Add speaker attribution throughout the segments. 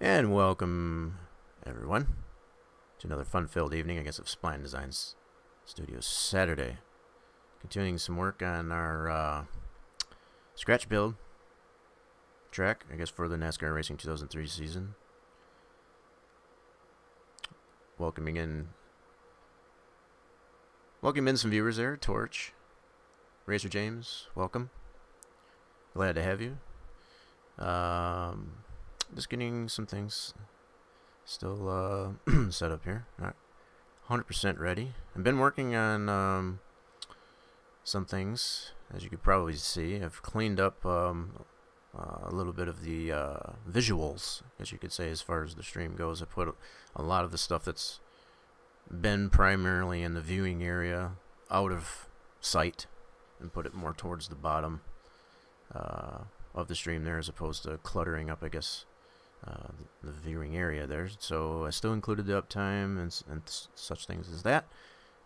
Speaker 1: And welcome, everyone, to another fun-filled evening, I guess, of Spline Designs Studios Saturday. Continuing some work on our uh, scratch build track, I guess, for the NASCAR Racing 2003 season. Welcoming in, welcome in some viewers there. Torch, Racer James, welcome. Glad to have you. Um, just getting some things still uh, set up here. Not 100% ready. I've been working on um, some things, as you could probably see. I've cleaned up um, uh, a little bit of the uh, visuals, as you could say, as far as the stream goes. I put a lot of the stuff that's been primarily in the viewing area out of sight and put it more towards the bottom uh, of the stream there as opposed to cluttering up, I guess, uh, the viewing area there. So I still included the uptime and, and such things as that.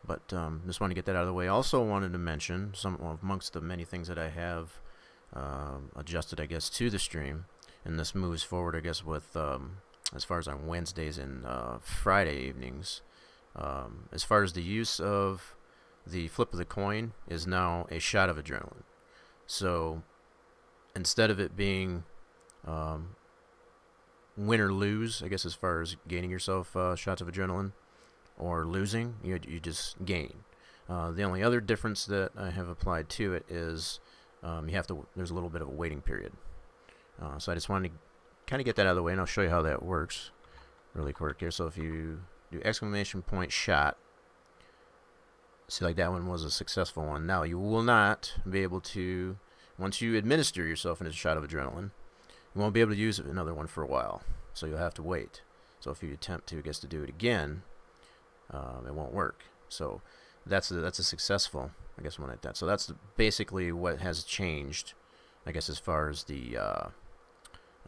Speaker 1: But um, just want to get that out of the way. Also wanted to mention some amongst the many things that I have um, adjusted, I guess, to the stream. And this moves forward, I guess, with um, as far as on Wednesdays and uh, Friday evenings. Um, as far as the use of the flip of the coin is now a shot of adrenaline. So instead of it being um, win or lose, I guess, as far as gaining yourself uh, shots of adrenaline or losing, you, you just gain. Uh, the only other difference that I have applied to it is um, you have to. There's a little bit of a waiting period. Uh, so I just wanted to kind of get that out of the way, and I'll show you how that works really quick here. So if you do exclamation point shot, see like that one was a successful one. Now you will not be able to once you administer yourself in a shot of adrenaline, you won't be able to use another one for a while. So you'll have to wait. So if you attempt to, guess, to do it again, um, it won't work. So that's a, that's a successful, I guess, one at that. So that's basically what has changed, I guess, as far as the uh,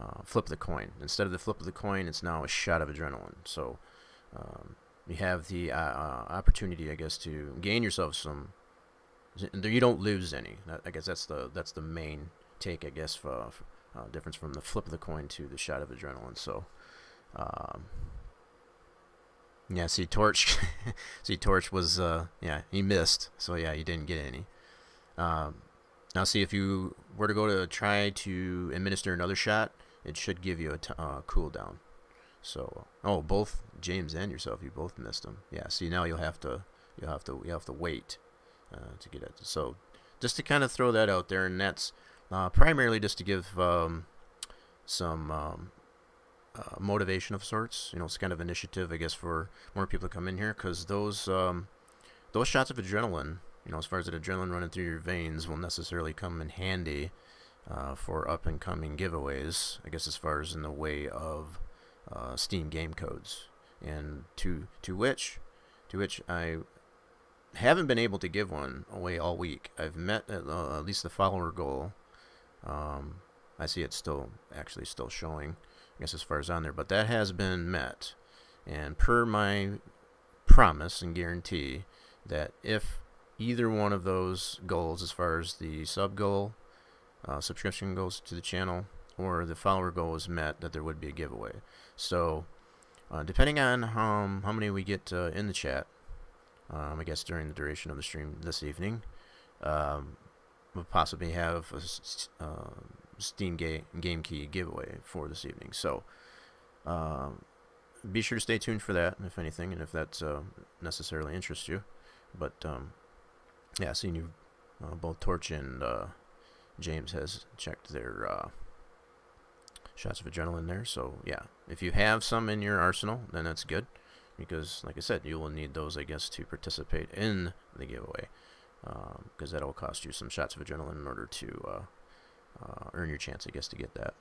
Speaker 1: uh, flip of the coin. Instead of the flip of the coin, it's now a shot of adrenaline. So um, you have the uh, uh, opportunity, I guess, to gain yourself some. You don't lose any. I guess that's the that's the main take, I guess, for, uh, difference from the flip of the coin to the shot of adrenaline. So, um, yeah, see, Torch, see, Torch was, uh, yeah, he missed. So yeah, he didn't get any. Um, now, see, if you were to go to try to administer another shot, it should give you a uh, cooldown. So, oh, both James and yourself, you both missed them. Yeah, see, now you'll have to, you'll have to, you have to wait uh, to get it. So, just to kind of throw that out there, and that's uh, primarily just to give um, some um, uh, motivation of sorts. You know, it's kind of initiative, I guess, for more people to come in here because those um, those shots of adrenaline, you know, as far as the adrenaline running through your veins, will necessarily come in handy uh, for up and coming giveaways. I guess as far as in the way of uh, Steam game codes, and to to which to which I haven't been able to give one away all week. I've met at, uh, at least the follower goal. Um, I see it's still actually still showing, I guess as far as on there, but that has been met. And per my promise and guarantee that if either one of those goals, as far as the sub goal, uh, subscription goes to the channel, or the follower goal is met, that there would be a giveaway. So, uh, depending on how, how many we get uh, in the chat, um, I guess during the duration of the stream this evening, um, possibly have a uh, Steam ga- game key giveaway for this evening. So, um, be sure to stay tuned for that, if anything, and if that uh, necessarily interests you. But um, yeah, seeing you, uh, both Torch and uh, James has checked their uh, shots of adrenaline there. So yeah, if you have some in your arsenal, then that's good, because like I said, you will need those, I guess, to participate in the giveaway, because that will cost you some shots of adrenaline in order to uh, uh, earn your chance, I guess, to get that.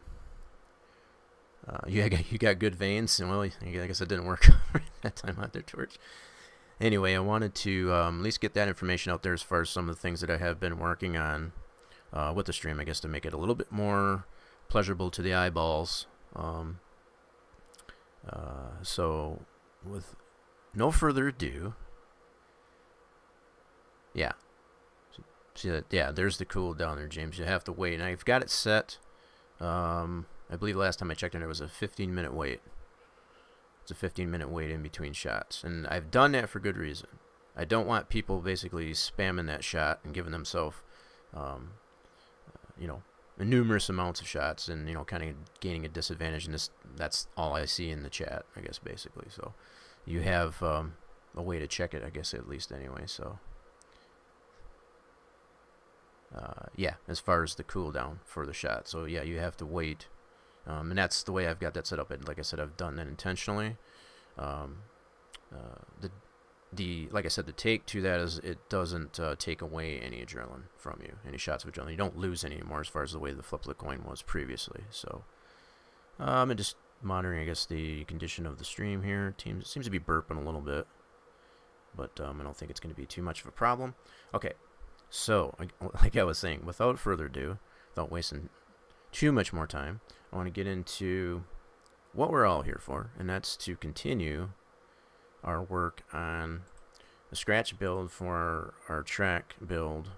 Speaker 1: Uh, you got you got good veins, and well, I guess it didn't work that time out there, George. Anyway, I wanted to um, at least get that information out there as far as some of the things that I have been working on uh, with the stream, I guess, to make it a little bit more pleasurable to the eyeballs. Um, uh, so, with no further ado, yeah, see that? Yeah, there's the cool down there, James. You have to wait, Now I've got it set. Um, I believe last time I checked it, it was a 15 minute wait. It's a 15 minute wait in between shots. And I've done that for good reason. I don't want people basically spamming that shot and giving themselves, um, you know, numerous amounts of shots and, you know, kind of gaining a disadvantage. And this, that's all I see in the chat, I guess, basically. So you have um, a way to check it, I guess, at least anyway. So. Uh, yeah, as far as the cooldown for the shot. So yeah, you have to wait um, and that's the way I've got that set up. And like I said, I've done that intentionally. Um, uh, the the like I said, the take to that is it doesn't uh, take away any adrenaline from you, any shots of adrenaline. You don't lose any anymore as far as the way the flip of the coin was previously. So, um, and just monitoring, I guess, the condition of the stream here. Team seems to be burping a little bit, but um, I don't think it's going to be too much of a problem. Okay, so like I was saying, without further ado, without wasting too much more time, I want to get into what we're all here for, and that's to continue our work on the scratch build for our, track build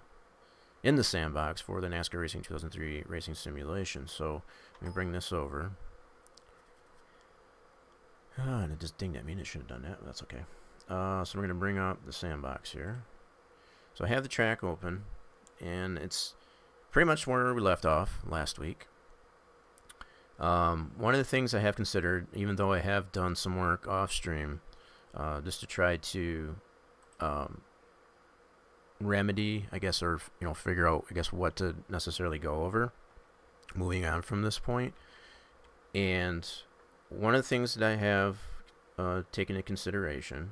Speaker 1: in the sandbox for the NASCAR Racing 2003 Racing Simulation. So let me bring this over. Ah, and it just dinged at me, it should have done that. but That's okay. Uh, so we're going to bring up the sandbox here. So I have the track open, and it's pretty much where we left off last week. Um, one of the things I have considered, even though I have done some work off stream, uh, just to try to um, remedy, I guess, or you know, figure out, I guess, what to necessarily go over, moving on from this point. And one of the things that I have uh, taken into consideration,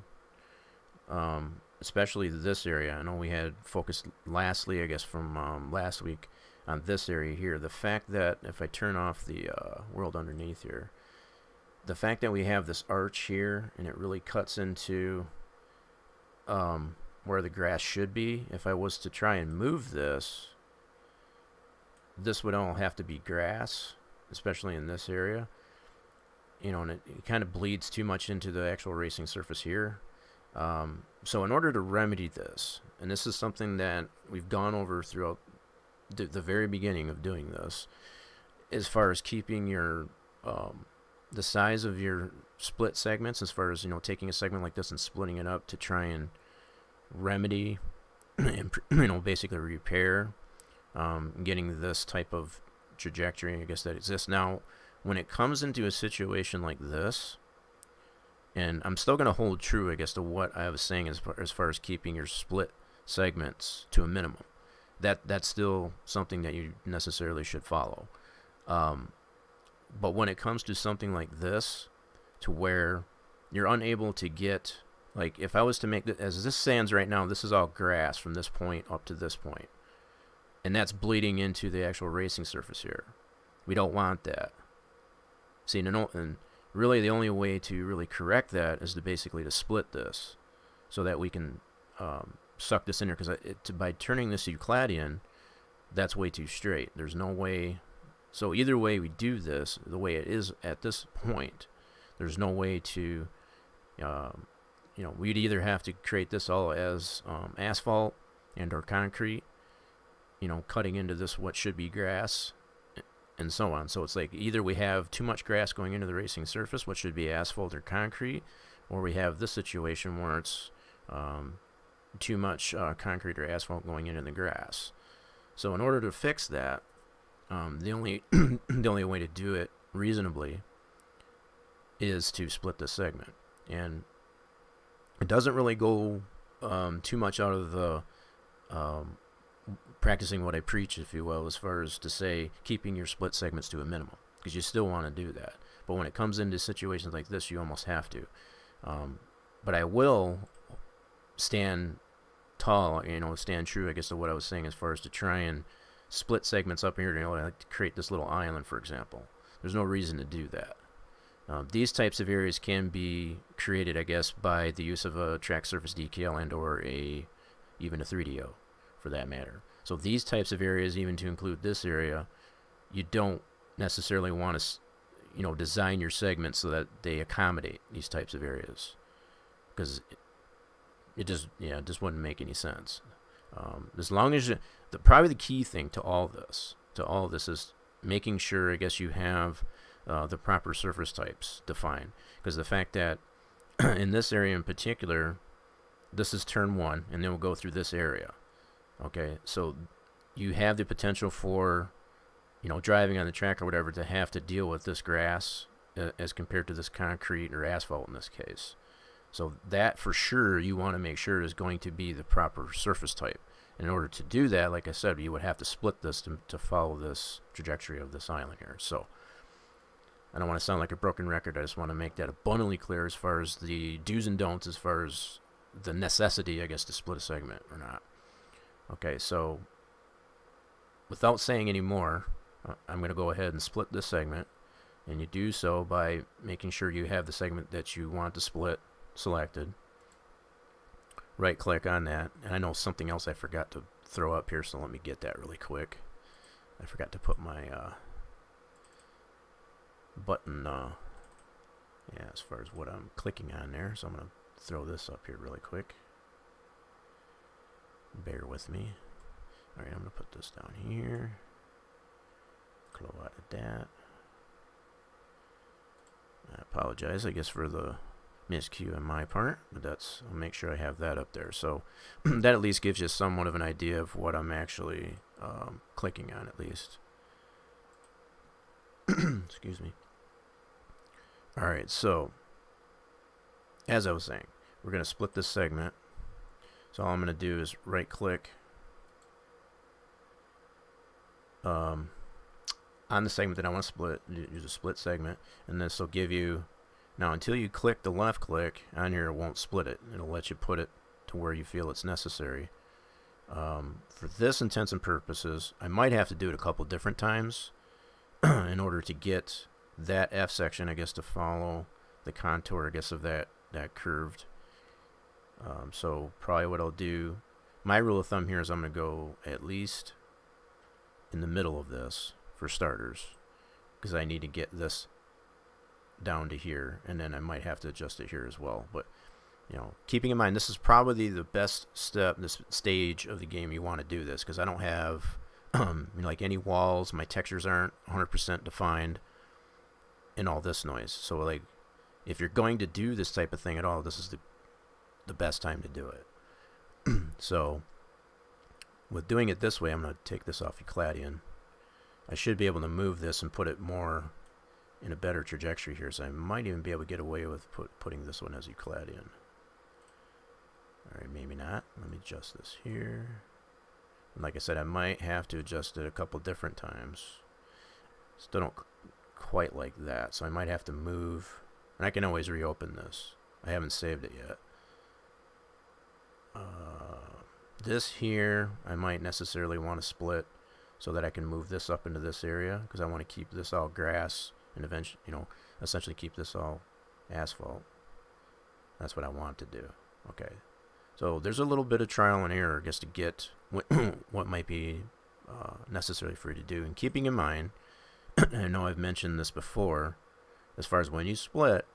Speaker 1: um, especially this area, I know we had focused lastly, I guess, from um, last week on this area here. The fact that if I turn off the uh, world underneath here, the fact that we have this arch here and it really cuts into um, where the grass should be. If I was to try and move this, this would all have to be grass, especially in this area. You know, and it, it kind of bleeds too much into the actual racing surface here. Um, so in order to remedy this, and this is something that we've gone over throughout the, the very beginning of doing this, as far as keeping your um, the size of your split segments, as far as you know, taking a segment like this and splitting it up to try and remedy and you know basically repair, um, getting this type of trajectory, I guess that exists now. When it comes into a situation like this, and I'm still going to hold true, I guess, to what I was saying as far, as far as keeping your split segments to a minimum that that's still something that you necessarily should follow. Um, but when it comes to something like this, to where you're unable to get, like, if I was to make as this stands right now, this is all grass from this point up to this point, and that's bleeding into the actual racing surface here. We don't want that. See, no, and really the only way to really correct that is to basically to split this, so that we can um, suck this in here because by turning this Euclidean, that's way too straight. There's no way. So either way we do this, the way it is at this point, there's no way to, um, you know, we'd either have to create this all as um, asphalt and or concrete, you know, cutting into this what should be grass and so on. So it's like either we have too much grass going into the racing surface, which should be asphalt or concrete, or we have this situation where it's um, too much uh, concrete or asphalt going into the grass. So in order to fix that, um, the only the only way to do it reasonably is to split the segment, and it doesn't really go um, too much out of the um, practicing what I preach, if you will, as far as to say keeping your split segments to a minimum, because you still want to do that. But when it comes into situations like this, you almost have to. Um, but I will stand tall, you know, stand true, I guess, to what I was saying as far as to try and split segments up here. You know, I like to create this little island, for example. There's no reason to do that. Um, these types of areas can be created, I guess, by the use of a track surface decal and or a even a 3DO, for that matter. So these types of areas, even to include this area, you don't necessarily want to, you know, design your segments so that they accommodate these types of areas, because it, just, yeah, it just wouldn't make any sense. Um, as long as you, the probably the key thing to all this, to all this is making sure, I guess, you have uh, the proper surface types defined. Because the fact that in this area in particular, this is turn one, and then we'll go through this area. Okay, so you have the potential for, you know, driving on the track or whatever to have to deal with this grass uh, as compared to this concrete or asphalt in this case. So that for sure you want to make sure is going to be the proper surface type. In order to do that, like I said, you would have to split this to, to follow this trajectory of this island here. So I don't want to sound like a broken record. I just want to make that abundantly clear as far as the do's and don'ts, as far as the necessity, I guess, to split a segment or not. Okay, so without saying any more, uh, I'm going to go ahead and split this segment. And you do so by making sure you have the segment that you want to split selected. Right click on that. And I know something else I forgot to throw up here, so let me get that really quick. I forgot to put my uh, button, uh, yeah, as far as what I'm clicking on there. So I'm going to throw this up here really quick. Bear with me. Alright, I'm going to put this down here. Close out of that. I apologize, I guess, for the miscue on my part, but that's, I'll make sure I have that up there. So that at least gives you somewhat of an idea of what I'm actually um, clicking on, at least. Excuse me. Alright, so, as I was saying, we're going to split this segment. So all I'm going to do is right click um, on the segment that I want to split, use a split segment, and this will give you, now until you click the left click on here, it won't split it. It'll let you put it to where you feel it's necessary. Um, for this intents and purposes, I might have to do it a couple different times in order to get that F section, I guess, to follow the contour, I guess, of that, that curved. Um, so probably what I'll do, my rule of thumb here is I'm going to go at least in the middle of this for starters because I need to get this down to here and then I might have to adjust it here as well. But you know keeping in mind this is probably the best step this stage of the game you want to do this because I don't have um, like any walls my textures aren't 100% defined and all this noise. So like if you're going to do this type of thing at all this is the the best time to do it so with doing it this way, I'm going to take this off Euclidean. I should be able to move this and put it more in a better trajectory here, so I might even be able to get away with put, putting this one as Euclidean. Alright, maybe not. Let me adjust this here. And like I said, I might have to adjust it a couple different times. Still don't quite like that, so I might have to move. And I can always reopen this. I haven't saved it yet. Uh, this here, I might necessarily want to split so that I can move this up into this area because I want to keep this all grass and eventually, you know, essentially keep this all asphalt. That's what I want to do. Okay. So there's a little bit of trial and error just to get what, what might be uh, necessary for you to do. And keeping in mind, I know I've mentioned this before, as far as when you split,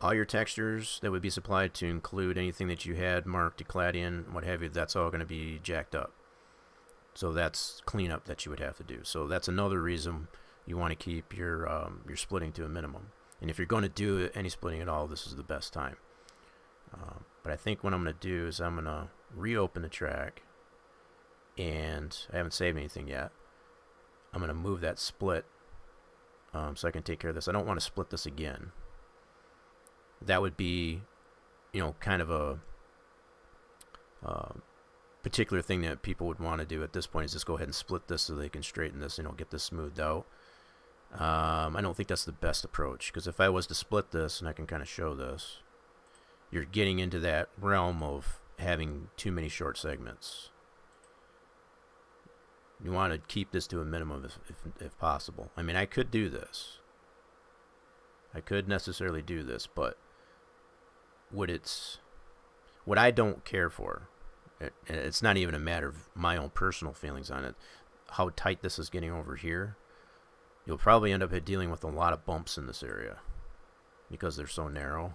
Speaker 1: all your textures that would be supplied to include anything that you had marked to Euclidean, what have you, that's all going to be jacked up. So that's cleanup that you would have to do. So that's another reason you want to keep your um, your splitting to a minimum. And if you're going to do any splitting at all, this is the best time. Uh, but I think what I'm going to do is I'm going to reopen the track, and I haven't saved anything yet. I'm going to move that split um, so I can take care of this. I don't want to split this again. That would be, you know, kind of a uh, particular thing that people would want to do at this point is just go ahead and split this so they can straighten this, you know, get this smoothed out. Um, I don't think that's the best approach because if I was to split this, and I can kind of show this, you're getting into that realm of having too many short segments. You want to keep this to a minimum if, if, if possible. I mean, I could do this. I could necessarily do this, but what it's what I don't care for, it, it's not even a matter of my own personal feelings on it. How tight this is getting over here, you'll probably end up dealing with a lot of bumps in this area because they're so narrow.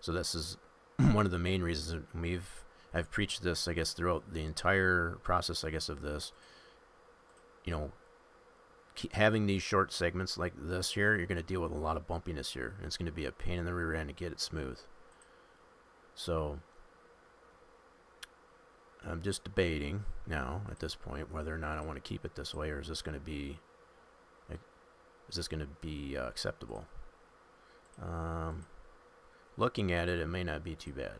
Speaker 1: So this is one of the main reasons we've I've preached this, I guess, throughout the entire process, I guess, of this. You know, having these short segments like this here, you're going to deal with a lot of bumpiness here. And it's going to be a pain in the rear end to get it smooth. So, I'm just debating now at this point whether or not I want to keep it this way or is this going to be is this going to be uh, acceptable. Um, looking at it, it may not be too bad.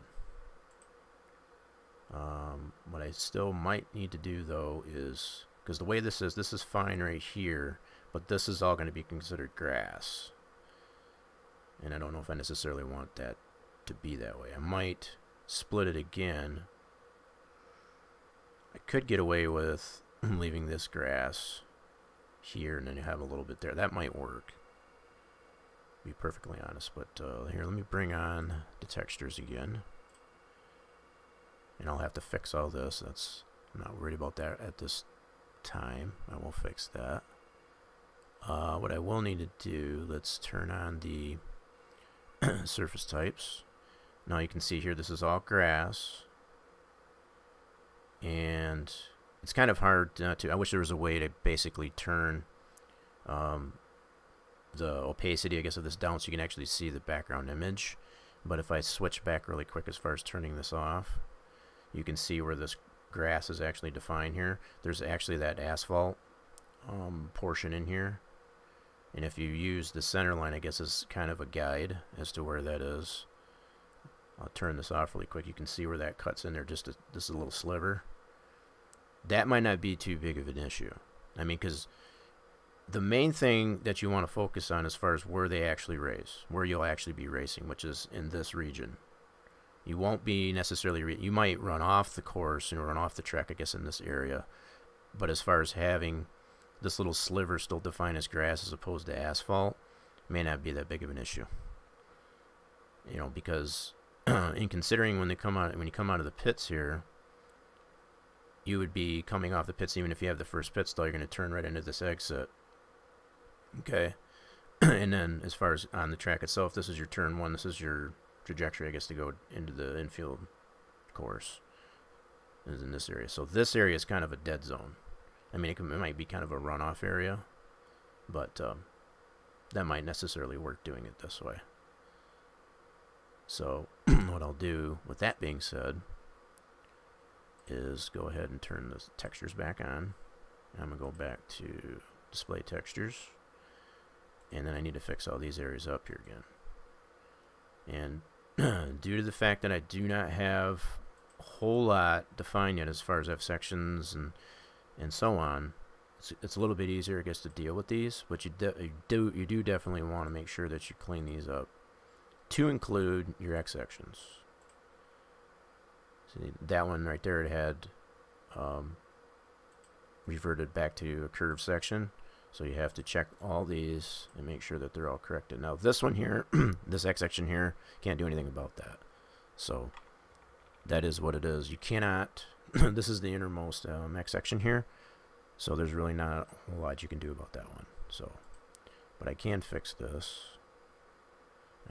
Speaker 1: Um, what I still might need to do though is, because the way this is, this is fine right here, but this is all going to be considered grass. And I don't know if I necessarily want that to be that way. I might split it again. I could get away with leaving this grass here and then you have a little bit there. That might work. Be perfectly honest, but uh, here, let me bring on the textures again and I'll have to fix all this. That's I'm not worried about that at this time. I will fix that. Uh, what I will need to do, let's turn on the surface types. Now you can see here this is all grass. And it's kind of hard not to, I wish there was a way to basically turn um, the opacity, I guess, of this down so you can actually see the background image. But if I switch back really quick as far as turning this off, you can see where this grass is actually defined here. There's actually that asphalt um, portion in here. And if you use the center line, I guess as kind of a guide as to where that is. I'll turn this off really quick. You can see where that cuts in there, just a, just a little sliver. That might not be too big of an issue. I mean, because the main thing that you want to focus on as far as where they actually race, where you'll actually be racing, which is in this region. You won't be necessarily, you might run off the course and run off the track, I guess, in this area. But as far as having this little sliver still defined as grass as opposed to asphalt, may not be that big of an issue. You know, because in considering when they come out, when you come out of the pits here, you would be coming off the pits even if you have the first pit stall, you're going to turn right into this exit. Okay. and then as far as on the track itself, this is your turn one, this is your trajectory, I guess, to go into the infield course is in this area. So this area is kind of a dead zone. I mean, it, can, it might be kind of a runoff area, but um, that might necessarily work doing it this way. So what I'll do, with that being said, is go ahead and turn the textures back on. I'm going to go back to display textures. And then I need to fix all these areas up here again. And due to the fact that I do not have a whole lot defined yet as far as F sections and and so on, it's, it's a little bit easier, I guess, to deal with these. But you, you do you do definitely want to make sure that you clean these up to include your X sections. See that one right there, it had um, reverted back to a curved section. So you have to check all these and make sure that they're all corrected. Now this one here, this X section here, can't do anything about that. So that is what it is. You cannot, this is the innermost um, X section here. So there's really not a lot you can do about that one. So, but I can fix this.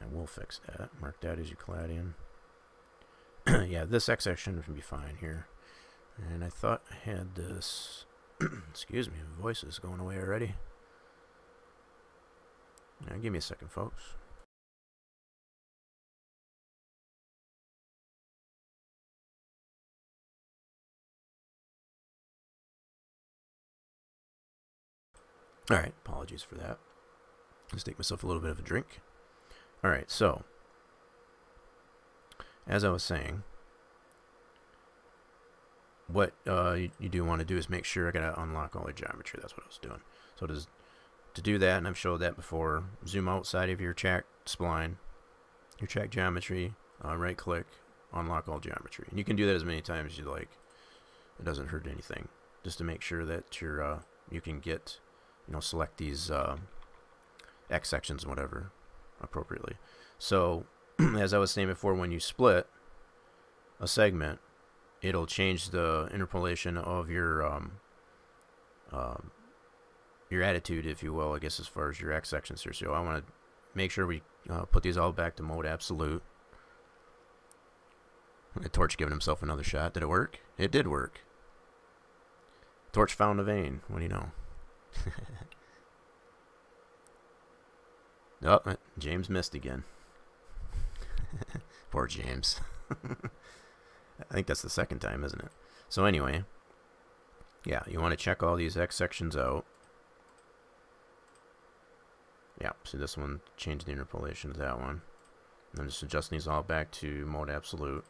Speaker 1: And we'll fix that. Mark that as Euclidean. yeah, this x section should be fine here. And I thought I had this. excuse me, voice is going away already. Now, give me a second, folks. Alright, apologies for that. Just take myself a little bit of a drink. Alright, so, as I was saying, what uh, you, you, do want to do is make sure I gotta unlock all the geometry. That's what I was doing. So does to do that, and I've showed that before, zoom outside of your track spline, your track geometry, uh, right click, unlock all geometry. And you can do that as many times as you like. It doesn't hurt anything. Just to make sure that you're, uh, you can get, you know, select these uh, X sections and whatever appropriately. So, as I was saying before, when you split a segment, it'll change the interpolation of your um, um, your attitude, if you will, I guess, as far as your X sections here. So I want to make sure we uh, put these all back to mode absolute. The torch giving himself another shot. Did it work? It did work. Torch found a vein. What do you know? oh, James missed again. Poor James. I think that's the second time, isn't it? So anyway, yeah, you want to check all these X sections out. Yeah, see this one, change the interpolation to that one. I'm just adjusting these all back to mode absolute.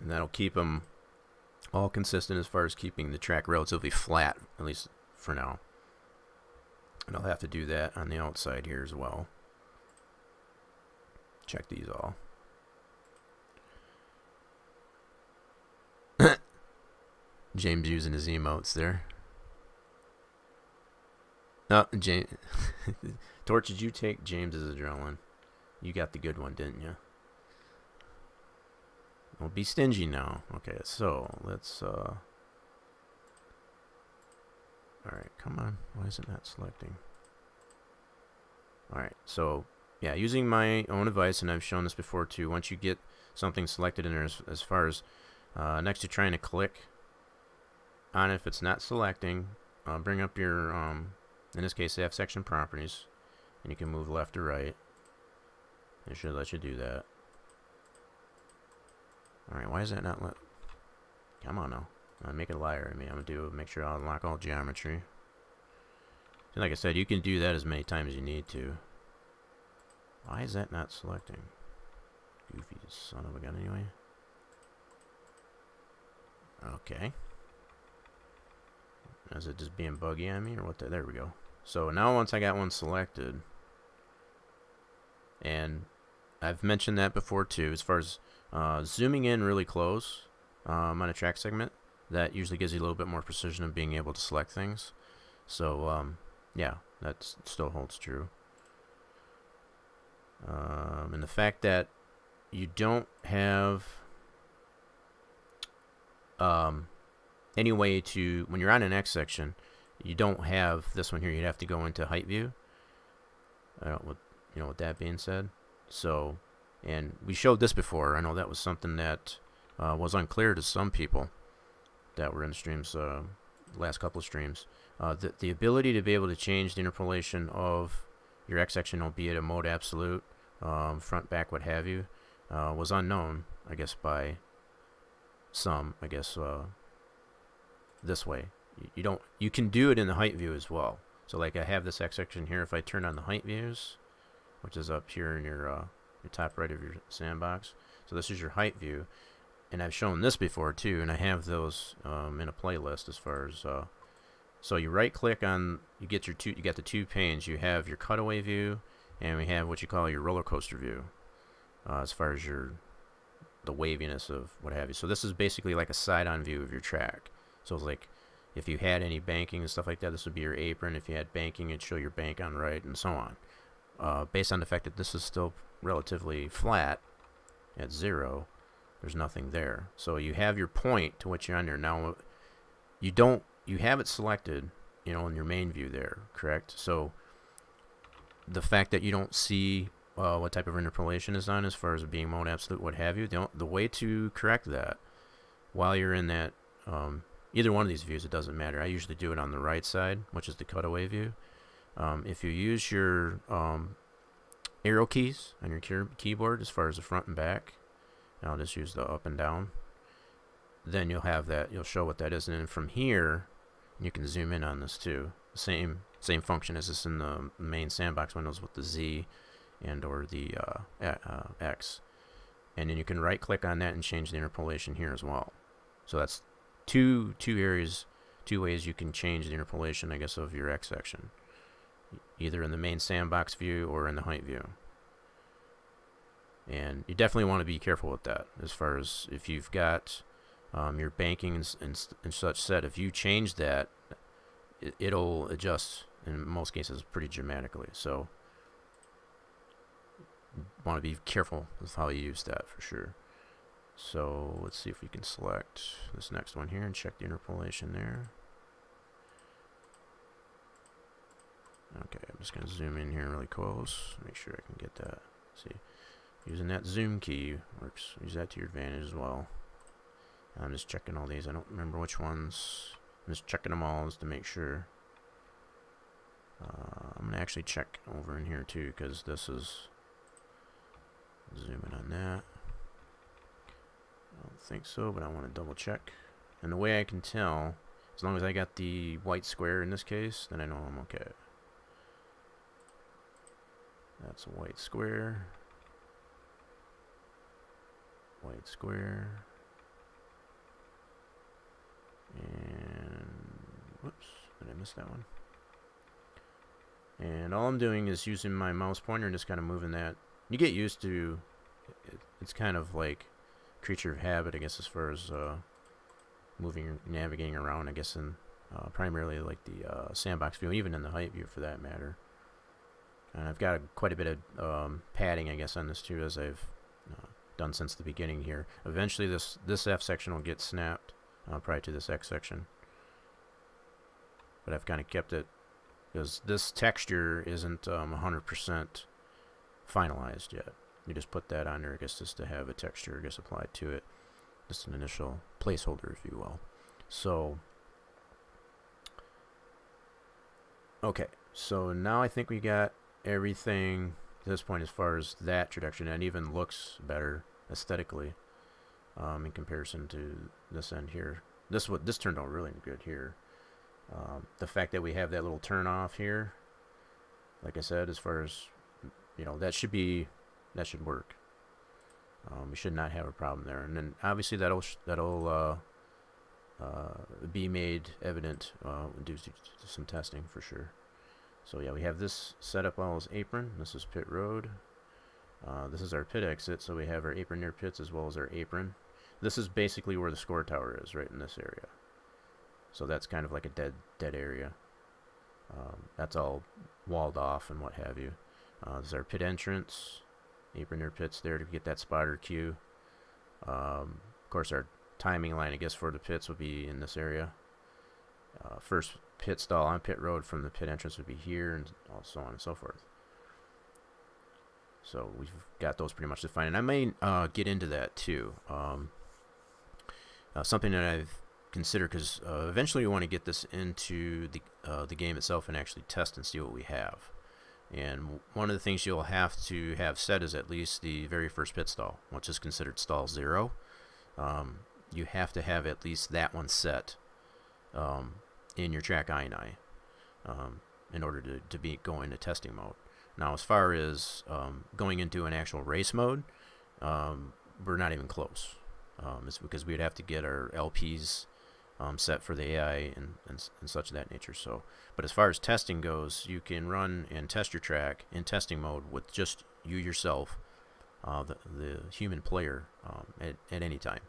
Speaker 1: And that'll keep them all consistent as far as keeping the track relatively flat, at least for now. And I'll have to do that on the outside here as well. Check these all. James using his emotes there. Oh, James. Torch, did you take James's adrenaline? You got the good one, didn't you? Well, be stingy now. Okay, so let's. uh... All right, come on. Why is it not selecting? All right, so yeah, using my own advice, and I've shown this before too. Once you get something selected in there, as, as far as uh, next to trying to click on if it's not selecting, uh, bring up your, um, in this case, F section properties, and you can move left or right. It should let you do that. Alright, why is that not let... Come on now. I'm making a liar of me. I'm to do make sure I unlock all geometry. So like I said, you can do that as many times as you need to. Why is that not selecting? Goofy son of a gun anyway. Okay. Is it just being buggy on me or what? The, there we go. So now once I got one selected, and I've mentioned that before too, as far as uh, zooming in really close um, on a track segment, that usually gives you a little bit more precision of being able to select things. So um, yeah, that still holds true. Um, and the fact that you don't have um, any way to, when you're on an X section, you don't have this one here. You'd have to go into height view. Uh, with, you know, with that being said. So, and we showed this before. I know that was something that uh, was unclear to some people that were in the streams, uh, last couple of streams. Uh, the, the ability to be able to change the interpolation of your X section, albeit a mode absolute, um, front, back, what have you, uh, was unknown, I guess, by some, I guess, uh, this way. You don't. You can do it in the height view as well. So like I have this X section here. If I turn on the height views, which is up here in your uh, your top right of your sandbox. So this is your height view, and I've shown this before too, and I have those um, in a playlist as far as. Uh, so you right click on, you get your two, you got the two panes. You have your cutaway view, and we have what you call your roller coaster view, uh, as far as your the waviness of what have you. So this is basically like a side-on view of your track. So it's like if you had any banking and stuff like that, this would be your apron. If you had banking, it'd show your bank on right and so on. Uh, based on the fact that this is still relatively flat at zero, there's nothing there. So you have your point to what you're under. Now, you don't, you have it selected, you know, in your main view there, correct? So the fact that you don't see uh, what type of interpolation is on as far as being mode absolute, what have you. The, the way to correct that while you're in that, um, either one of these views, it doesn't matter. I usually do it on the right side, which is the cutaway view. Um, if you use your um, arrow keys on your key keyboard as far as the front and back, I'll just use the up and down, then you'll have that, you'll show what that is. And then from here, you can zoom in on this too. Same same function as this in the main sandbox windows with the Z and or the uh, uh, X. And then you can right click on that and change the interpolation here as well. So that's two two areas, two ways you can change the interpolation, I guess, of your X section. Either in the main sandbox view or in the height view. And you definitely want to be careful with that as far as if you've got um, your banking and, and, and, such set. If you change that, it, it'll adjust in most cases pretty dramatically. So want to be careful with how you use that for sure. So let's see if we can select this next one here and check the interpolation there. Okay, I'm just going to zoom in here really close, make sure I can get that. See, using that zoom key works. Use that to your advantage as well. I'm just checking all these. I don't remember which ones. I'm just checking them all just to make sure. Uh, I'm going to actually check over in here too because this is zoom in on that. I don't think so, but I want to double check. And the way I can tell, as long as I got the white square in this case, then I know I'm okay. That's a white square. White square. And, whoops, did I miss that one? And all I'm doing is using my mouse pointer and just kind of moving that. You get used to, it's kind of like creature of habit, I guess, as far as uh, moving, navigating around, I guess, in uh, primarily like the uh, sandbox view, even in the height view for that matter. And I've got a, quite a bit of um, padding, I guess, on this too, as I've done since the beginning here. Eventually, this this F section will get snapped uh, prior to this X section. But I've kind of kept it because this texture isn't 100% um, finalized yet. You just put that on there, I guess, just to have a texture, I guess, applied to it. Just an initial placeholder, if you will. So, okay. So now I think we got everything this point as far as that introduction, and even looks better aesthetically um, in comparison to this end here. This what this turned out really good here. Um, the fact that we have that little turn off here, like I said, as far as you know, that should be that should work. Um, we should not have a problem there. And then obviously that'll that'll uh, uh, be made evident uh, due to some testing for sure. So yeah, we have this set up as apron. This is pit road. Uh, this is our pit exit, so we have our apron near pits as well as our apron. This is basically where the score tower is, right in this area. So that's kind of like a dead dead area. Um, that's all walled off and what have you. Uh, this is our pit entrance. Apron near pits there to get that spotter cue. Um, of course, our timing line, I guess, for the pits would be in this area. Uh, first pit stall on pit road from the pit entrance would be here, and so on and so forth. So we've got those pretty much defined. And I may uh, get into that too. Um, uh, something that I've considered because uh, eventually we want to get this into the uh, the game itself and actually test and see what we have. And one of the things you'll have to have set is at least the very first pit stall, which is considered stall zero. Um, you have to have at least that one set um, in your track INI um, in order to, to be going to testing mode. Now, as far as um, going into an actual race mode, um, we're not even close. Um, it's because we'd have to get our LPs um, set for the AI and, and, and such of that nature. So, but as far as testing goes, you can run and test your track in testing mode with just you yourself, uh, the, the human player, um, at, at any time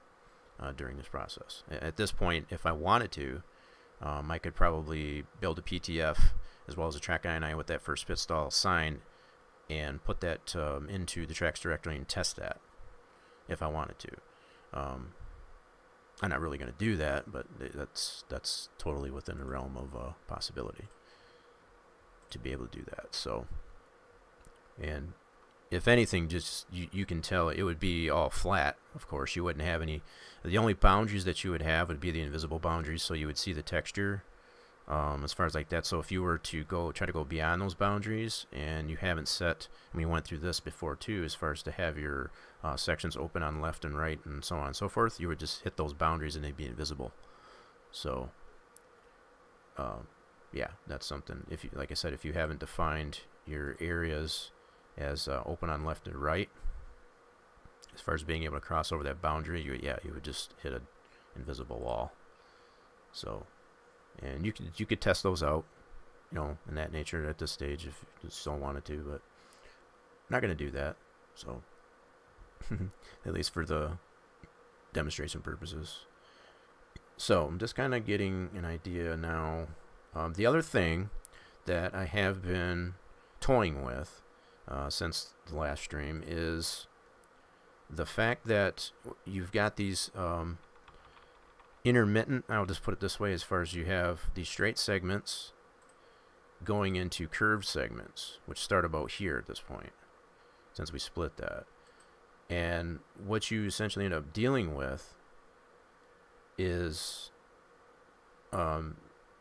Speaker 1: uh, during this process. At this point, if I wanted to, um, I could probably build a PTF as well as a track INI with that first pit stall sign and put that um, into the tracks directory and test that if I wanted to. Um, I'm not really going to do that, but that's that's totally within the realm of uh, possibility to be able to do that. So, and if anything, just you, you can tell it would be all flat. Of course, you wouldn't have any. The only boundaries that you would have would be the invisible boundaries, so you would see the texture um, as far as like that. So if you were to go try to go beyond those boundaries, and you haven't set, and we went through this before too, as far as to have your uh, sections open on left and right and so on and so forth, you would just hit those boundaries and they'd be invisible. So, uh, yeah, that's something. If you, like I said, if you haven't defined your areas as uh, open on left and right, as far as being able to cross over that boundary, you yeah, you would just hit an invisible wall. So, and you could you could test those out, you know, in that nature at this stage if you still wanted to, but I'm not gonna do that. So, at least for the demonstration purposes. So I'm just kind of getting an idea now. Um, the other thing that I have been toying with uh, since the last stream is the fact that you've got these um, intermittent, I'll just put it this way, as far as you have these straight segments going into curved segments, which start about here at this point, since we split that. And what you essentially end up dealing with is um,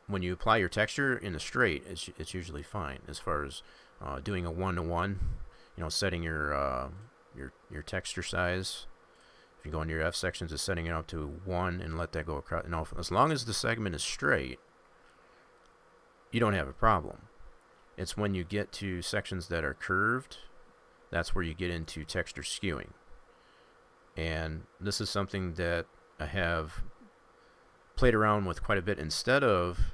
Speaker 1: when you apply your texture in a straight, it's, it's usually fine as far as uh, doing a one-to-one, -one, you know, setting your, uh, your, your texture size. If you go into your F sections, is setting it up to 1 and let that go across. Know, as long as the segment is straight, you don't have a problem. It's when you get to sections that are curved, that's where you get into texture skewing. And this is something that I have played around with quite a bit instead of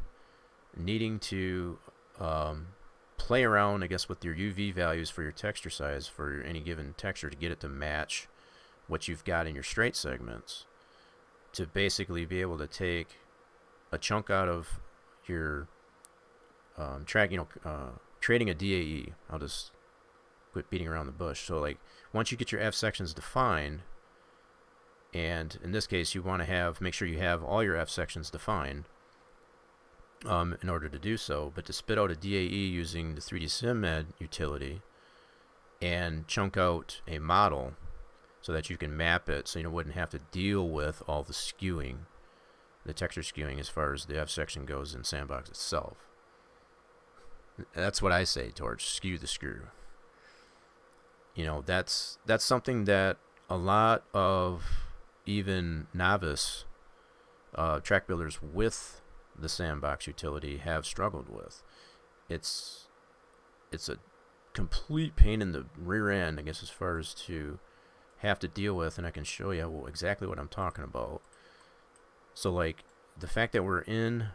Speaker 1: needing to um, play around, I guess, with your UV values for your texture size for any given texture to get it to match what you've got in your straight segments to basically be able to take a chunk out of your um, track, you know, uh, creating a DAE. I'll just quit beating around the bush. So like once you get your F sections defined, and in this case you want to have make sure you have all your F sections defined um, in order to do so but to spit out a DAE using the 3D SimEd utility and chunk out a model so that you can map it so you wouldn't have to deal with all the skewing the texture skewing as far as the F section goes in Sandbox itself. That's what I say Torch skew the screw. You know that's that's something that a lot of even novice uh, track builders with the sandbox utility have struggled with. It's it's a complete pain in the rear end, I guess, as far as to have to deal with, and I can show you exactly what I'm talking about. So, like, the fact that we're in,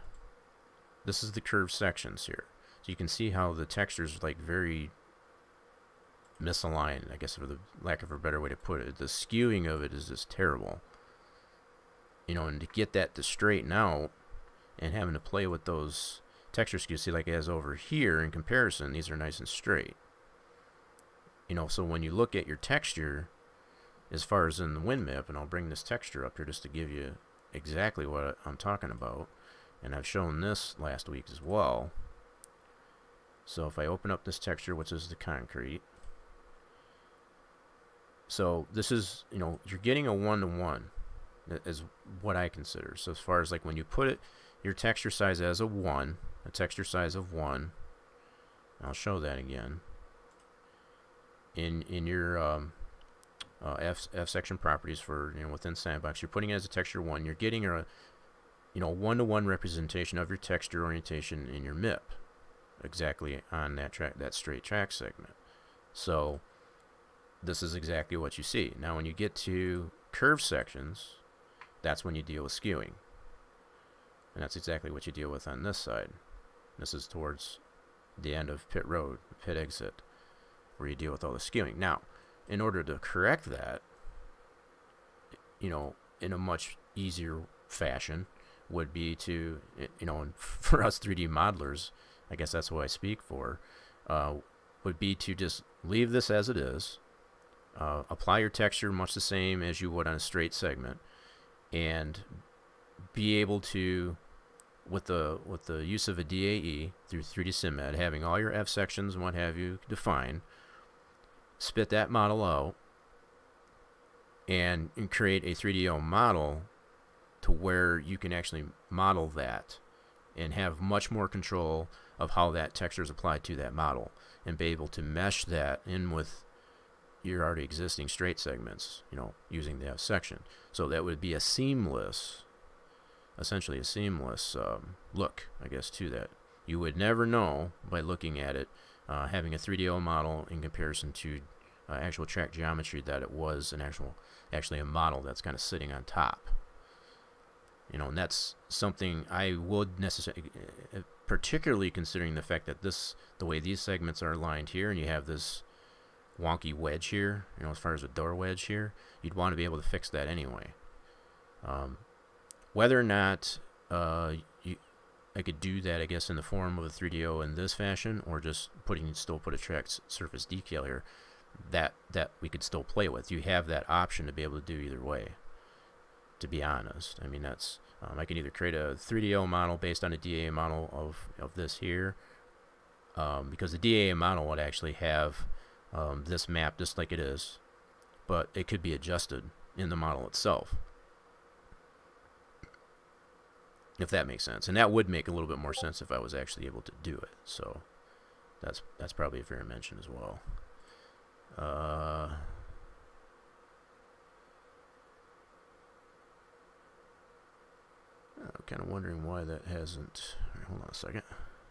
Speaker 1: this is the curved sections here. So you can see how the texture's, like, very misaligned, I guess, for the lack of a better way to put it. The skewing of it is just terrible. You know, and to get that to straighten out and having to play with those texture skews, see, like as over here in comparison, these are nice and straight. You know, so when you look at your texture, as far as in the wind map, and I'll bring this texture up here just to give you exactly what I'm talking about, and I've shown this last week as well. So if I open up this texture, which is the concrete, so this is, you know, you're getting a one-to-one -one, is what I consider. So as far as like when you put it, your texture size as a 1, a texture size of 1, I'll show that again, in in your um, uh, F, F section properties for, you know, within Sandbox, you're putting it as a texture 1, you're getting a, you know, one-to-one -one representation of your texture orientation in your MIP, exactly on that track, that straight track segment. So, this is exactly what you see. Now when you get to curved sections, that's when you deal with skewing. And that's exactly what you deal with on this side. This is towards the end of pit road, pit exit, where you deal with all the skewing. Now, in order to correct that, you know, in a much easier fashion, would be to, you know, for us 3D modelers, I guess that's what I speak for, uh, would be to just leave this as it is, uh, apply your texture much the same as you would on a straight segment and be able to with the with the use of a DAE through 3D SimEd having all your F sections and what have you defined spit that model out and, and create a 3DO model to where you can actually model that and have much more control of how that texture is applied to that model and be able to mesh that in with your already existing straight segments, you know, using the F section. So that would be a seamless, essentially a seamless um, look, I guess, to that. You would never know by looking at it, uh, having a 3DO model in comparison to uh, actual track geometry that it was an actual, actually a model that's kind of sitting on top. You know, and that's something I would necessarily, uh, particularly considering the fact that this, the way these segments are aligned here, and you have this wonky wedge here, you know, as far as a door wedge here, you'd want to be able to fix that anyway. Um, whether or not uh, you, I could do that, I guess, in the form of a 3DO in this fashion, or just putting still put a track surface decal here, that that we could still play with. You have that option to be able to do either way. To be honest, I mean that's um, I can either create a 3DO model based on a DA model of of this here, um, because the DA model would actually have um, this map just like it is, but it could be adjusted in the model itself. If that makes sense, and that would make a little bit more sense if I was actually able to do it. So that's that's probably a fair mention as well. Uh, I'm kind of wondering why that hasn't. hold on a second.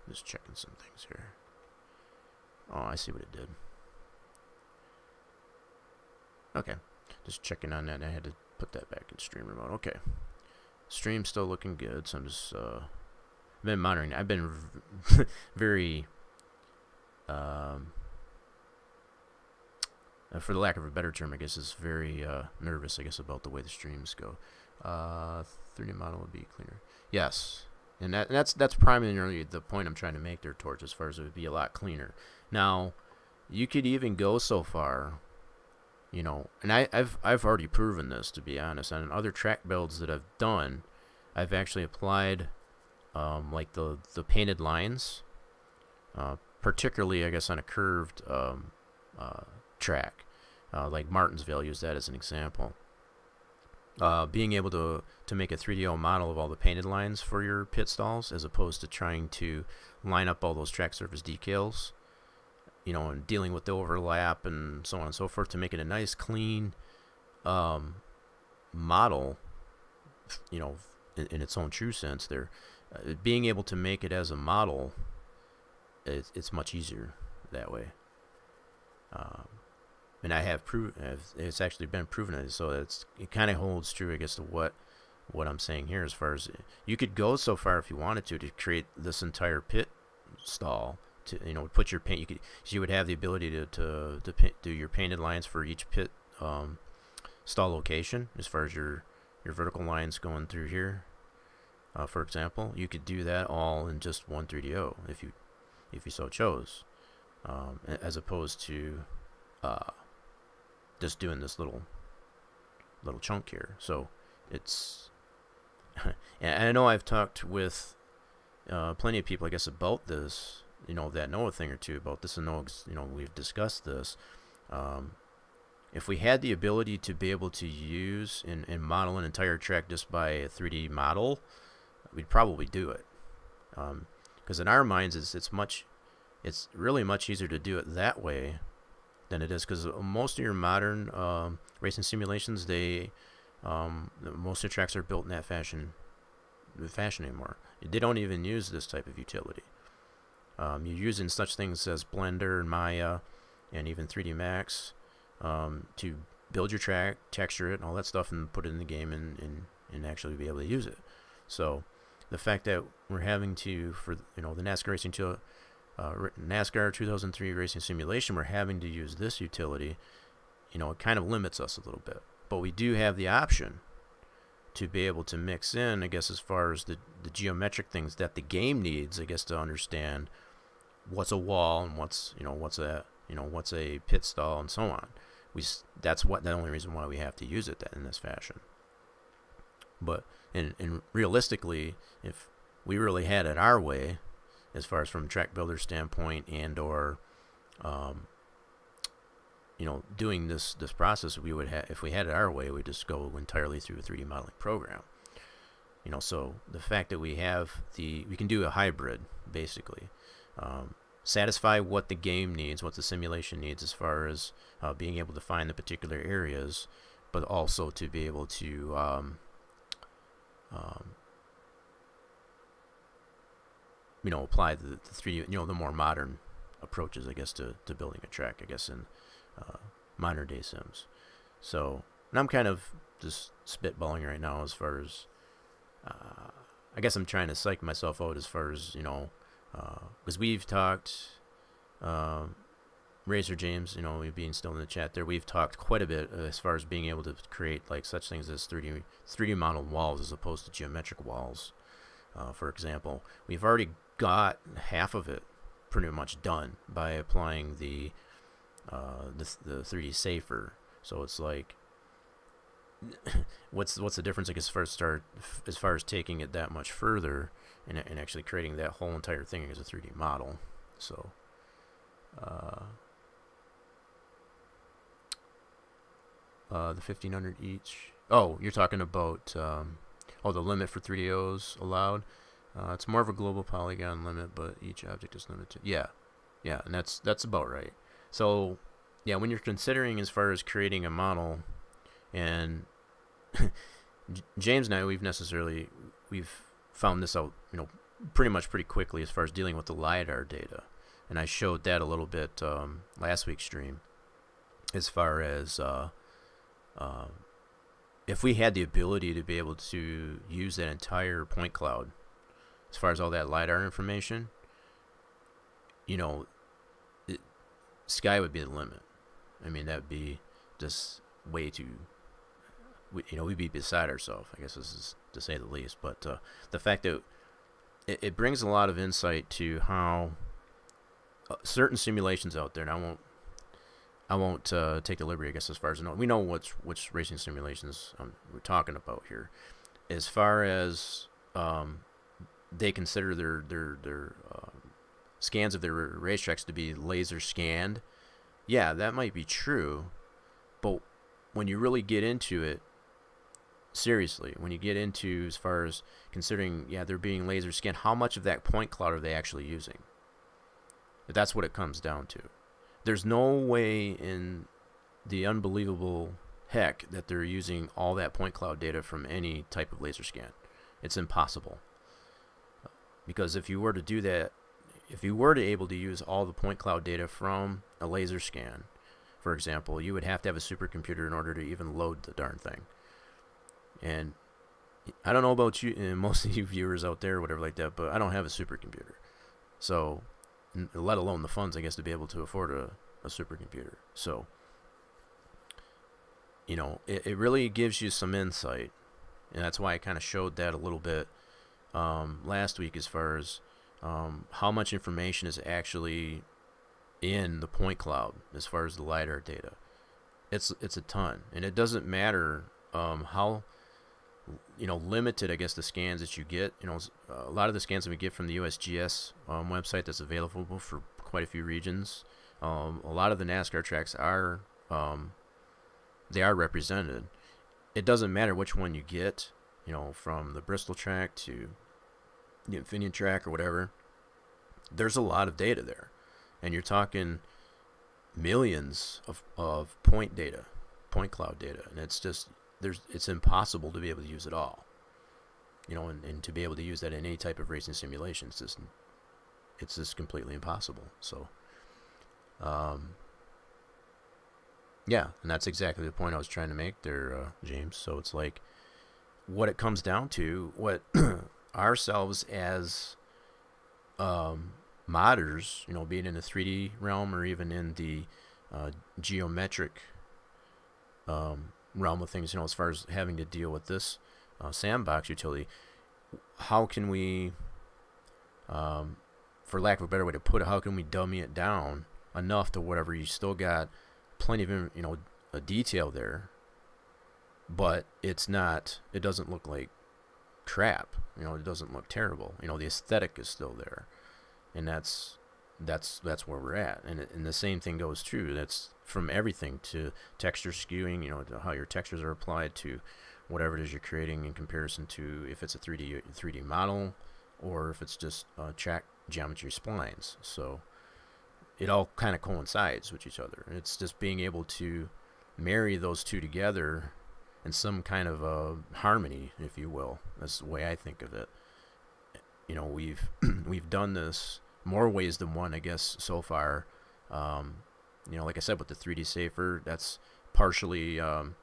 Speaker 1: Just checking some things here. Oh, I see what it did. Okay. Just checking on that. I had to put that back in streamer mode. Okay. Stream's still looking good, so I'm just uh been monitoring. I've been very um uh, for the lack of a better term, I guess, is very uh, nervous, I guess, about the way the streams go. Uh, 3D model would be cleaner. Yes, and, that, and that's that's primarily the point I'm trying to make there, Torch, as far as it would be a lot cleaner. Now, you could even go so far, you know, and I, I've I've already proven this to be honest. On other track builds that I've done, I've actually applied um, like the the painted lines, uh, particularly I guess on a curved um, uh, track, uh, like Martinsville. Use that as an example. Uh, being able to to make a 3DO model of all the painted lines for your pit stalls, as opposed to trying to line up all those track surface decals you know, and dealing with the overlap and so on and so forth to make it a nice, clean um, model, you know, in, in, its own true sense. There, uh, being able to make it as a model, it's, it's much easier that way. Um, and I have proven it's actually been proven, so it's it kind of holds true, I guess, to what what I'm saying here. As far as you could go so far if you wanted to to create this entire pit stall to you know put your paint you could you would have the ability to to, to do your painted lines for each pit um, stall location as far as your your vertical lines going through here. Uh, for example you could do that all in just one 3DO if you if you so chose um, as opposed to uh, just doing this little little chunk here. So it's and I know I've talked with uh, plenty of people I guess about this you know that know a thing or two about this and know you know we've discussed this. Um, if we had the ability to be able to use and, and model an entire track just by a 3D model we'd probably do it. Because um, in our minds it's, it's much it's really much easier to do it that way than it is because most of your modern um, racing simulations they um, most of the tracks are built in that fashion fashion anymore. They don't even use this type of utility um, you're using such things as Blender and Maya and even 3D Max um, to build your track, texture it, and all that stuff, and put it in the game and, and, and actually be able to use it. So the fact that we're having to, for you know the NASCAR Racing to, uh, NASCAR 2003 Racing Simulation, we're having to use this utility, you know, it kind of limits us a little bit. But we do have the option to be able to mix in, I guess, as far as the, the geometric things that the game needs, I guess, to understand what's a wall and what's you know what's a you know what's a pit stall and so on. We that's what the only reason why we have to use it that in this fashion. But and and realistically, if we really had it our way, as far as from track builder standpoint and or um, you know, doing this this process, we would have if we had it our way, we'd just go entirely through a 3D modeling program. You know, so the fact that we have the we can do a hybrid basically. Um, satisfy what the game needs, what the simulation needs as far as uh, being able to find the particular areas, but also to be able to um, um, you know apply the, the three you know the more modern approaches I guess to, to building a track I guess in uh, modern day sims. So and I'm kind of just spitballing right now as far as uh, I guess I'm trying to psych myself out as far as you know because uh, we've talked um, Razor James, you know, being still in the chat there, we've talked quite a bit as far as being able to create like such things as 3D 3D model walls as opposed to geometric walls. Uh, for example, we've already got half of it pretty much done by applying the uh, the, the 3D safer. So it's like, what's what's the difference like, as far as start as far as taking it that much further and, and actually creating that whole entire thing as a 3D model. So. Uh, uh, the 1500 each. Oh, you're talking about um, oh the limit for 3DOs allowed. Uh, it's more of a global polygon limit, but each object is limited. Yeah, yeah, and that's that's about right. So, yeah, when you're considering as far as creating a model, and James and I, we've necessarily we've found this out, you know, pretty much pretty quickly as far as dealing with the lidar data, and I showed that a little bit um, last week's stream, as far as uh, uh, if we had the ability to be able to use that entire point cloud as far as all that lidar information, you know, sky would be the limit. I mean, that'd be just way too. You know, we'd be beside ourselves. I guess this is to say the least. But uh, the fact that it, it, brings a lot of insight to how uh, certain simulations out there, and I won't, I won't uh, take the liberty, I guess, as far as I know. We know what's which racing simulations um, we're talking about here. As far as um, they consider their their their um, scans of their racetracks to be laser scanned. Yeah, that might be true, but when you really get into it, seriously, when you get into as far as considering, yeah, they're being laser scanned, how much of that point cloud are they actually using? That's what it comes down to. There's no way in the unbelievable heck that they're using all that point cloud data from any type of laser scan. It's impossible. Because if you were to do that, if you were to able to use all the point cloud data from a laser scan, for example, you would have to have a supercomputer in order to even load the darn thing. And I don't know about you, and most of you viewers out there, whatever like that, but I don't have a supercomputer. So, let alone the funds, I guess, to be able to afford a, a supercomputer. So, you know, it, it really gives you some insight. And that's why I kind of showed that a little bit um, last week as far as um, how much information is actually in the point cloud as far as the lidar data. It's it's a ton, and it doesn't matter um, how you know limited I guess the scans that you get. You know, a lot of the scans that we get from the USGS um, website that's available for quite a few regions. Um, a lot of the NASCAR tracks are um, they are represented. It doesn't matter which one you get you know, from the Bristol track to the Infineon track or whatever, there's a lot of data there. And you're talking millions of, of point data, point cloud data. And it's just, there's, it's impossible to be able to use it all. You know, and, and to be able to use that in any type of racing simulation, it's just, it's just completely impossible. So, um, yeah, and that's exactly the point I was trying to make there, uh, James. So it's like, what it comes down to, what ourselves as um, modders, you know, being in the 3D realm or even in the uh, geometric um, realm of things, you know, as far as having to deal with this uh, sandbox utility, how can we, um, for lack of a better way to put it, how can we dummy it down enough to whatever you still got plenty of, you know, a detail there but it's not it doesn't look like crap you know it doesn't look terrible you know the aesthetic is still there and that's that's that's where we're at, and and the same thing goes true. That's from everything to texture skewing, you know, how your textures are applied to whatever it is you're creating in comparison to if it's a 3D 3D model or if it's just track geometry splines. So it all kind of coincides with each other. It's just being able to marry those two together in some kind of a harmony, if you will. That's the way I think of it. You know, we've we've done this more ways than one, I guess, so far. Um, you know, like I said, with the 3D Safer, that's partially um,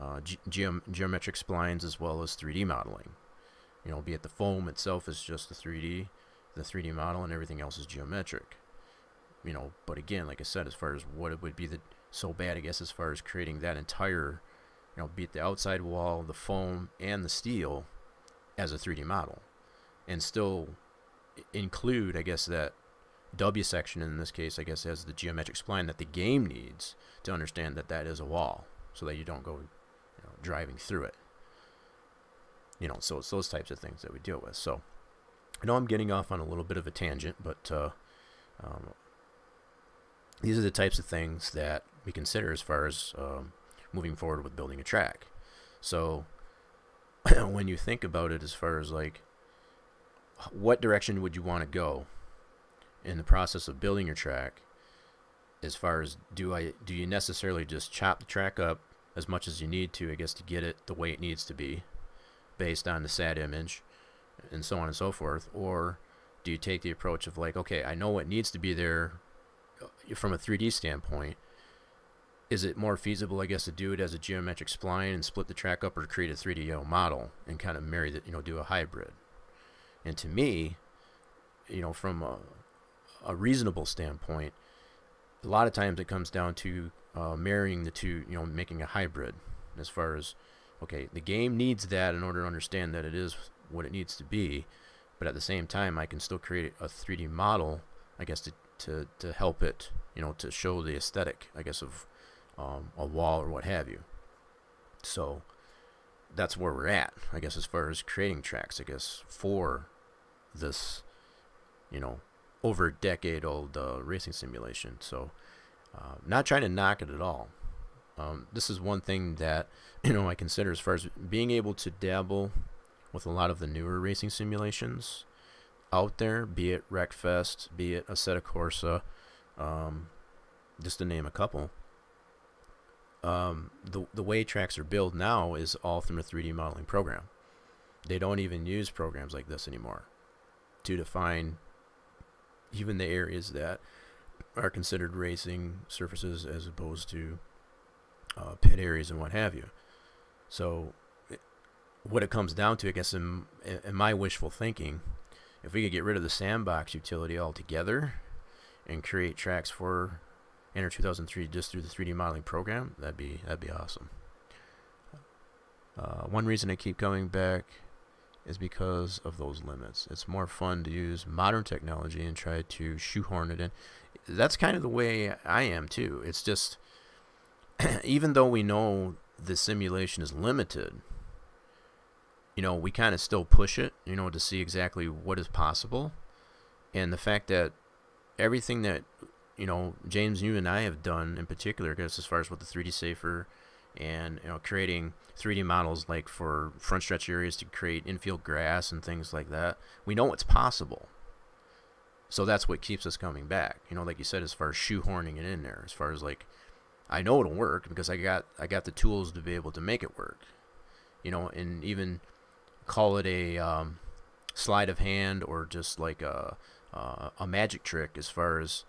Speaker 1: uh, ge- geom- geometric splines as well as 3D modeling. You know, be it the foam itself is just the 3D, the 3D model, and everything else is geometric. You know, but again, like I said, as far as what it would be the so bad, I guess, as far as creating that entire, you know, be it the outside wall, the foam, and the steel as a 3D model, and still include, I guess, that W section in this case, I guess, as the geometric spline that the game needs to understand that that is a wall, so that you don't go, you know, driving through it. You know, so it's those types of things that we deal with. So, I know I'm getting off on a little bit of a tangent, but uh, um, these are the types of things that we consider as far as um, moving forward with building a track. So, when you think about it, as far as like, what direction would you want to go in the process of building your track? As far as do I do you necessarily just chop the track up as much as you need to, I guess, to get it the way it needs to be, based on the sad image, and so on and so forth, or do you take the approach of like, okay, I know what needs to be there uh, from a 3D standpoint, is it more feasible, I guess, to do it as a geometric spline and split the track up, or create a 3D model and kind of marry that, you know, do a hybrid? And to me, you know, from a, a reasonable standpoint, a lot of times it comes down to uh, marrying the two, you know, making a hybrid. As far as, okay, the game needs that in order to understand that it is what it needs to be, but at the same time, I can still create a 3D model, I guess, to, to, to help it, you know, to show the aesthetic, I guess, of um, a wall or what have you. So that's where we're at, I guess, as far as creating tracks, I guess, for this, you know, over a decade old uh, racing simulation. So, uh, not trying to knock it at all. Um, this is one thing that, you know, I consider as far as being able to dabble with a lot of the newer racing simulations out there, be it Wreckfest, be it Assetto Corsa, um, just to name a couple. Um, the the way tracks are built now is all through a 3D modeling program. They don't even use programs like this anymore to define even the areas that are considered racing surfaces as opposed to uh, pit areas and what have you. So, it- what it comes down to, I guess, in, in my wishful thinking, if we could get rid of the sandbox utility altogether and create tracks for NR 2003 just through the 3D modeling program, that'd be that'd be awesome. Uh, one reason I keep coming back is because of those limits. It's more fun to use modern technology and try to shoehorn it in. That's kind of the way I am too. It's just, even though we know the simulation is limited, you know, we kind of still push it, you know, to see exactly what is possible. And the fact that everything that, you know, James, you and I have done in particular, because as far as with the 3D Safer and, you know, creating 3D models like for front stretch areas to create infield grass and things like that, we know it's possible. So that's what keeps us coming back. You know, like you said, as far as shoehorning it in there, as far as like, I know it'll work because I got I got the tools to be able to make it work. You know, and even call it a um, sleight of hand or just like a uh, a magic trick as far as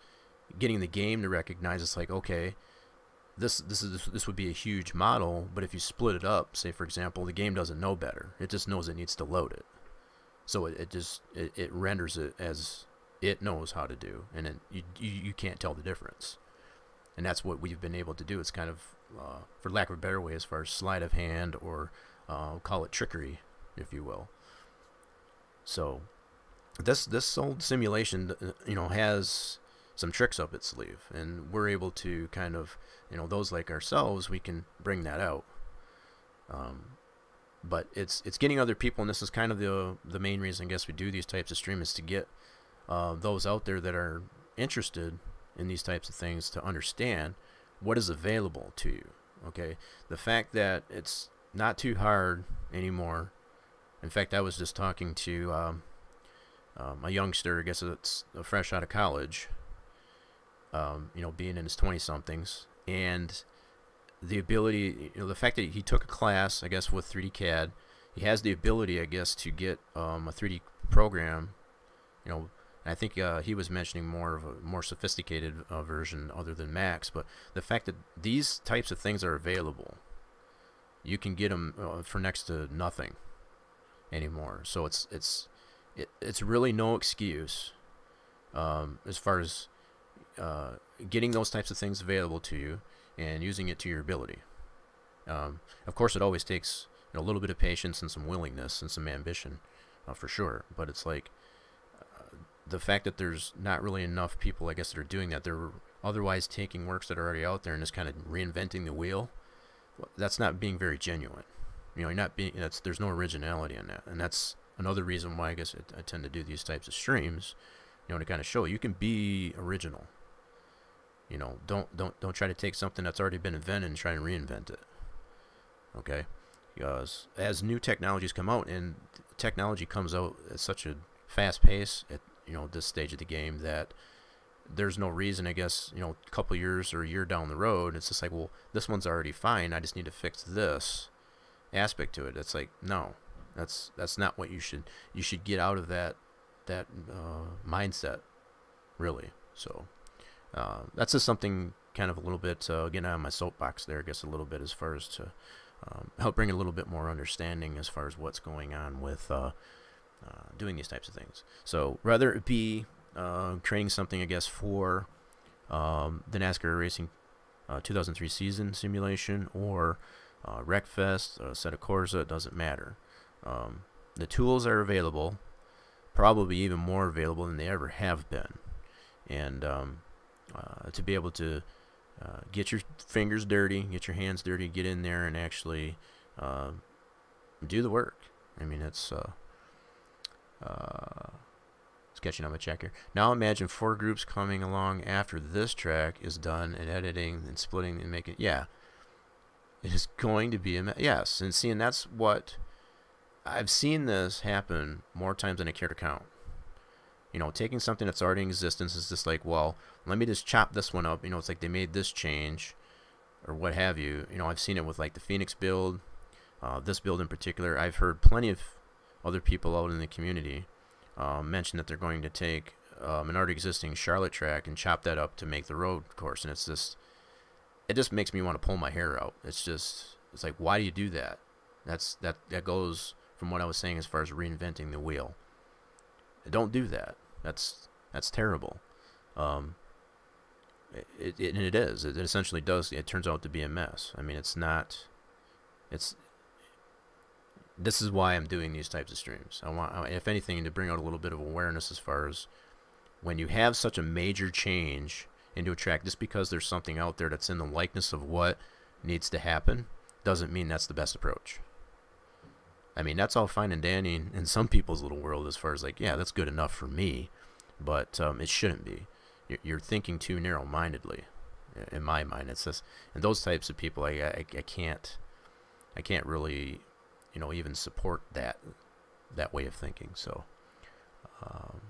Speaker 1: getting the game to recognize it's like okay this this is this would be a huge model but if you split it up say for example the game doesn't know better. It just knows it needs to load it. So it, it just it, it renders it as it knows how to do and it, you, you can't tell the difference. And that's what we've been able to do. It's kind of uh, for lack of a better way as far as sleight of hand or uh, call it trickery if you will. So this this old simulation uh, you know has some tricks up its sleeve and we're able to kind of you know those like ourselves we can bring that out um, but it's it's getting other people and this is kind of the the main reason I guess we do these types of streams is to get uh, those out there that are interested in these types of things to understand what is available to you. Okay, the fact that it's not too hard anymore. In fact, I was just talking to um, um, a youngster. I guess it's uh, fresh out of college. Um, you know, being in his twenty somethings, and the ability, you know, the fact that he took a class, I guess, with 3D CAD, he has the ability, I guess, to get um, a 3D program. You know, I think uh, he was mentioning more of a more sophisticated uh, version other than Max, but the fact that these types of things are available, you can get them uh, for next to nothing anymore. So it's it's it, it's really no excuse um, as far as uh, getting those types of things available to you and using it to your ability. Um, of course, it always takes you know, a little bit of patience and some willingness and some ambition, uh, for sure. But it's like uh, the fact that there's not really enough people, I guess, that are doing that. They're otherwise taking works that are already out there and just kind of reinventing the wheel. That's not being very genuine. You know, you're not being. That's there's no originality in that, and that's another reason why I guess I, I tend to do these types of streams. You know, to kind of show you can be original. You know, don't don't don't try to take something that's already been invented and try and reinvent it. Okay, because as new technologies come out and technology comes out at such a fast pace at you know this stage of the game that there's no reason I guess you know a couple years or a year down the road it's just like well this one's already fine I just need to fix this aspect to it. It's like no, that's that's not what you should you should get out of that that uh, mindset really. So. Uh, that's just something kind of a little bit uh, getting out of my soapbox there, I guess a little bit as far as to um, help bring a little bit more understanding as far as what's going on with uh, uh doing these types of things. So rather it be uh, creating something, I guess, for um, the NASCAR Racing uh, 2003 season simulation or uh, Wreckfest, uh, Assetto Corsa, it doesn't matter. Um, the tools are available, probably even more available than they ever have been. And um, uh, to be able to uh, get your fingers dirty, get your hands dirty, get in there and actually uh, do the work. I mean, it's uh, uh, sketching on my check here. Now imagine four groups coming along after this track is done and editing and splitting and making. Yeah, it is going to be a yes. And seeing that's what I've seen this happen more times than I care to count. You know, taking something that's already in existence is just like, well, let me just chop this one up. You know, it's like they made this change or what have you. You know, I've seen it with like the Phoenix build, uh, this build in particular. I've heard plenty of other people out in the community uh, mention that they're going to take um, an already existing Charlotte track and chop that up to make the road course. And it's just, it just makes me want to pull my hair out. It's just, it's like, why do you do that? That's that that goes from what I was saying as far as reinventing the wheel. Don't do that. That's that's terrible. Um, it, it, and it is. It essentially does. It turns out to be a mess. I mean, it's not. It's. This is why I'm doing these types of streams. I want, if anything, to bring out a little bit of awareness as far as when you have such a major change into a track, just because there's something out there that's in the likeness of what needs to happen, doesn't mean that's the best approach. I mean, that's all fine and dandy in some people's little world as far as like, yeah, that's good enough for me, but um, it shouldn't be. You're, thinking too narrow-mindedly, in my mind. It's just, and those types of people, I, I, I can't, I can't really, you know, even support that, that way of thinking. So, um,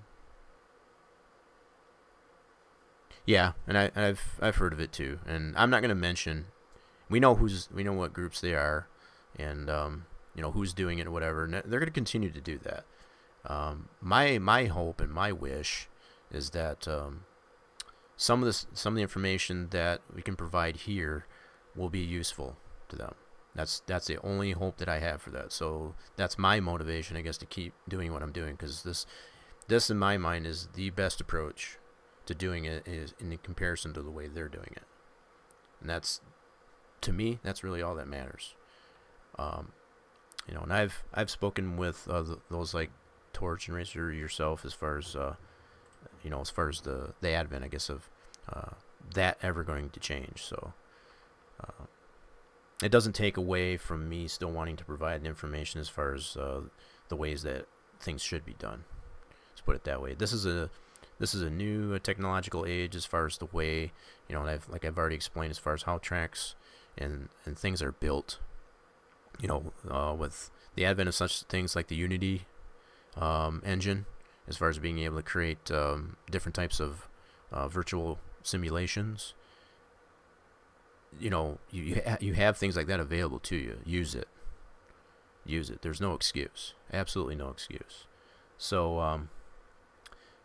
Speaker 1: yeah, and I, I've, I've heard of it too, and I'm not going to mention. We know who's, we know what groups they are, and um, you know who's doing it or whatever. And they're going to continue to do that. Um, my my hope and my wish is that um, some of this some of the information that we can provide here will be useful to them. That's that's the only hope that I have for that. So that's my motivation, I guess, to keep doing what I'm doing because this this in my mind is the best approach to doing it is in comparison to the way they're doing it. And that's to me, that's really all that matters. Um, you know, and I've I've spoken with uh, those like Torch and Racer yourself as far as uh, you know, as far as the the advent, I guess, of uh, that ever going to change. So uh, it doesn't take away from me still wanting to provide information as far as uh, the ways that things should be done. Let's put it that way. This is a this is a new uh, technological age as far as the way you know, I've like I've already explained as far as how tracks and and things are built. You know, uh, with the advent of such things like the Unity um, engine, as far as being able to create um, different types of uh, virtual simulations. You know, you you, ha- you have things like that available to you. Use it. Use it. There's no excuse. Absolutely no excuse. So, um,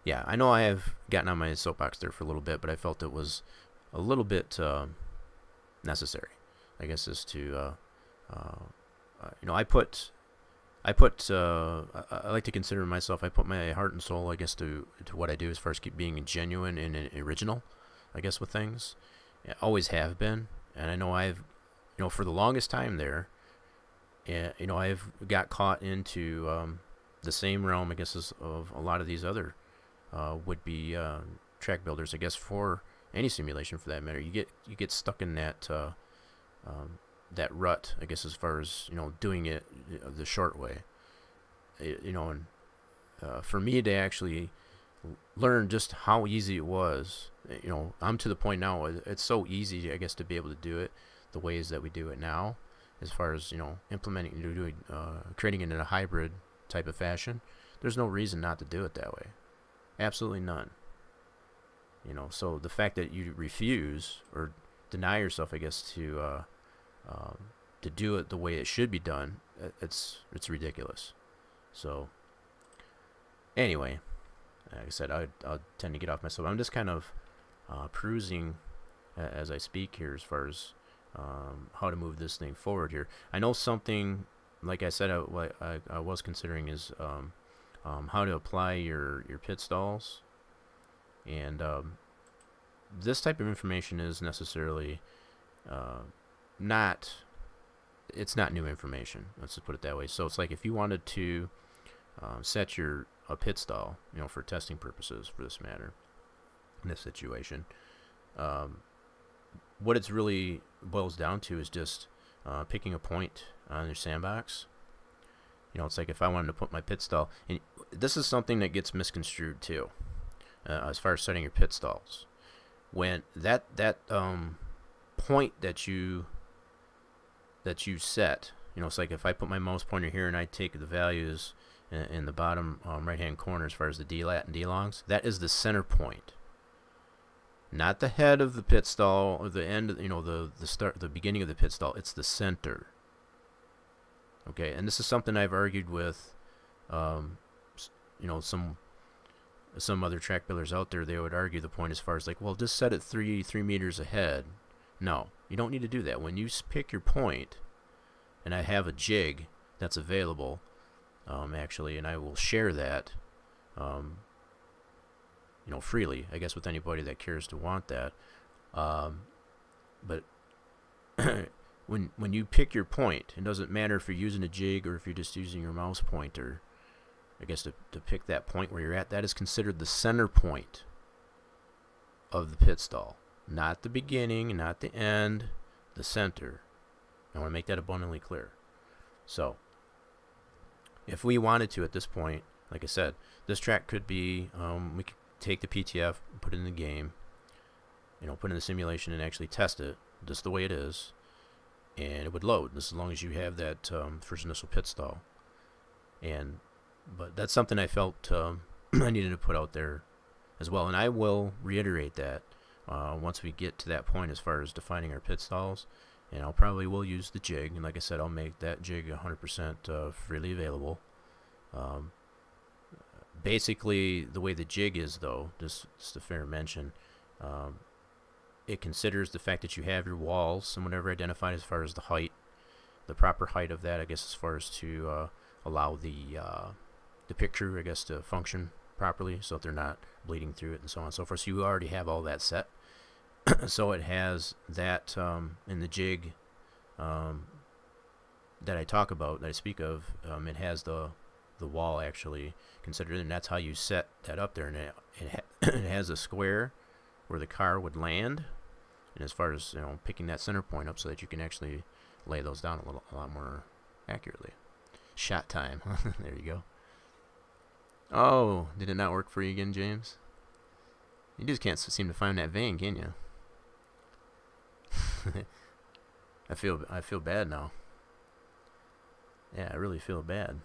Speaker 1: yeah, I know I have gotten on my soapbox there for a little bit, but I felt it was a little bit uh, necessary. I guess is to, uh, uh, you know, I put, I put, uh, I, like to consider myself. I put my heart and soul, I guess, to to what I do as far as keep being genuine and original. I guess with things, I always have been, and I know I've, you know, for the longest time there, and you know, I've got caught into um, the same realm, I guess, as of a lot of these other uh, would be uh, track builders. I guess for any simulation for that matter, you get you get stuck in that uh, um, that rut. I guess as far as you know, doing it the short way. It, you know, and uh, for me to actually learn just how easy it was. You know, I'm to the point now. It's so easy, I guess, to be able to do it the ways that we do it now, as far as you know, implementing, doing, uh, creating it in a hybrid type of fashion. There's no reason not to do it that way. Absolutely none. You know, so the fact that you refuse or deny yourself, I guess, to uh, um, to do it the way it should be done, it's it's ridiculous. So anyway, like I said, I I tend to get off myself. I'm just kind of uh, perusing as I speak here, as far as um, how to move this thing forward here. I know something, like I said, I, I, I was considering is um, um, how to apply your, your pit stalls. And um, this type of information is necessarily uh, not, it's not new information. Let's just put it that way. So it's like if you wanted to uh, set your a pit stall, you know, for testing purposes for this matter, in this situation, um, what it's really boils down to is just uh, picking a point on your sandbox you know, it's like if I wanted to put my pit stall, and this is something that gets misconstrued too, uh, as far as setting your pit stalls. When that that um, point that you that you set, you know, it's like if I put my mouse pointer here and I take the values in, in the bottom um, right hand corner as far as the D-lat and D-longs, that is the center point. Not the head of the pit stall or the end, you know, the the start, the beginning of the pit stall. It's the center. Okay, and this is something I've argued with, um, you know, some some other track builders out there. They would argue the point as far as like, well, just set it three three meters ahead. No, you don't need to do that. When you pick your point, and I have a jig that's available, um, actually, and I will share that, um, you know, freely. I guess with anybody that cares to want that. Um, but when when you pick your point, it doesn't matter if you're using a jig or if you're just using your mouse pointer. I guess to, to pick that point where you're at, that is considered the center point of the pit stall. Not the beginning, not the end, the center. I want to make that abundantly clear. So, if we wanted to at this point, like I said, this track could be, um, we could take the PTF, put it in the game, you know, put in the simulation and actually test it just the way it is and it would load as long as you have that um, first initial pit stall. And but that's something I felt um, I needed to put out there as well, and I will reiterate that uh, once we get to that point as far as defining our pit stalls. And I'll probably will use the jig, and like I said, I'll make that jig 100% uh, freely available. Um, basically, the way the jig is, though, just, just a fair mention, um, it considers the fact that you have your walls and whatever identified as far as the height, the proper height of that, I guess, as far as to uh, allow the uh, the picture, I guess, to function properly, so that they're not bleeding through it and so on and so forth. So you already have all that set. so it has that um, in the jig um, that I talk about, that I speak of. Um, it has the the wall actually considered, and that's how you set that up there. And it it, ha it has a square where the car would land and as far as you know picking that center point up so that you can actually lay those down a little a lot more accurately shot time there you go oh did it not work for you again James You just can't seem to find that vein, can you? I feel I feel bad now. Yeah, I really feel bad.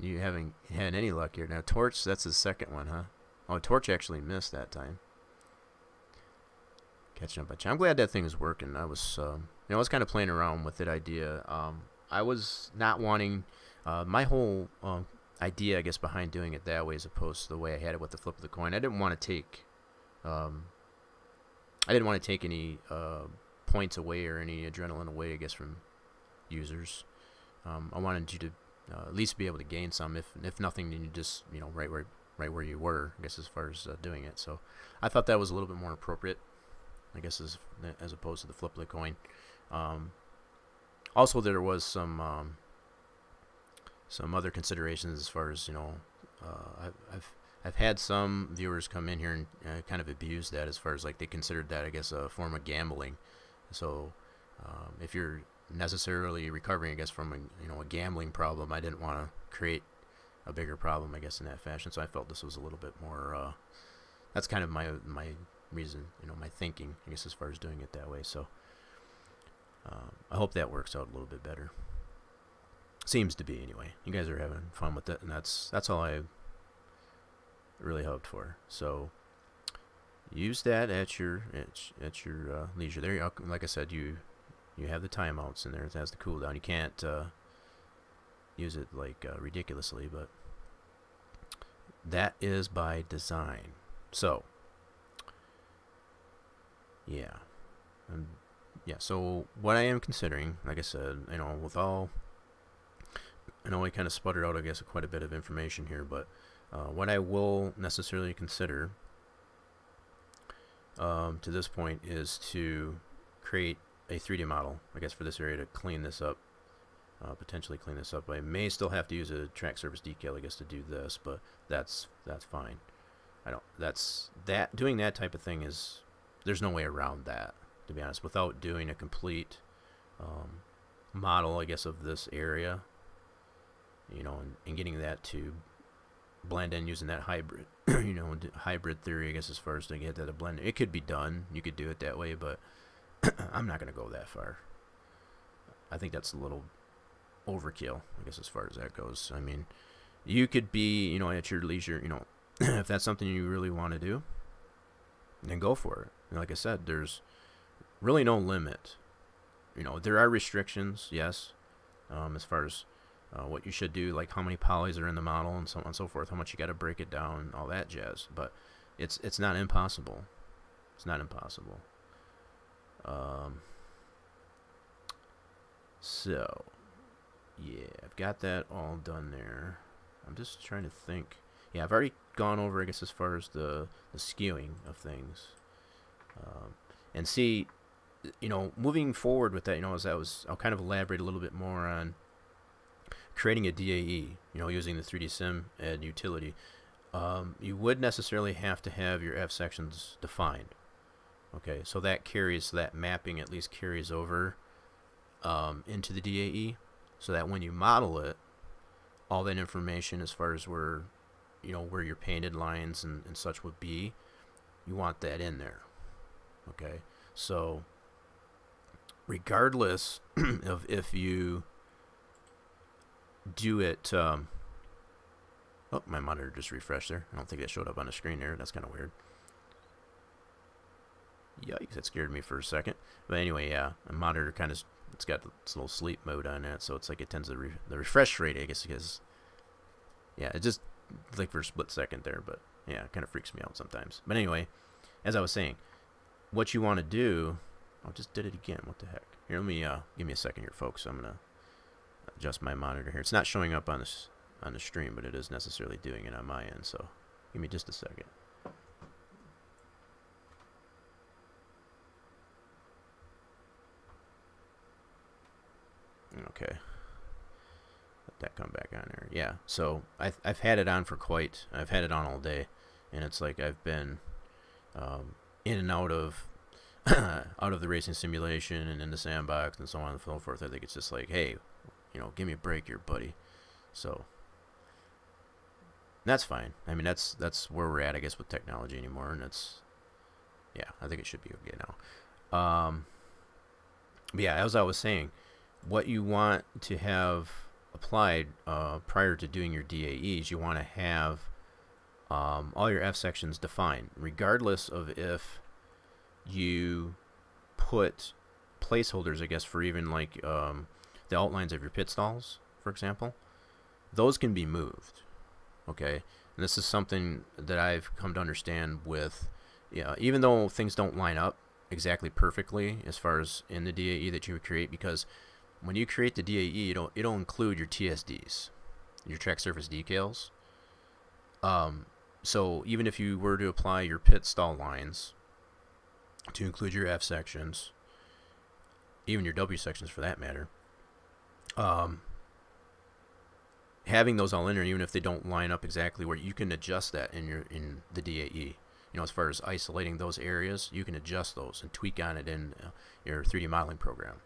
Speaker 1: You haven't had any luck here. Now Torch, that's the second one, huh? Oh, Torch actually missed that time. Catching up. I'm glad that thing is working. I was, um, you know, I was kind of playing around with that idea. Um, I was not wanting uh, my whole um, idea, I guess, behind doing it that way, as opposed to the way I had it with the flip of the coin. I didn't want to take, um, I didn't want to take any uh, points away or any adrenaline away, I guess, from users. Um, I wanted you to uh, at least be able to gain some, if if nothing, then you just you know right where right where you were, I guess, as far as uh, doing it. So I thought that was a little bit more appropriate, I guess, as as opposed to the flip of the coin. Um, also, there was some um, some other considerations as far as you know. Uh, I've, I've I've had some viewers come in here and uh, kind of abuse that as far as like they considered that I guess a form of gambling. So um, if you're necessarily recovering, I guess, from a you know a gambling problem, I didn't want to create a bigger problem, I guess, in that fashion. So I felt this was a little bit more. Uh, that's kind of my my reason, you know, my thinking, I guess, as far as doing it that way. So um, I hope that works out a little bit better. Seems to be anyway. You guys are having fun with it, and that's that's all I really hoped for. So use that at your at, at your uh, leisure. There, you, like I said, you you have the timeouts in there. It has the cooldown. You can't uh, use it like uh, ridiculously, but that is by design. So yeah, yeah. So what I am considering, like I said, you know, with all I know I kind of sputtered out, I guess, quite a bit of information here, but uh, what I will necessarily consider um, to this point is to create a 3D model, I guess, for this area to clean this up, uh, potentially clean this up. I may still have to use a track surface decal, I guess, to do this, but that's that's fine. I don't. That's that. Doing that type of thing is there's no way around that, to be honest. Without doing a complete um, model, I guess, of this area, you know, and, and getting that to blend in using that hybrid, you know, hybrid theory, I guess, as far as to get that to blend. It could be done. You could do it that way, but I'm not going to go that far. I think that's a little overkill, I guess, as far as that goes. I mean, you could be, you know, at your leisure, you know, if that's something you really want to do, then go for it. And like I said, there's really no limit. You know, there are restrictions, yes, um, as far as uh, what you should do, like how many polys are in the model and so on and so forth, how much you got to break it down, all that jazz. But it's it's not impossible. It's not impossible. Um, so, yeah, I've got that all done there. I'm just trying to think. Yeah, I've already gone over, I guess, as far as the, the skewing of things. Um, and see, you know, moving forward with that, you know, as I was, I'll kind of elaborate a little bit more on creating a DAE, you know, using the 3D Sim Ed utility. Um, you would necessarily have to have your F sections defined. Okay, so that carries, that mapping at least carries over um, into the DAE, so that when you model it, all that information as far as where, you know, where your painted lines and, and such would be, you want that in there. Okay, so regardless of if you do it, um, oh, my monitor just refreshed there. I don't think that showed up on the screen there. That's kind of weird. Yikes, that scared me for a second. But anyway, yeah, my monitor kind of it's got its little sleep mode on it, so it's like it tends to re- the refresh rate, I guess, because yeah, it just like for a split second there, but yeah, it kind of freaks me out sometimes. But anyway, as I was saying, what you want to do, I just did it again. What the heck? Here, let me uh, give me a second here, folks. I'm gonna adjust my monitor here. It's not showing up on this on the stream, but it is necessarily doing it on my end. So give me just a second. Okay. Let that come back on there. Yeah. So I've I've had it on for quite. I've had it on all day, and it's like I've been um, in and out of out of the racing simulation and in the sandbox and so on and so forth. I think it's just like, hey, you know, give me a break here, buddy. So that's fine. I mean, that's that's where we're at, I guess, with technology anymore, and it's yeah, I think it should be okay now. Um, but yeah, as I was saying, what you want to have applied uh, prior to doing your DAEs, you want to have um, all your F sections defined, regardless of if you put placeholders, I guess, for even like um, the outlines of your pit stalls, for example. Those can be moved, okay? And this is something that I've come to understand with, yeah, even though things don't line up exactly perfectly as far as in the DAE that you would create, because when you create the DAE, it'll it'll include your TSDs, your track surface decals. Um, so even if you were to apply your pit stall lines to include your F sections, even your W sections for that matter, um, having those all in there, even if they don't line up exactly where you can adjust that in your in the DAE. You know, as far as isolating those areas, you can adjust those and tweak on it in uh, your 3D modeling program.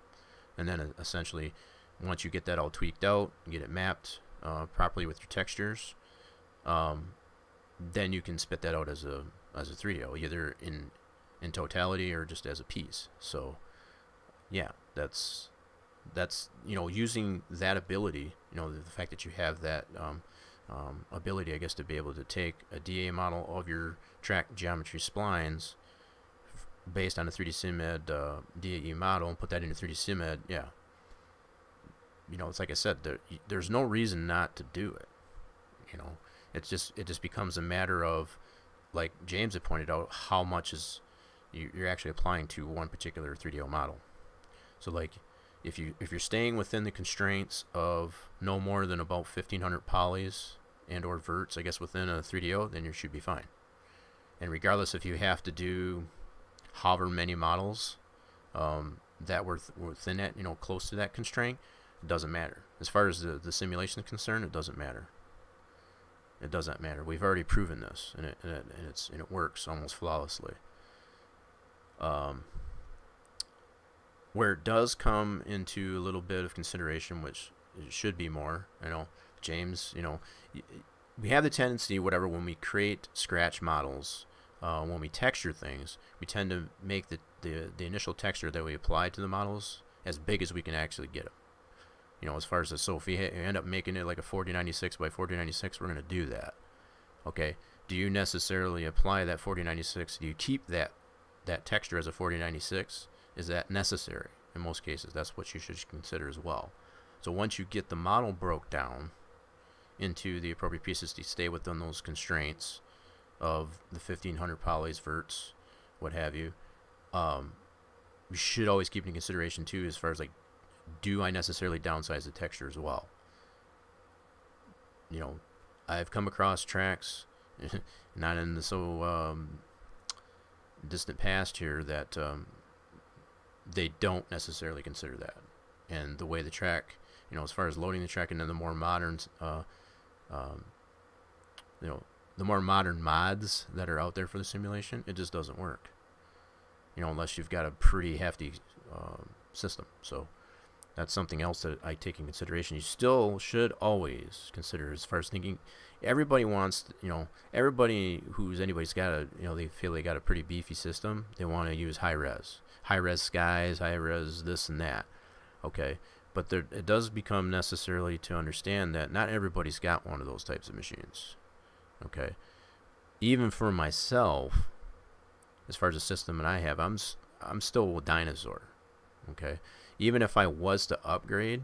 Speaker 1: And then uh, essentially, once you get that all tweaked out, and get it mapped uh, properly with your textures, um, then you can spit that out as a as a 3DO, either in in totality or just as a piece. So, yeah, that's that's you know using that ability, you know, the, the fact that you have that um, um, ability, I guess, to be able to take a DA model of your track geometry splines based on a 3D SimEd uh, DAE model and put that into 3D SimEd, yeah. You know, it's like I said, there, there's no reason not to do it. You know, it's just it just becomes a matter of, like James had pointed out, how much is you, you're actually applying to one particular 3DO model. So like, if you if you're staying within the constraints of no more than about 1500 polys and or verts, I guess within a 3DO, then you should be fine. And regardless if you have to do however many models um, that were th- within that, you know, close to that constraint, it doesn't matter. As far as the, the simulation is concerned, it doesn't matter. It doesn't matter. We've already proven this, and it, and it, and it's, and it works almost flawlessly. Um, where it does come into a little bit of consideration, which should be more. you know James, you know, we have the tendency, whatever, when we create scratch models, uh, when we texture things, we tend to make the, the the initial texture that we apply to the models as big as we can actually get them. You know, as far as the so if we end up making it like a 4096 by 4096, we're going to do that. Okay. Do you necessarily apply that 4096? Do you keep that that texture as a 4096? Is that necessary? In most cases, that's what you should consider as well. So once you get the model broke down into the appropriate pieces to stay within those constraints of the 1500 polys, verts, what have you, um, you should always keep in consideration too as far as like, do I necessarily downsize the texture as well? You know, I've come across tracks, not in the so um, distant past here, that um, they don't necessarily consider that. And the way the track, you know, as far as loading the track into the more modern, uh, um, you know, the more modern mods that are out there for the simulation, it just doesn't work. You know, unless you've got a pretty hefty um, system. So that's something else that I take in consideration. You still should always consider as far as thinking. Everybody wants, you know, everybody who's anybody's got a, you know, they feel they got a pretty beefy system. They want to use high res, high res skies, high res this and that. Okay, but there, it does become necessarily to understand that not everybody's got one of those types of machines. Okay, even for myself, as far as the system that I have, I'm I'm still a dinosaur. Okay, even if I was to upgrade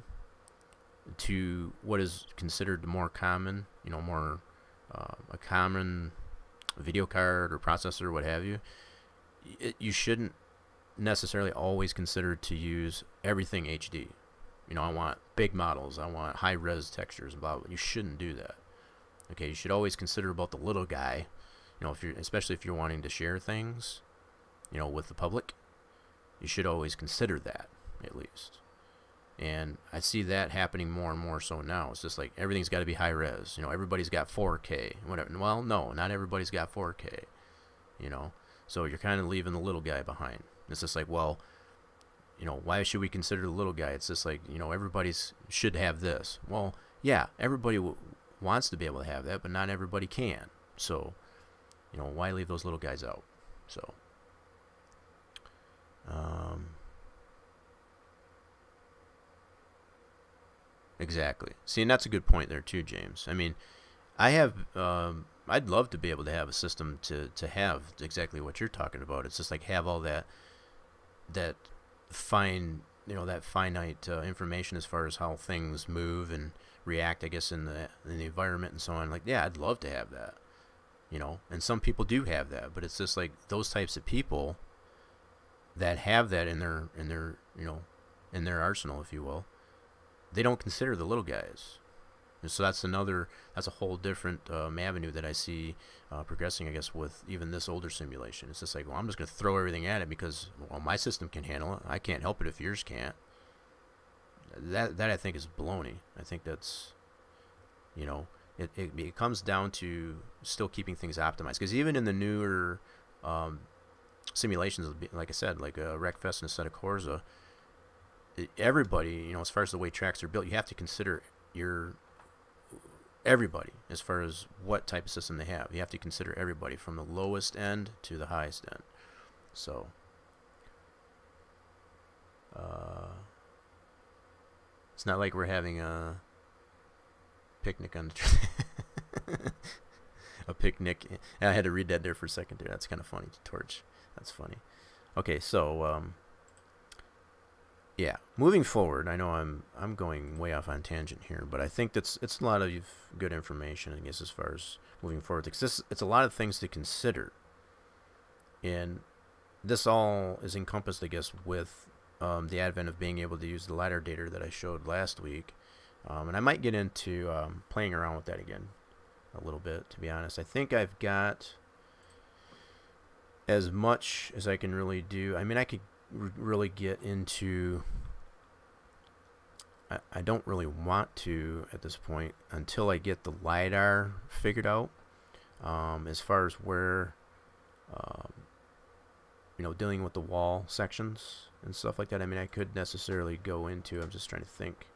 Speaker 1: to what is considered more common, you know, more uh, a common video card or processor, what have you, it, you shouldn't necessarily always consider to use everything HD. You know, I want big models, I want high res textures, blah, blah. You shouldn't do that. Okay, you should always consider about the little guy. You know, if you're especially if you're wanting to share things, you know, with the public, you should always consider that at least. And I see that happening more and more so now. It's just like everything's got to be high res. You know, everybody's got 4K, whatever. Well, no, not everybody's got 4K. You know, so you're kind of leaving the little guy behind. It's just like, well, you know, why should we consider the little guy? It's just like, you know, everybody's should have this. Well, yeah, everybody wants to be able to have that, but not everybody can. So, you know, why leave those little guys out? So, um, exactly. See, and that's a good point there too, James. I mean, I have, um, I'd love to be able to have a system to to have exactly what you're talking about. It's just like have all that that fine, you know, that finite uh, information as far as how things move and react. I guess in the in the environment and so on. Like, yeah, I'd love to have that. You know, and some people do have that, but it's just like those types of people that have that in their in their you know in their arsenal, if you will. They don't consider the little guys. And so that's another, that's a whole different um, avenue that I see uh, progressing, I guess, with even this older simulation. It's just like, well, I'm just going to throw everything at it because, well, my system can handle it. I can't help it if yours can't. That, that I think is baloney. I think that's, you know, it, it, it comes down to still keeping things optimized. Because even in the newer um, simulations, like I said, like a Wreckfest and a Set Assetto Corsa, everybody, you know, as far as the way tracks are built, you have to consider your everybody as far as what type of system they have. You have to consider everybody from the lowest end to the highest end. So, uh, it's not like we're having a picnic on the a picnic. I had to read that there for a second there. That's kind of funny. Torch. That's funny. Okay, so um, yeah, moving forward, I know I'm I'm going way off on tangent here, but I think that's it's a lot of good information, I guess, as far as moving forward. Because this, it's a lot of things to consider, and this all is encompassed, I guess, with um, the advent of being able to use the lidar data that I showed last week, um, and I might get into um, playing around with that again a little bit. To be honest, I think I've got as much as I can really do. I mean, I could really get into I, I don't really want to at this point until I get the LiDAR figured out um, as far as where um, you know dealing with the wall sections and stuff like that. I mean I could necessarily go into I'm just trying to think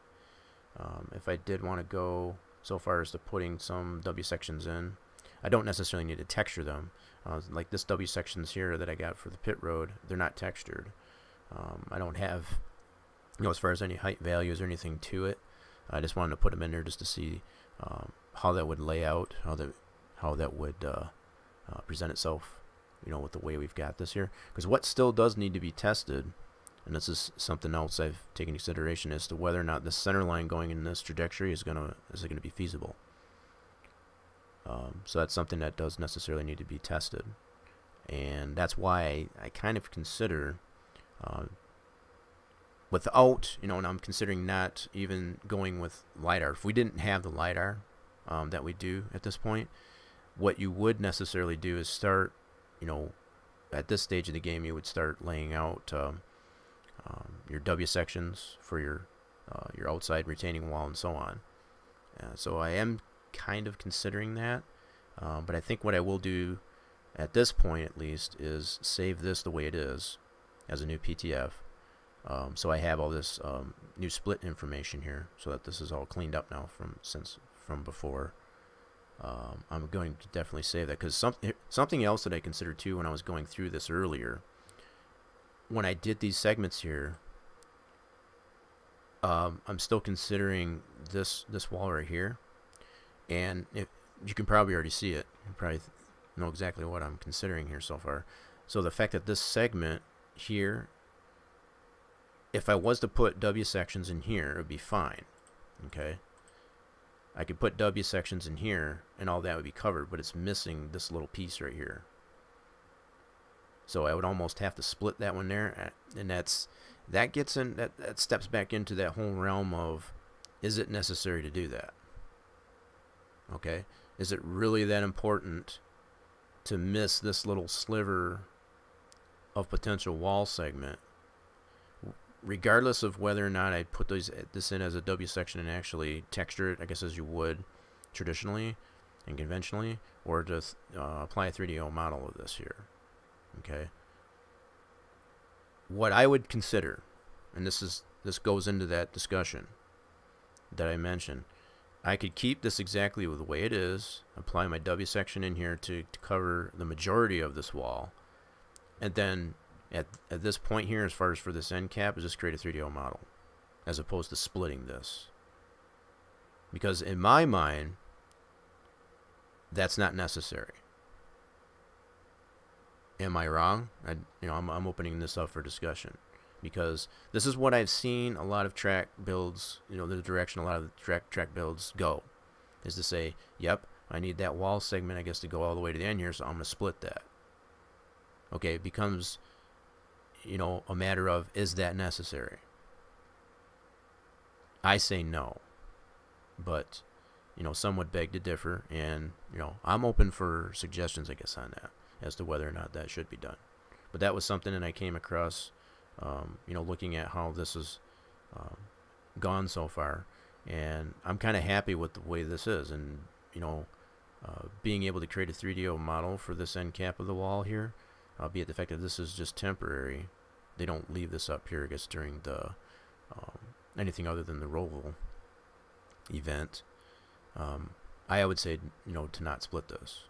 Speaker 1: um, if I did want to go so far as to putting some W sections in. I don't necessarily need to texture them. Uh, like this W sections here that I got for the pit road they're not textured um, I don't have, you know, as far as any height values or anything to it. I just wanted to put them in there just to see um, how that would lay out, how that how that would uh, uh, present itself, you know, with the way we've got this here. Because what still does need to be tested, and this is something else I've taken consideration as to whether or not the center line going in this trajectory is gonna is it gonna be feasible. Um, so that's something that does necessarily need to be tested, and that's why I, I kind of consider uh, without, you know, and I'm considering not even going with LiDAR. If we didn't have the LiDAR um, that we do at this point, what you would necessarily do is start, you know, at this stage of the game, you would start laying out um, um, your W sections for your uh, your outside retaining wall and so on. Uh, so I am kind of considering that, uh, but I think what I will do at this point at least is save this the way it is as a new PTF. Um, so I have all this um, new split information here, so that this is all cleaned up now from since from before. Um, I'm going to definitely save that because something something else that I considered too when I was going through this earlier. When I did these segments here, um, I'm still considering this this wall right here, and if, you can probably already see it. You probably know exactly what I'm considering here so far. So the fact that this segment here, if I was to put W sections in here, it would be fine. Okay. I could put W sections in here and all that would be covered, but it's missing this little piece right here. So I would almost have to split that one there, and that's that gets in that that steps back into that whole realm of is it necessary to do that? Okay? Is it really that important to miss this little sliver of potential wall segment, regardless of whether or not I put this in as a W section and actually texture it, I guess as you would traditionally and conventionally, or just uh, apply a 3DO model of this here. Okay. What I would consider, and this is this goes into that discussion that I mentioned, I could keep this exactly the way it is, apply my W section in here to, to cover the majority of this wall, and then at, at this point here, as far as for this end cap, is just create a 3DO model, as opposed to splitting this. Because in my mind, that's not necessary. Am I wrong? I, you know, I'm, I'm opening this up for discussion because this is what I've seen a lot of track builds, you know, the direction a lot of track track builds go, is to say, yep, I need that wall segment, I guess, to go all the way to the end here, so I'm going to split that. Okay, it becomes, you know, a matter of, is that necessary? I say no, but, you know, some would beg to differ, and, you know, I'm open for suggestions, I guess, on that, as to whether or not that should be done. But that was something that I came across um, you know, looking at how this has um, gone so far. And I'm kind of happy with the way this is. And, you know, uh, being able to create a 3DO model for this end cap of the wall here, albeit the fact that this is just temporary, they don't leave this up here, I guess, during the um, anything other than the roll event. Um, I would say, you know, to not split this.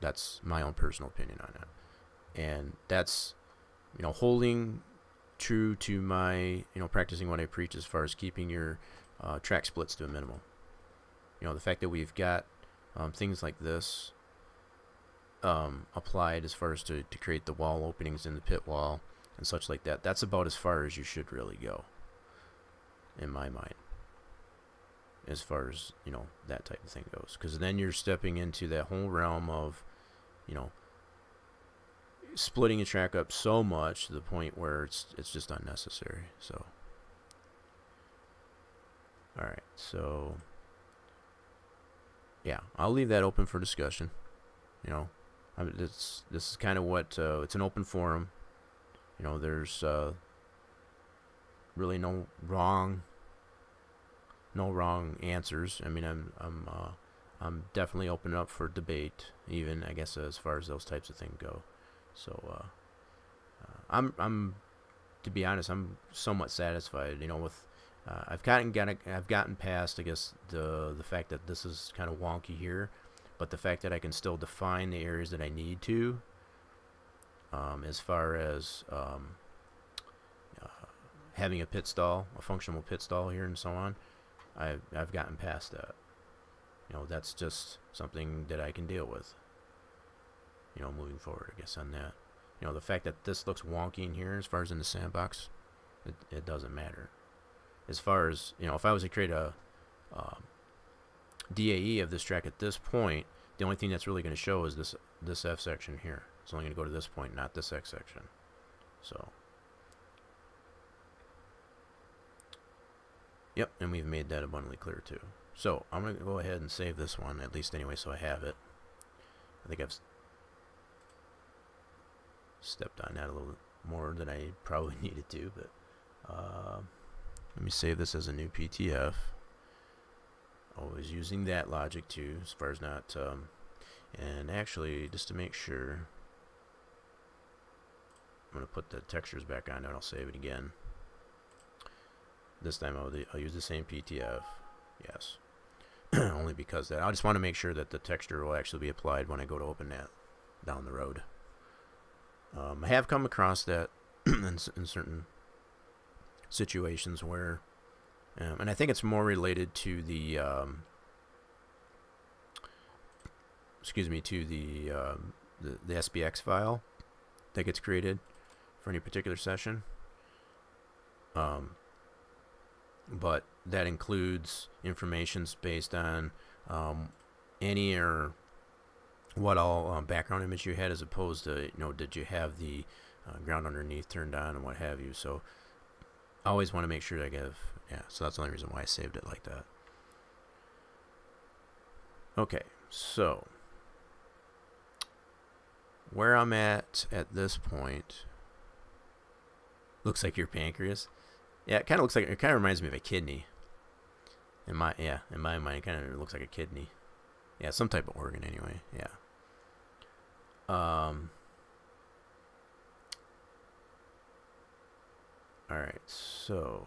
Speaker 1: That's my own personal opinion on it. And that's, you know, holding true to my, you know, practicing what I preach as far as keeping your uh, track splits to a minimal. You know, the fact that we've got um, things like this um, applied as far as to, to create the wall openings in the pit wall and such like that, that's about as far as you should really go, in my mind, as far as, you know, that type of thing goes. Because then you're stepping into that whole realm of, you know, splitting a track up so much to the point where it's it's just unnecessary. So, all right, so yeah, I'll leave that open for discussion. You know, I mean, this this is kind of what uh, it's an open forum. You know, there's uh, really no wrong, no wrong answers. I mean, I'm I'm uh, I'm definitely open up for debate, even I guess as far as those types of things go. So uh, uh, I'm I'm to be honest, I'm somewhat satisfied. You know, with uh, I've gotten, gotten I've gotten past I guess the the fact that this is kind of wonky here, but the fact that I can still define the areas that I need to. Um, as far as um, uh, having a pit stall, a functional pit stall here, and so on, I've I've gotten past that. You know, that's just something that I can deal with you know, moving forward, I guess, on that. You know, the fact that this looks wonky in here as far as in the sandbox, it, it doesn't matter. As far as, you know, if I was to create a um, DAE of this track at this point, the only thing that's really going to show is this this F section here. It's only going to go to this point, not this X section. So, yep, and we've made that abundantly clear too. So, I'm going to go ahead and save this one, at least anyway, so I have it. I think I've stepped on that a little more than I probably needed to, but uh, let me save this as a new PTF. Always using that logic too, as far as not, um, and actually, just to make sure, I'm going to put the textures back on and I'll save it again. This time I'll, I'll use the same PTF, yes. Only because that, I just want to make sure that the texture will actually be applied when I go to open that down the road. Um, I have come across that in, in, certain situations where, um, and I think it's more related to the, um, excuse me, to the, um, the, the SBX file that gets created for any particular session. Um, but that includes information based on um, any or what all background image you had as opposed to, you know, did you have the uh, ground underneath turned on and what have you. So I always want to make sure I give, yeah, so that's the only reason why I saved it like that. Okay, so where I'm at at this point looks like your pancreas. Yeah, it kind of looks like, it kind of reminds me of a kidney. In my, yeah, in my mind, it kind of looks like a kidney. Yeah, some type of organ anyway, yeah. Um, all right, so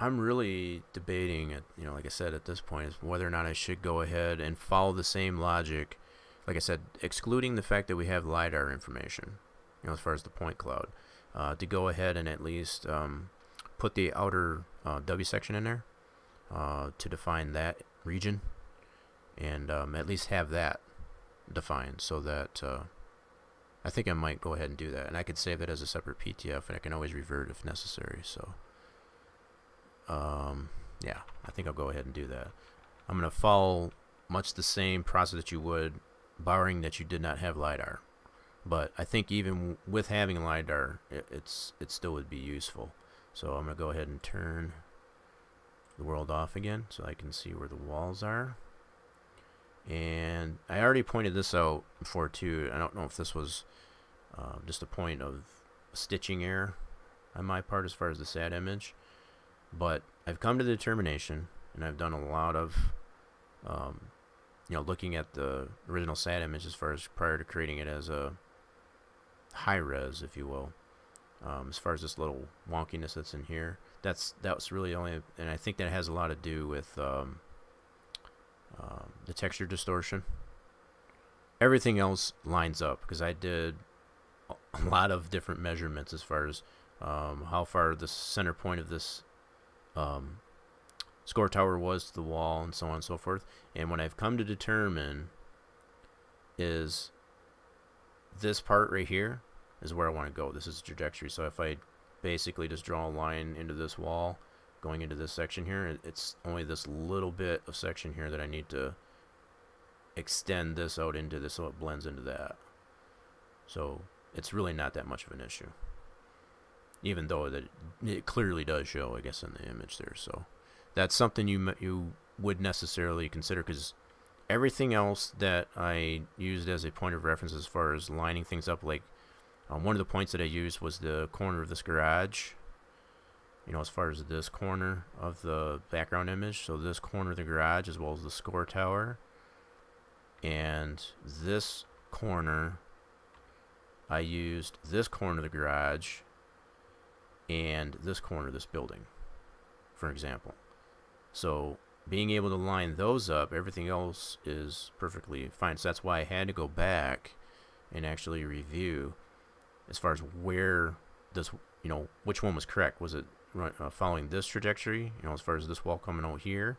Speaker 1: I'm really debating, at, you know, like I said at this point, is whether or not I should go ahead and follow the same logic. Like I said, excluding the fact that we have lidar information, you know, as far as the point cloud, uh, to go ahead and at least um, put the outer uh, W section in there uh, to define that region, and um, at least have that defined so that uh, I think I might go ahead and do that, and I could save it as a separate PTF, and I can always revert if necessary. So. Um, yeah, I think I'll go ahead and do that. I'm going to follow much the same process that you would, barring that you did not have LiDAR. But I think even with having LiDAR, it, it's it still would be useful. So I'm going to go ahead and turn the world off again so I can see where the walls are. And I already pointed this out before too. I don't know if this was uh, just a point of stitching error on my part as far as the sat image. But I've come to the determination, and I've done a lot of, um, you know, looking at the original sat image as far as prior to creating it as a high res, if you will. Um, as far as this little wonkiness that's in here, that's that's really only, and I think that has a lot to do with um, um, the texture distortion. Everything else lines up because I did a lot of different measurements as far as um, how far the center point of this um, score tower was to the wall and so on and so forth. And what I've come to determine is this part right here is where I want to go. This is the trajectory. So if I basically just draw a line into this wall going into this section here, it's only this little bit of section here that I need to extend this out into this so it blends into that. So it's really not that much of an issue even though that it clearly does show, I guess, in the image there. So that's something you you would necessarily consider because everything else that I used as a point of reference as far as lining things up, like um, one of the points that I used was the corner of this garage. You know, as far as this corner of the background image, so this corner of the garage as well as the score tower, and this corner, I used this corner of the garage and this corner of this building, for example. So being able to line those up, everything else is perfectly fine. So that's why I had to go back and actually review as far as where this, you know, which one was correct. Was it uh, following this trajectory, you know, as far as this wall coming out here,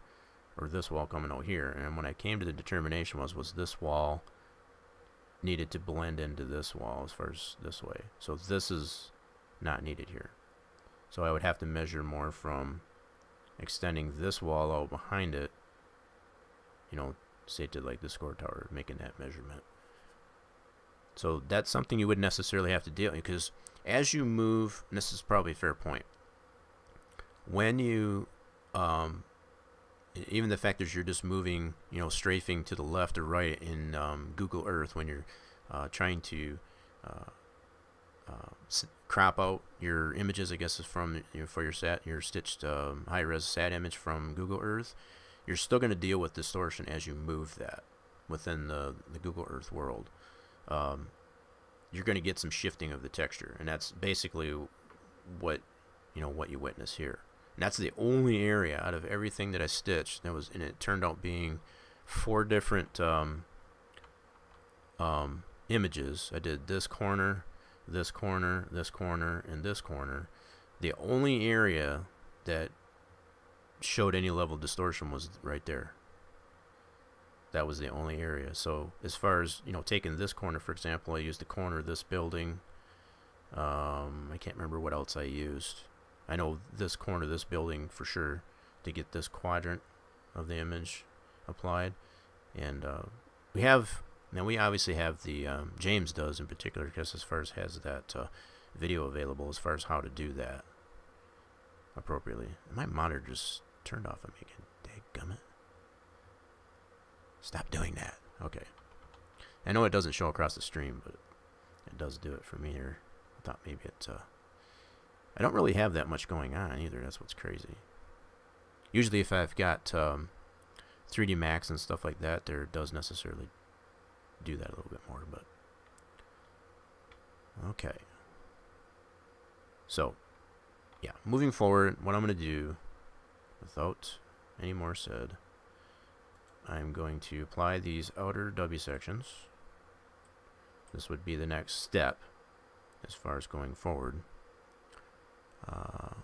Speaker 1: or this wall coming out here? And when I came to the determination was, was this wall needed to blend into this wall as far as this way. So this is not needed here. So I would have to measure more from extending this wall out behind it, you know, say to like the score tower, making that measurement. So that's something you wouldn't necessarily have to deal with because as you move, and this is probably a fair point, when you, um, even the fact that you're just moving, you know, strafing to the left or right in um, Google Earth when you're uh, trying to uh, uh, crop out your images, I guess, is from you know, for your sat your stitched um, high res sat image from Google Earth. You're still going to deal with distortion as you move that within the the Google Earth world. Um, you're going to get some shifting of the texture, and that's basically what you know what you witness here. And that's the only area out of everything that I stitched that was, and it turned out being four different um, um, images. I did this corner, this corner, this corner, and this corner. The only area that showed any level of distortion was right there. That was the only area. So as far as, you know, taking this corner, for example, I used the corner of this building. Um, I can't remember what else I used. I know this corner of this building for sure to get this quadrant of the image applied. And uh, we have now we obviously have the um, James does in particular because as far as has that uh, video available as far as how to do that appropriately. My monitor just turned off on me again. Gummit. Stop doing that. Okay. I know it doesn't show across the stream, but it does do it for me here. I thought maybe it. Uh, I don't really have that much going on either. That's what's crazy. Usually, if I've got um, 3D Max and stuff like that, there does necessarily do that a little bit more, but okay. So, yeah, moving forward, what I'm going to do without any more said, I'm going to apply these outer W sections. This would be the next step as far as going forward. Uh,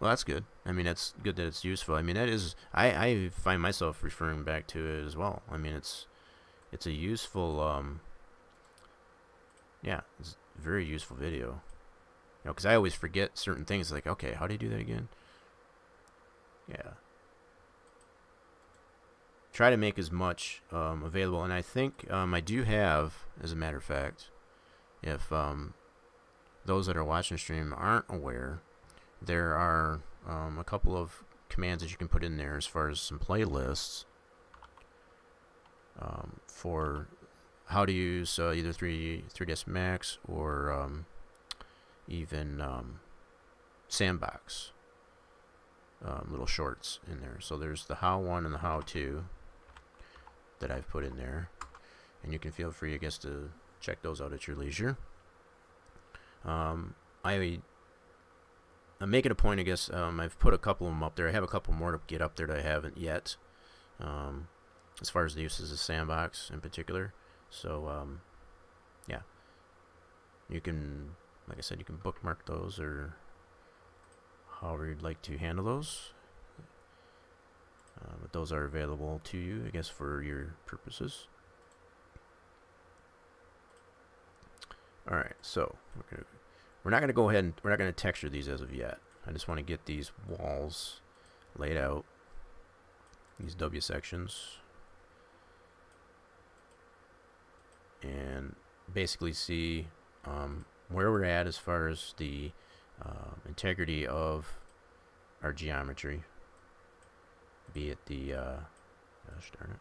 Speaker 1: well, that's good. I mean, that's good that it's useful. I mean, that is I, I find myself referring back to it as well. I mean, it's it's a useful um yeah, it's a very useful video. You know, because I always forget certain things. Like, okay, how do you do that again? Yeah. Try to make as much um, available, and I think um, I do have, as a matter of fact, if um, those that are watching stream aren't aware, there are um, a couple of commands that you can put in there as far as some playlists um, for how to use uh, either 3 3ds Max or um, even um, Sandbox um, little shorts in there. So there's the how one and the how two that I've put in there, and you can feel free, I guess, to check those out at your leisure. Um, I I'm making a point, I guess. Um, I've put a couple of them up there. I have a couple more to get up there that I haven't yet. Um, as far as the uses of Sandbox in particular. So, um, yeah. You can, like I said, you can bookmark those or however you'd like to handle those. Uh, but those are available to you, I guess, for your purposes. Alright, so we're, gonna, we're not going to go ahead and we're not going to texture these as of yet. I just want to get these walls laid out, these W sections. and basically see um, where we're at as far as the uh, integrity of our geometry. Be it the uh, gosh darn it.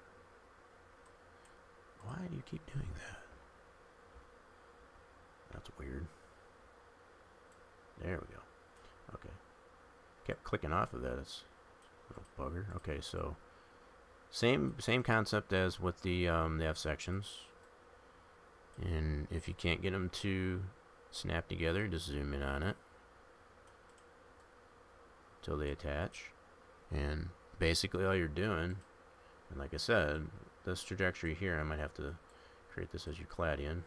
Speaker 1: Why do you keep doing that? That's weird there we go. Okay. Kept clicking off of that. It's a little bugger. Okay so same same concept as with the um, the F sections. And if you can't get them to snap together, just zoom in on it until they attach. And basically all you're doing, and like I said, this trajectory here, I might have to create this as Euclidean.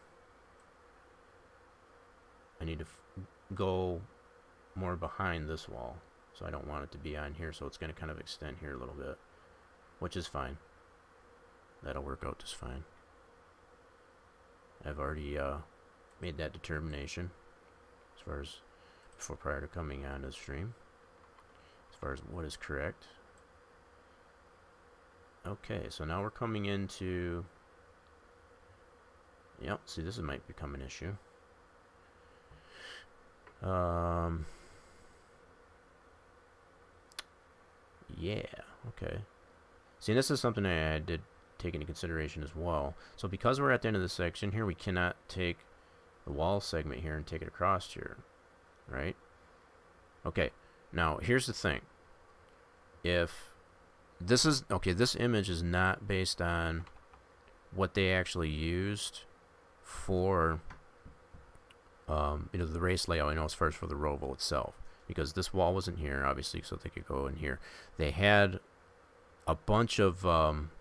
Speaker 1: I need to go more behind this wall. So I don't want it to be on here, so it's going to kind of extend here a little bit, which is fine. That'll work out just fine. I've already uh, made that determination as far as before prior to coming on the stream as far as what is correct okay so now we're coming into yep see this might become an issue um yeah okay see this is something I did take into consideration as well. So because we're at the end of the section here, we cannot take the wall segment here and take it across here, right? Okay, now here's the thing. If this is, okay, this image is not based on what they actually used for, um, you know, the race layout, I know as far as for the roval itself. Because this wall wasn't here, obviously, so they could go in here. They had a bunch of um,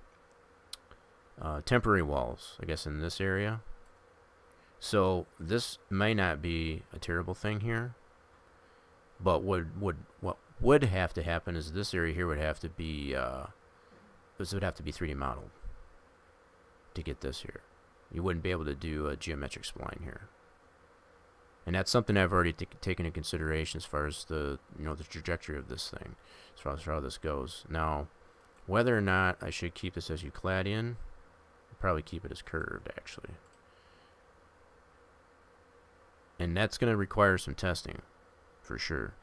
Speaker 1: uh, temporary walls, I guess, in this area. So this may not be a terrible thing here, but would would what would have to happen is this area here would have to be uh, this would have to be 3D modeled to get this here. You wouldn't be able to do a geometric spline here. And that's something I've already taken into consideration as far as the you know the trajectory of this thing, as far as how this goes. Now, whether or not I should keep this as Euclidean probably keep it as curved actually. And that's going to require some testing for sure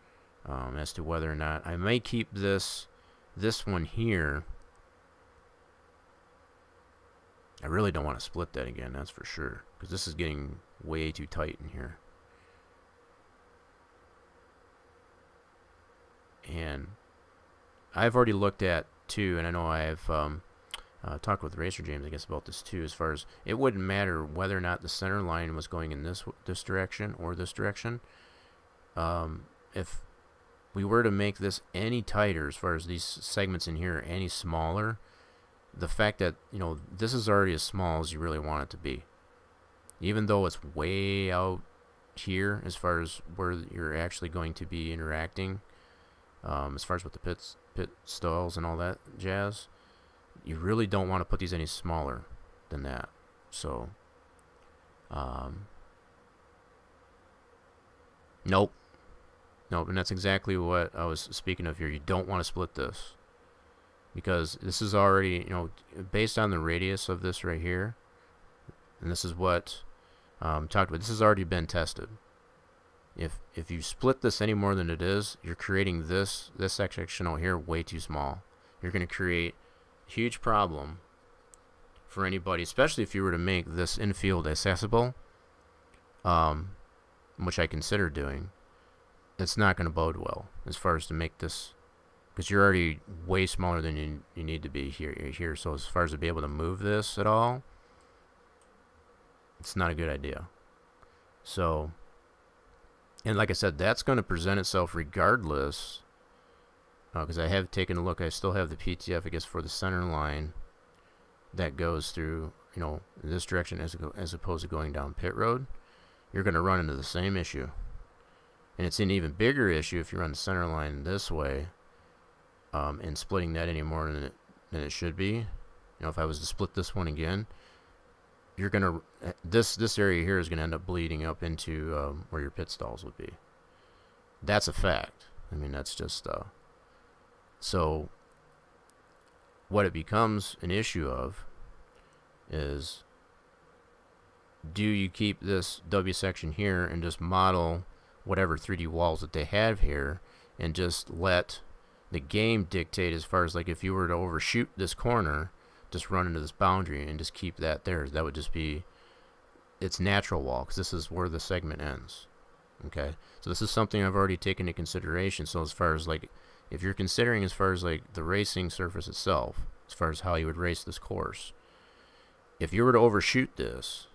Speaker 1: um, as to whether or not I may keep this this one here. I really don't want to split that again, that's for sure, because this is getting way too tight in here. And I've already looked at two, and I know I've um, uh, talked with Racer James, I guess, about this too. As far as it wouldn't matter whether or not the center line was going in this this direction or this direction. Um, if we were to make this any tighter as far as these segments in here any smaller, the fact that, you know, this is already as small as you really want it to be. Even though it's way out here as far as where you're actually going to be interacting, um, as far as with the pits, pit stalls and all that jazz, you really don't want to put these any smaller than that. So, um, nope. Nope, and that's exactly what I was speaking of here. You don't want to split this. Because this is already, you know, based on the radius of this right here, and this is what um, talked about, this has already been tested. If if you split this any more than it is, you're creating this this section out here way too small. You're going to create a huge problem for anybody, especially if you were to make this infield accessible, um, which I consider doing. It's not going to bode well as far as to make this, because you're already way smaller than you you need to be here here. So as far as to be able to move this at all, it's not a good idea. So and like I said, that's going to present itself regardless. Because uh, I have taken a look. I still have the PTF, I guess, for the center line that goes through, you know, this direction as, as opposed to going down pit road. You're going to run into the same issue. And it's an even bigger issue if you run the center line this way um, and splitting that any more than it, than it should be. You know, if I was to split this one again, you're gonna this this area here is gonna end up bleeding up into um, where your pit stalls would be. That's a fact. I mean, that's just uh, so. What it becomes an issue of is do you keep this W section here and just model whatever 3D walls that they have here and just let the game dictate as far as like if you were to overshoot this corner just run into this boundary and just keep that there. That would just be its natural wall because this is where the segment ends. Okay, so this is something I've already taken into consideration. So as far as like, if you're considering as far as like the racing surface itself, as far as how you would race this course, if you were to overshoot this,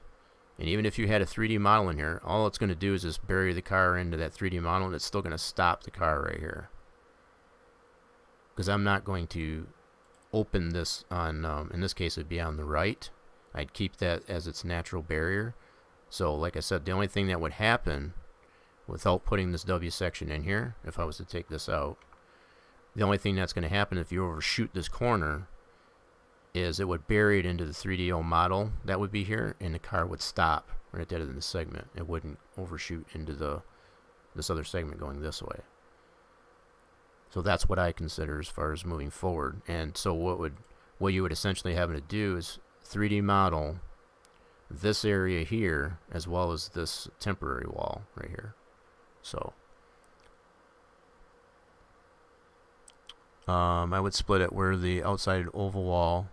Speaker 1: and even if you had a 3D model in here, all it's going to do is just bury the car into that 3D model, and it's still going to stop the car right here. Because I'm not going to open this on, um, in this case it would be on the right. I'd keep that as its natural barrier. So like I said, the only thing that would happen without putting this W section in here, if I was to take this out, the only thing that's going to happen if you overshoot this corner is it would bury it into the 3DO model that would be here, and the car would stop right at the end of the segment. It wouldn't overshoot into the this other segment going this way. So that's what I consider as far as moving forward. And so what would what you would essentially have to do is 3D model this area here as well as this temporary wall right here. So um, I would split it where the outside oval wall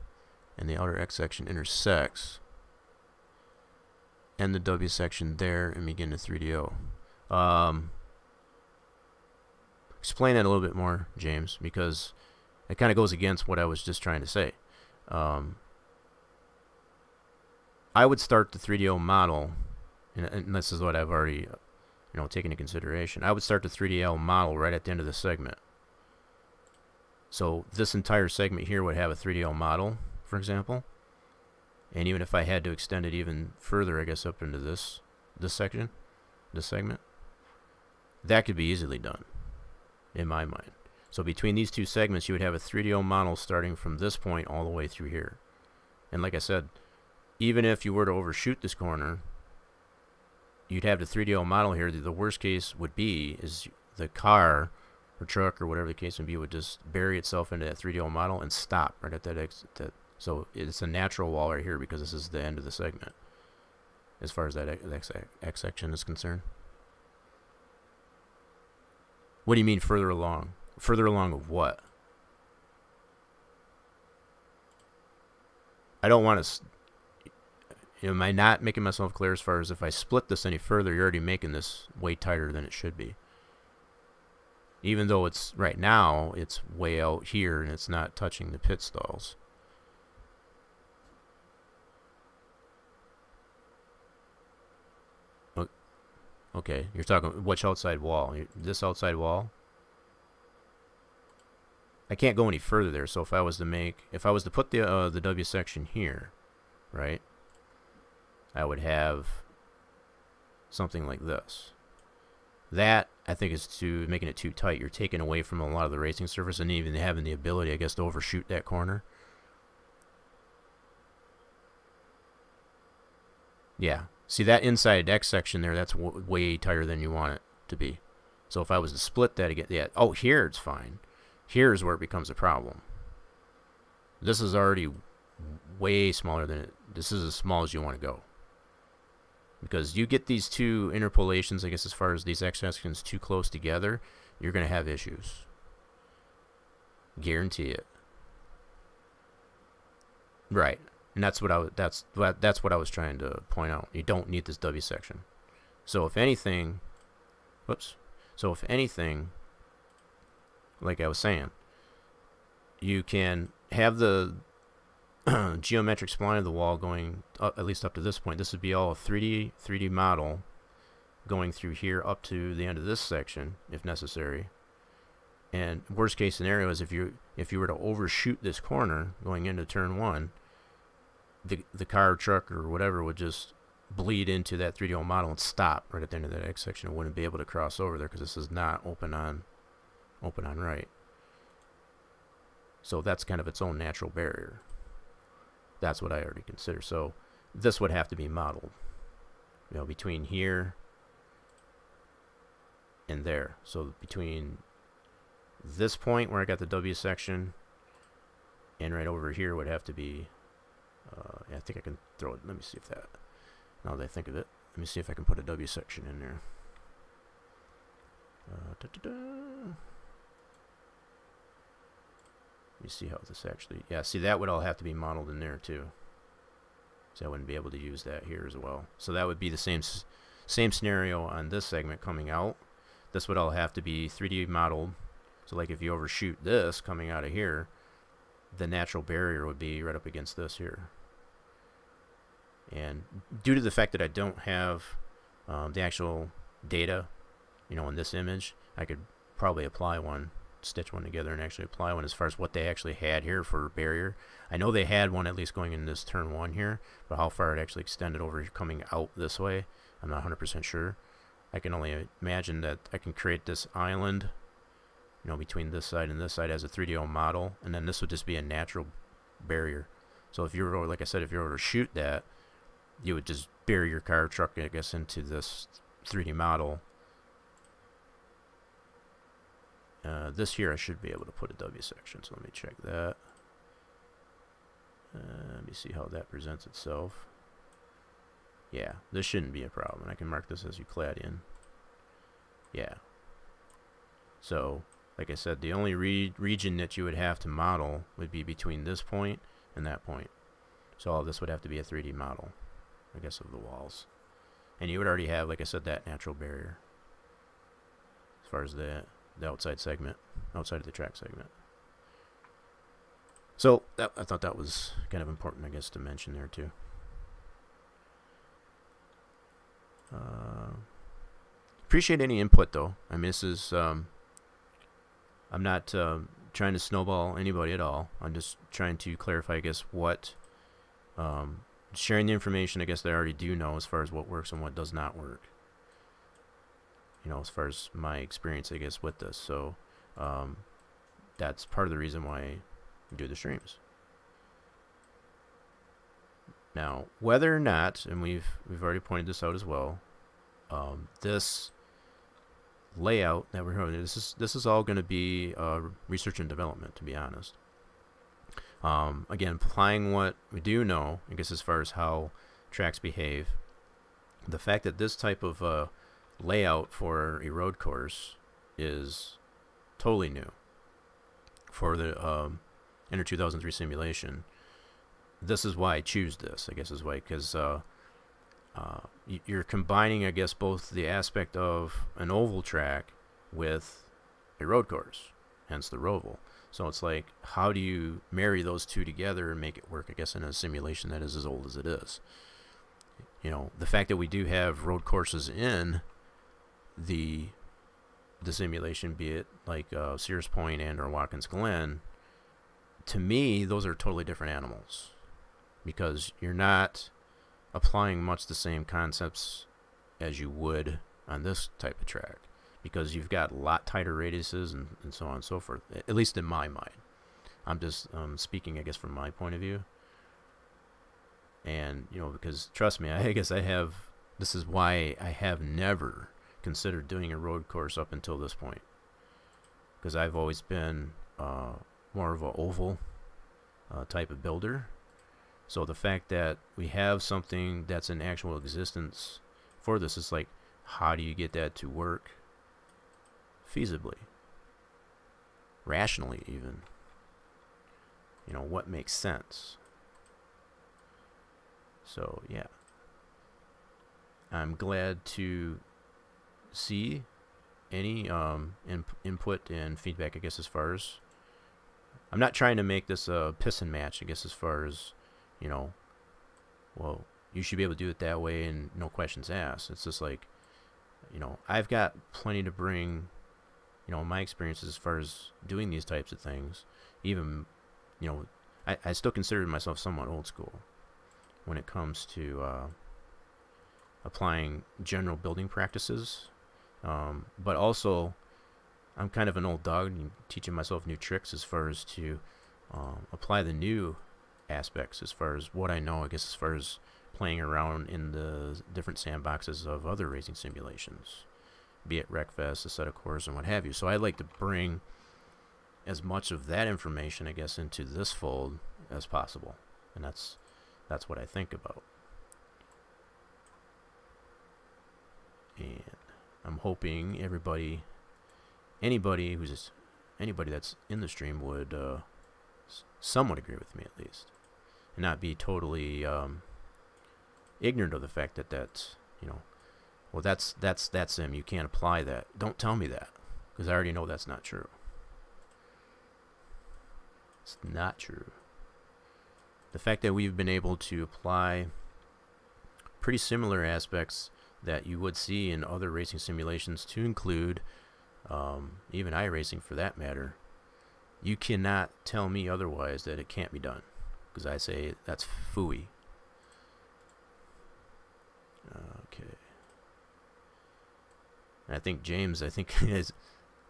Speaker 1: and the outer X section intersects and the W section there and begin to 3DO. Um, explain that a little bit more, James, because it kind of goes against what I was just trying to say. Um, I would start the 3DO model, and, and, this is what I've already, you know, taken into consideration. I would start the 3DL model right at the end of the segment. So this entire segment here would have a 3DL model, for example. And even if I had to extend it even further, I guess up into this this section, this segment, that could be easily done in my mind. So between these two segments, you would have a 3DO model starting from this point all the way through here. And like I said, even if you were to overshoot this corner, you'd have the 3DO model here. The worst case would be is the car or truck or whatever the case may be would just bury itself into that 3DO model and stop right at that exit. That, so it's a natural wall right here because this is the end of the segment as far as that X, X section is concerned. What do you mean further along? Further along of what? I don't want to. You know, am I not making myself clear as far as if I split this any further, you're already making this way tighter than it should be. Even though it's right now, it's way out here and it's not touching the pit stalls. Okay, you're talking which outside wall? This outside wall? I can't go any further there. So if I was to make, if I was to put the uh, the W section here, right, I would have something like this. That I think is too making it too tight. You're taking away from a lot of the racing surface and even having the ability, I guess, to overshoot that corner. Yeah. See that inside X section there? That's way tighter than you want it to be. So if I was to split that again, yeah. Oh, here it's fine. Here's where it becomes a problem. This is already way smaller than it. This is as small as you want to go. Because you get these two interpolations, I guess, as far as these X sections too close together, you're going to have issues. Guarantee it. Right. And that's what I that's that's what I was trying to point out. You don't need this W section. So if anything, whoops. So if anything, like I was saying, you can have the geometric spline of the wall going up, at least up to this point. This would be all a 3D 3D model going through here up to the end of this section if necessary. And worst case scenario is if you if you were to overshoot this corner going into turn one, the the car, truck, or whatever would just bleed into that 3D model and stop right at the end of that X section. It wouldn't be able to cross over there because this is not open on open on right. So that's kind of its own natural barrier. That's what I already consider. So this would have to be modeled, you know, between here and there. So between this point where I got the W section and right over here would have to be uh, yeah, I think I can throw it. Let me see if that, now that I think of it, let me see if I can put a W section in there. Uh, da -da -da. Let me see how this actually, yeah, see that would all have to be modeled in there too. So I wouldn't be able to use that here as well. So that would be the same same scenario on this segment coming out. This would all have to be 3D modeled. So like if you overshoot this coming out of here, the natural barrier would be right up against this here. And due to the fact that I don't have um, the actual data, you know, in this image, I could probably apply one, stitch one together and actually apply one as far as what they actually had here for barrier. I know they had one at least going in this turn one here, but how far it actually extended over coming out this way, I'm not 100% sure. I can only imagine that I can create this island you know, between this side and this side as a 3DO model, and then this would just be a natural barrier. So if you were, like I said, if you were to shoot that, you would just bury your car truck, I guess, into this 3D model. Uh, this here, I should be able to put a W section, so let me check that. Uh, let me see how that presents itself. Yeah, this shouldn't be a problem. I can mark this as Euclidean. Yeah. So, like I said, the only re region that you would have to model would be between this point and that point. So all this would have to be a 3D model, I guess, of the walls. And you would already have, like I said, that natural barrier as far as the, the outside segment, outside of the track segment. So that, I thought that was kind of important, I guess, to mention there too. Uh, appreciate any input, though. I mean, this is um, I'm not uh, trying to snowball anybody at all. I'm just trying to clarify, I guess, what um, sharing the information. I guess they already do know as far as what works and what does not work. You know, as far as my experience, I guess, with this. So um, that's part of the reason why I do the streams. Now, whether or not, and we've we've already pointed this out as well, um, this layout that we're doing. This is this is all going to be uh, research and development, to be honest. Um, again, applying what we do know, I guess, as far as how tracks behave. The fact that this type of uh, layout for a road course is totally new for the um, NR 2003 simulation. This is why I choose this. I guess is why because. Uh, uh, you're combining, I guess, both the aspect of an oval track with a road course, hence the roval. So it's like, how do you marry those two together and make it work, I guess, in a simulation that is as old as it is? You know, the fact that we do have road courses in the the simulation, be it like uh, Sears Point and or Watkins Glen, to me, those are totally different animals because you're not applying much the same concepts as you would on this type of track because you've got a lot tighter radiuses and, and so on and so forth, at least in my mind. I'm just um, speaking, I guess, from my point of view. And, you know, because trust me, I guess I have, this is why I have never considered doing a road course up until this point. Because I've always been uh, more of a oval uh, type of builder. So the fact that we have something that's in actual existence for this is like, how do you get that to work feasibly? Rationally, even. You know, what makes sense? So, yeah. I'm glad to see any um, in input and feedback, I guess, as far as. I'm not trying to make this a piss and match, I guess, as far as, you know, well, you should be able to do it that way and no questions asked. It's just like, you know, I've got plenty to bring, you know, in my experiences as far as doing these types of things. Even, you know, I, I still consider myself somewhat old school when it comes to uh, applying general building practices. Um, but also, I'm kind of an old dog and teaching myself new tricks as far as to um, apply the new aspects as far as what I know, I guess, as far as playing around in the different sandboxes of other racing simulations, be it Assetto Corsa, and what have you. So I'd like to bring as much of that information, I guess, into this fold as possible, and that's that's what I think about. And I'm hoping everybody, anybody who's anybody that's in the stream would uh, somewhat agree with me at least, and not be totally um, ignorant of the fact that that's you know, well that's that's that's him. You can't apply that. Don't tell me that because I already know that's not true. It's not true. The fact that we've been able to apply pretty similar aspects that you would see in other racing simulations to include um, even iRacing for that matter, you cannot tell me otherwise that it can't be done. Because I say that's fooey. Okay. And I think James, I think is,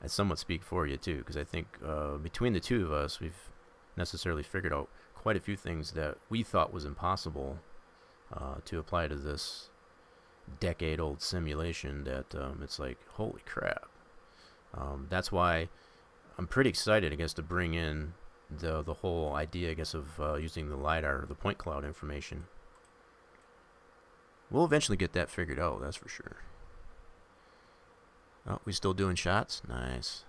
Speaker 1: I somewhat speak for you too, because I think uh, between the two of us, we've necessarily figured out quite a few things that we thought was impossible uh, to apply to this decade-old simulation. That um, it's like, holy crap! Um, that's why I'm pretty excited, I guess, to bring in the the whole idea, I guess, of uh, using the lidar, the point cloud information. We'll eventually get that figured out, that's for sure. Oh, we still doing shots? Nice.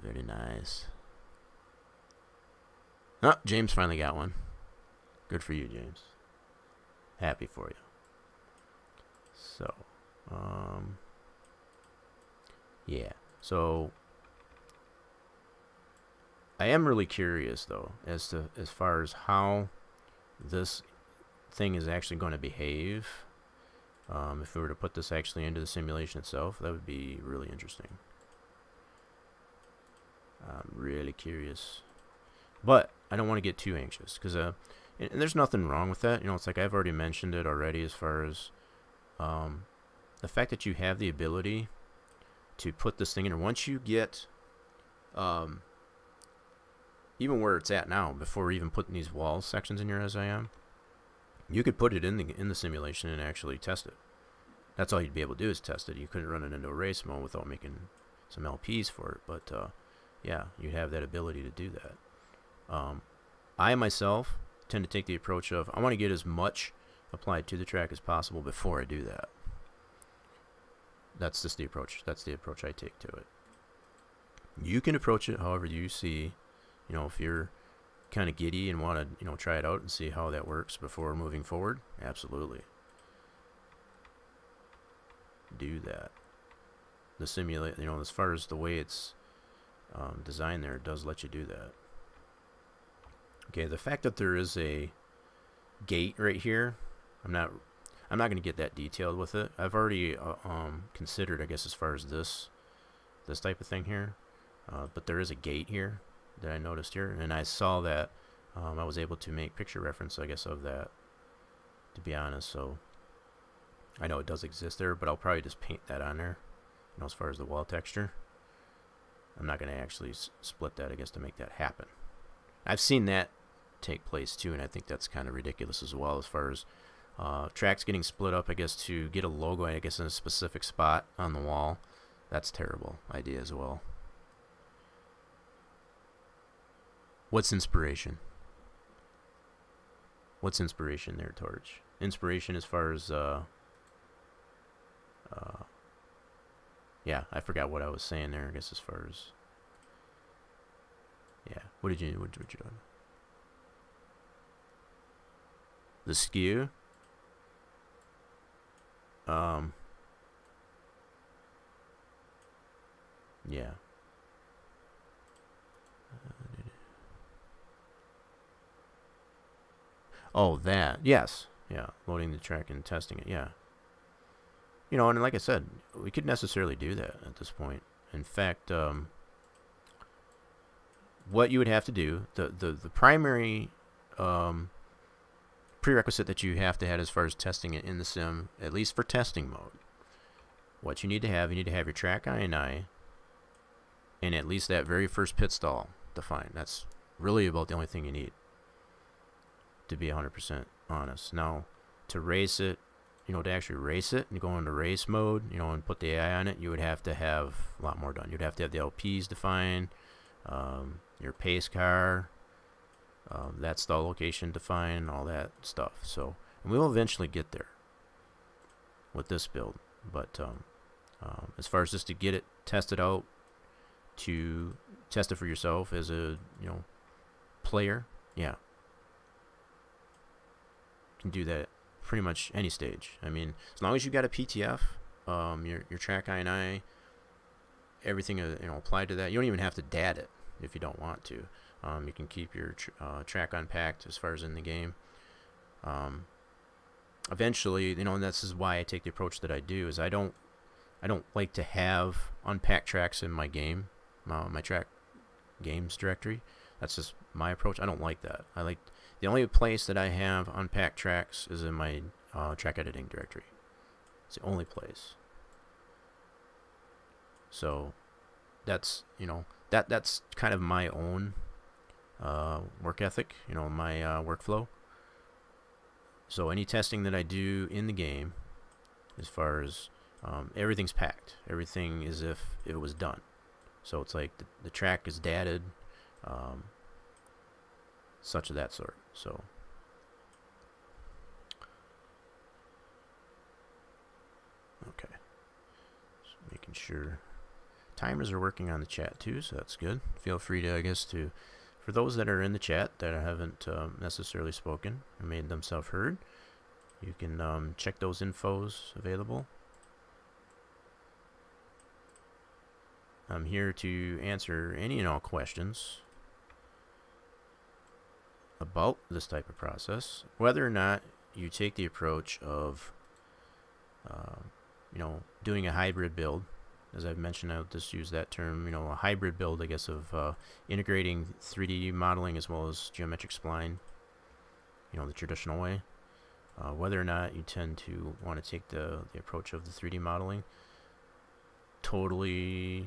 Speaker 1: Very nice. Oh, James finally got one. Good for you, James. Happy for you. So, um, yeah. So, I am really curious though as to as far as how this thing is actually going to behave. Um, if we were to put this actually into the simulation itself, that would be really interesting. I'm really curious. But I don't want to get too anxious because uh, and, and, there's nothing wrong with that. You know, it's like I've already mentioned it already as far as um, the fact that you have the ability to put this thing in. Once you get um, even where it's at now, before even putting these wall sections in your SIM, you could put it in the in the simulation and actually test it. That's all you'd be able to do is test it. You couldn't run it into a race mode without making some LPs for it, but uh, yeah, you have that ability to do that. Um, I myself tend to take the approach of I want to get as much applied to the track as possible before I do that. That's just the approach. That's the approach I take to it. You can approach it however you see. You know, if you're kind of giddy and want to, you know, try it out and see how that works before moving forward, absolutely. Do that. The simulate, you know, as far as the way it's um, designed there, does let you do that. Okay, the fact that there is a gate right here, I'm not, I'm not going to get that detailed with it. I've already uh, um, considered, I guess, as far as this this type of thing here. Uh, but there is a gate here that I noticed here, and I saw that um, I was able to make picture reference, I guess, of that. To be honest, so I know it does exist there, but I'll probably just paint that on there. You know, as far as the wall texture, I'm not going to actually split that, I guess, to make that happen. I've seen that take place too, and I think that's kind of ridiculous as well, as far as uh, tracks getting split up, I guess, to get a logo, I guess, in a specific spot on the wall. That's terrible idea as well. What's inspiration? What's inspiration there, Torch? Inspiration as far as, uh, uh, yeah, I forgot what I was saying there, I guess, as far as, yeah, what did you, what, what you doing? The skew? Um, yeah. Oh, that. Yes. Yeah. Loading the track and testing it. Yeah. You know, and like I said, we could necessarily do that at this point. In fact, um, what you would have to do, the, the, the primary um, prerequisite that you have to have as far as testing it in the sim, at least for testing mode, what you need to have, you need to have your track INI and at least that very first pit stall defined. That's really about the only thing you need to be 100% honest. Now, to race it, you know, to actually race it and go into race mode, you know, and put the AI on it, you would have to have a lot more done. You'd have to have the LPs defined, um, your pace car, um, that stall location defined, all that stuff. So, and we will eventually get there with this build. But um, um, as far as just to get it tested out, to test it for yourself as a you know player, yeah, can do that pretty much any stage. I mean, as long as you've got a PTF, um, your your track INI, everything uh, you know applied to that. You don't even have to DAT it if you don't want to. Um, you can keep your tr uh, track unpacked as far as in the game. Um, eventually, you know, and this is why I take the approach that I do. Is I don't I don't like to have unpacked tracks in my game, my, my track games directory. That's just my approach. I don't like that. I like the only place that I have unpacked tracks is in my uh, track editing directory. It's the only place. So that's you know that that's kind of my own uh, work ethic, you know, my uh, workflow. So any testing that I do in the game, as far as um, everything's packed, everything is if it was done. So it's like the, the track is dated, um, such of that sort. So. Okay. Making sure timers are working on the chat too, so that's good. Feel free to, I guess, to for those that are in the chat that I haven't um, necessarily spoken or made themselves heard, you can um, check those infos available. I'm here to answer any and all questions about this type of process, whether or not you take the approach of, uh, you know, doing a hybrid build as I've mentioned, I'll just use that term, you know, a hybrid build, I guess, of uh, integrating 3D modeling as well as geometric spline, you know, the traditional way. Uh, whether or not you tend to want to take the, the approach of the 3D modeling, totally,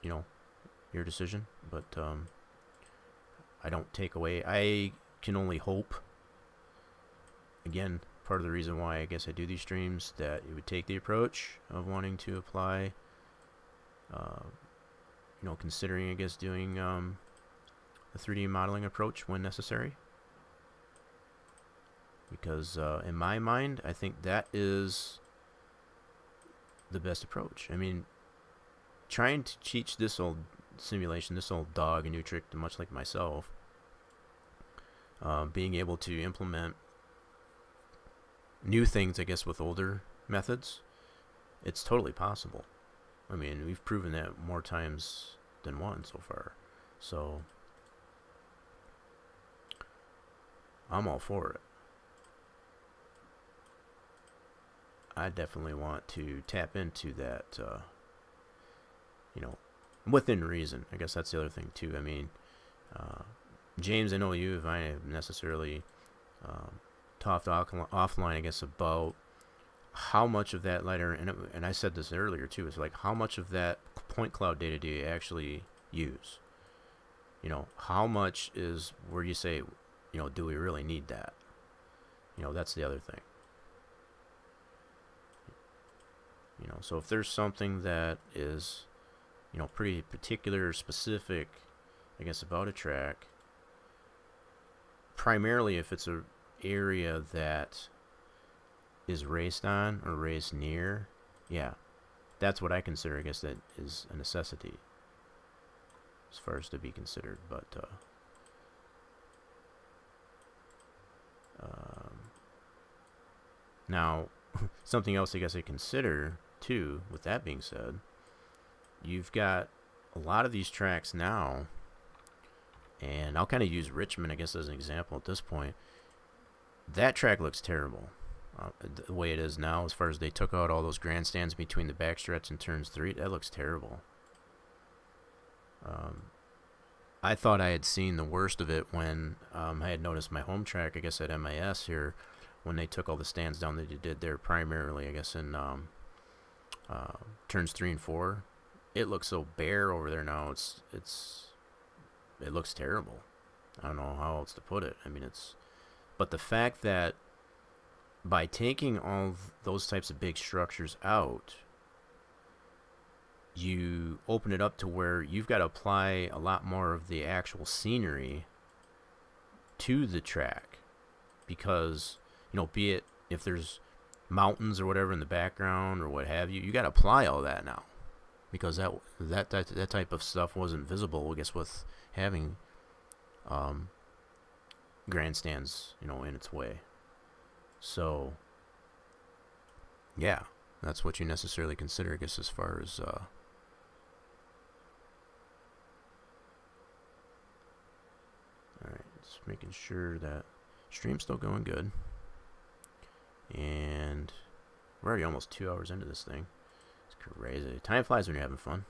Speaker 1: you know, your decision. But um, I don't take away, I can only hope, again, part of the reason why I guess I do these streams that it would take the approach of wanting to apply, uh, you know, considering I guess doing um, a 3D modeling approach when necessary. Because uh, in my mind, I think that is the best approach. I mean, trying to teach this old simulation, this old dog, a new trick, much like myself, uh, being able to implement new things, I guess, with older methods, it's totally possible. I mean, we've proven that more times than one so far. So, I'm all for it. I definitely want to tap into that. Uh, you know, within reason. I guess that's the other thing too. I mean, uh, James, I know you and I have necessarily um, talked offline, I guess, about how much of that lidar, and, it, and I said this earlier too, is like how much of that point cloud data do you actually use? You know, how much is where you say, you know, do we really need that? You know, that's the other thing. You know, so if there's something that is, you know, pretty particular, specific, I guess, about a track, primarily if it's a area that is raced on or raced near, yeah, that's what I consider, I guess, that is a necessity as far as to be considered. But, uh, um, now, something else I guess I consider too, with that being said, you've got a lot of these tracks now, and I'll kind of use Richmond, I guess, as an example at this point. That track looks terrible. Uh, the way it is now, as far as they took out all those grandstands between the backstretch and turns three, that looks terrible. Um, I thought I had seen the worst of it when um, I had noticed my home track, I guess at MIS here, when they took all the stands down that they did there primarily, I guess in um, uh, turns three and four. It looks so bare over there now. It's it's it looks terrible. I don't know how else to put it. I mean, it's but the fact that by taking all those types of big structures out, you open it up to where you've got to apply a lot more of the actual scenery to the track because you know be it if there's mountains or whatever in the background or what have you you got to apply all that now because that, that that that type of stuff wasn't visible I guess with having um, grandstands you know in its way so yeah that's what you necessarily consider I guess as far as uh, Alright, just making sure that stream's still going good. And we're already almost two hours into this thing. Crazy. Time flies when you're having fun.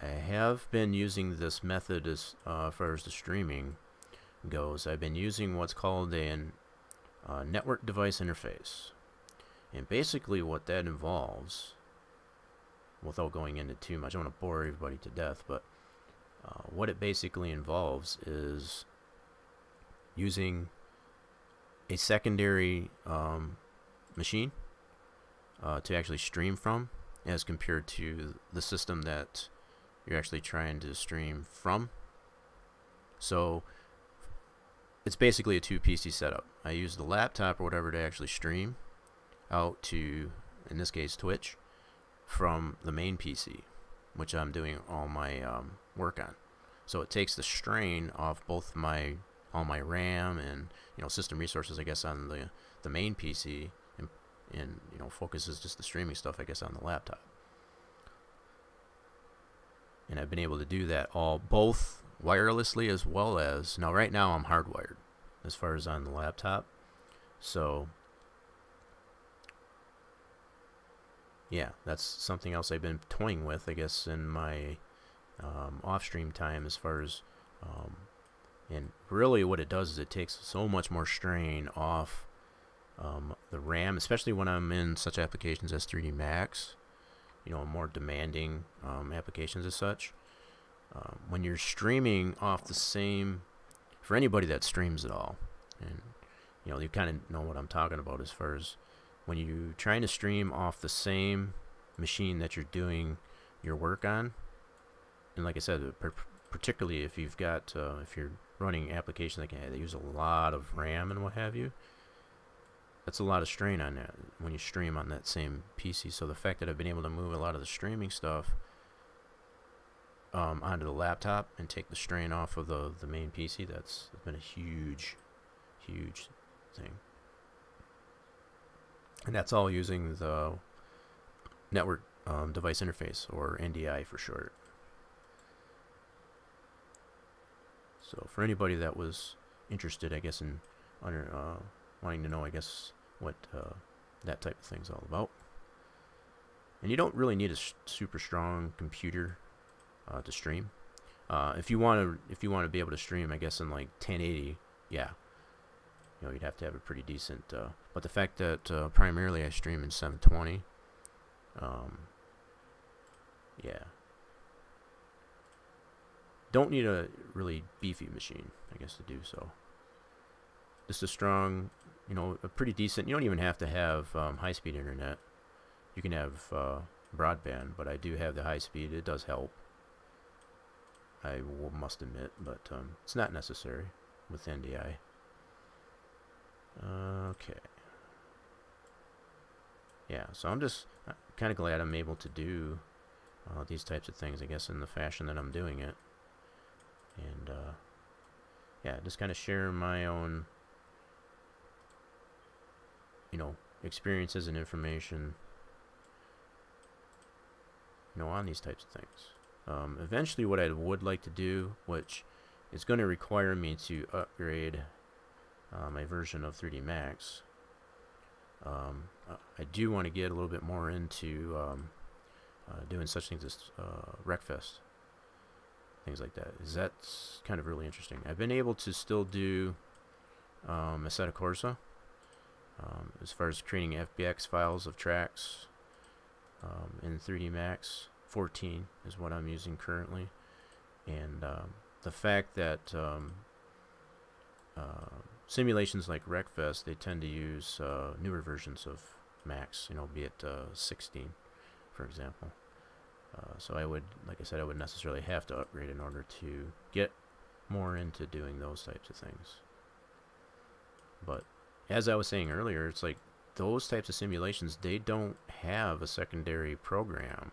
Speaker 1: I have been using this method as uh, far as the streaming goes. I've been using what's called an uh, network device interface. And basically what that involves, without going into too much, I don't want to bore everybody to death, but uh, what it basically involves is using a secondary um, machine uh, to actually stream from as compared to the system that you're actually trying to stream from. So it's basically a two PC setup. I use the laptop or whatever to actually stream out to, in this case, Twitch from the main PC, which I'm doing all my um, work on. So it takes the strain off both my all my RAM and you know system resources I guess on the the main PC and, you know focuses just the streaming stuff I guess on the laptop. And I've been able to do that all both wirelessly as well as now right now I'm hardwired as far as on the laptop. So yeah, that's something else I've been toying with I guess in my um, off stream time as far as um, and really what it does is it takes so much more strain off um, the RAM especially when I'm in such applications as 3D Max you know more demanding um, applications as such. Um, when you're streaming off the same for anybody that streams at all and you know you kind of know what I'm talking about as far as when you're trying to stream off the same machine that you're doing your work on and like I said, particularly if you've got uh, if you're running applications that, can, that use a lot of RAM and what have you, that's a lot of strain on that when you stream on that same PC. So the fact that I've been able to move a lot of the streaming stuff um, onto the laptop and take the strain off of the the main PC, that's, been a huge, huge thing. And that's all using the network um, device interface or NDI for short. So for anybody that was interested, I guess, in under, uh, wanting to know, I guess, what uh, that type of thing's all about. And you don't really need a super strong computer uh, to stream. Uh, if you want to, if you want to be able to stream, I guess in like 1080, yeah, you know, you'd have to have a pretty decent. Uh, but the fact that uh, primarily I stream in 720, um, yeah, don't need a really beefy machine, I guess, to do so. Just a strong, you know, a pretty decent. You don't even have to have um, high-speed internet. You can have uh, broadband, but I do have the high speed. It does help. I will, must admit, but um, it's not necessary with NDI. Okay. Yeah, so I'm just kind of glad I'm able to do uh, these types of things, I guess, in the fashion that I'm doing it. And, uh, yeah, just kind of share my own, you know, experiences and information, you know, on these types of things. Um, eventually, what I would like to do, which is going to require me to upgrade uh, my version of 3D Max, um, I do want to get a little bit more into um, uh, doing such things as uh, Wreckfest, things like that. Is that's kind of really interesting. I've been able to still do um, Assetto Corsa um, as far as creating FBX files of tracks um, in 3D Max. 14 is what I'm using currently, and um, the fact that um, uh, simulations like Wreckfest they tend to use uh, newer versions of Max, you know, be it uh, 16, for example. Uh, so I would, like I said, I would necessarily have to upgrade in order to get more into doing those types of things. But as I was saying earlier, it's like those types of simulations they don't have a secondary program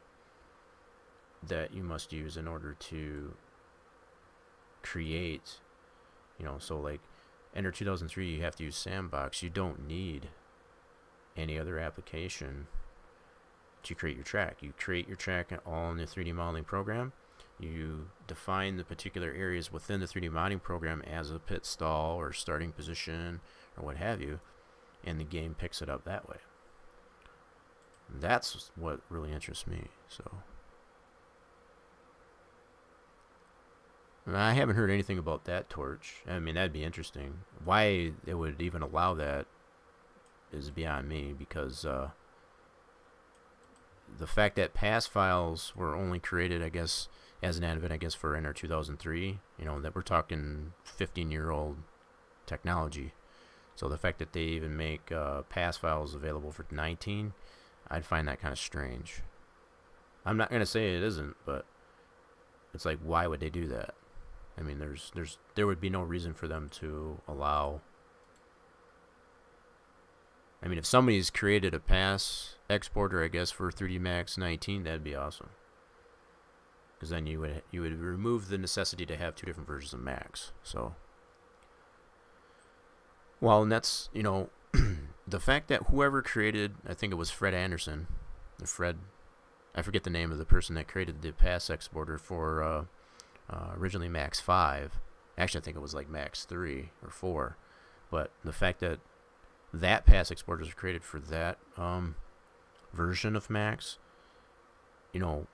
Speaker 1: that you must use in order to create you know so like NR 2003 you have to use sandbox. You don't need any other application to create your track. You create your track all in the 3d modeling program. You define the particular areas within the 3d modeling program as a pit stall or starting position or what have you and the game picks it up that way that's what really interests me so I haven't heard anything about that torch. I mean, that'd be interesting. Why they would even allow that is beyond me because uh, the fact that pass files were only created, I guess, as an advent, I guess, for NR 2003, you know, that we're talking 15 year old technology. So the fact that they even make uh, pass files available for 19, I'd find that kind of strange. I'm not going to say it isn't, but it's like, why would they do that? I mean, there's there's there would be no reason for them to allow. I mean, if somebody's created a pass exporter, I guess for 3D Max 19, that'd be awesome. Because then you would you would remove the necessity to have two different versions of Max. So, well, and that's you know, the fact that whoever created, I think it was Fred Anderson, Fred, I forget the name of the person that created the pass exporter for. Uh, uh, originally Max 5. Actually, I think it was like Max 3 or 4. But the fact that that pass exporter was created for that um, version of Max, you know,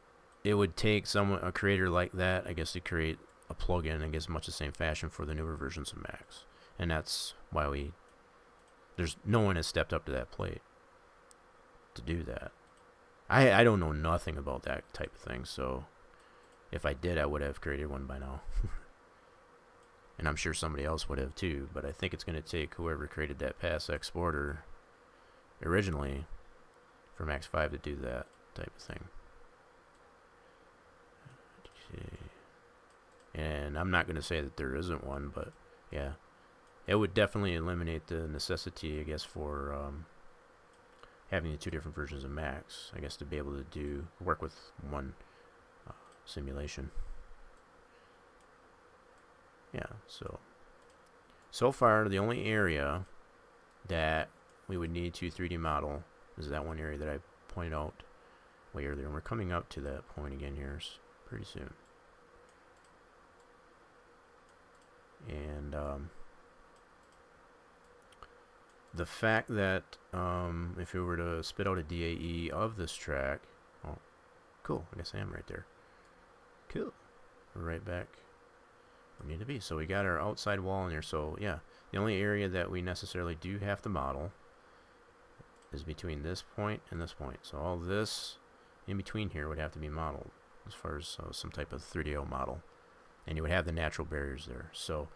Speaker 1: it would take someone, a creator like that, I guess, to create a plugin, I guess, much the same fashion for the newer versions of Max. And that's why we, there's no one has stepped up to that plate to do that. I, I don't know nothing about that type of thing, so if I did, I would have created one by now. and I'm sure somebody else would have too, but I think it's going to take whoever created that pass exporter originally for Max 5 to do that type of thing. And I'm not going to say that there isn't one, but yeah. It would definitely eliminate the necessity, I guess, for um, having the two different versions of Max. I guess to be able to do work with one simulation. Yeah, so so far the only area that we would need to 3D model is that one area that I pointed out way earlier. And we're coming up to that point again here pretty soon. And um, the fact that um, if we were to spit out a DAE of this track, oh, cool, I guess I am right there. Cool. Right back where we need to be. So we got our outside wall in there. So yeah, the only area that we necessarily do have to model is between this point and this point. So all this in between here would have to be modeled as far as uh, some type of 3DO model. And you would have the natural barriers there. So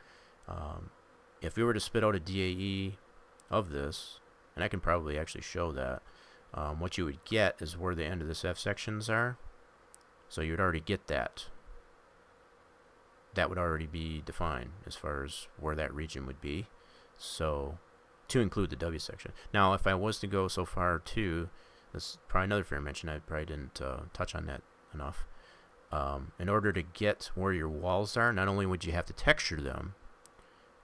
Speaker 1: um, if we were to spit out a DAE of this, and I can probably actually show that, um, what you would get is where the end of this F sections are. So you'd already get that. That would already be defined as far as where that region would be. So to include the W section. Now, if I was to go so far to, this probably another fair mention, I probably didn't uh, touch on that enough. Um, in order to get where your walls are, not only would you have to texture them,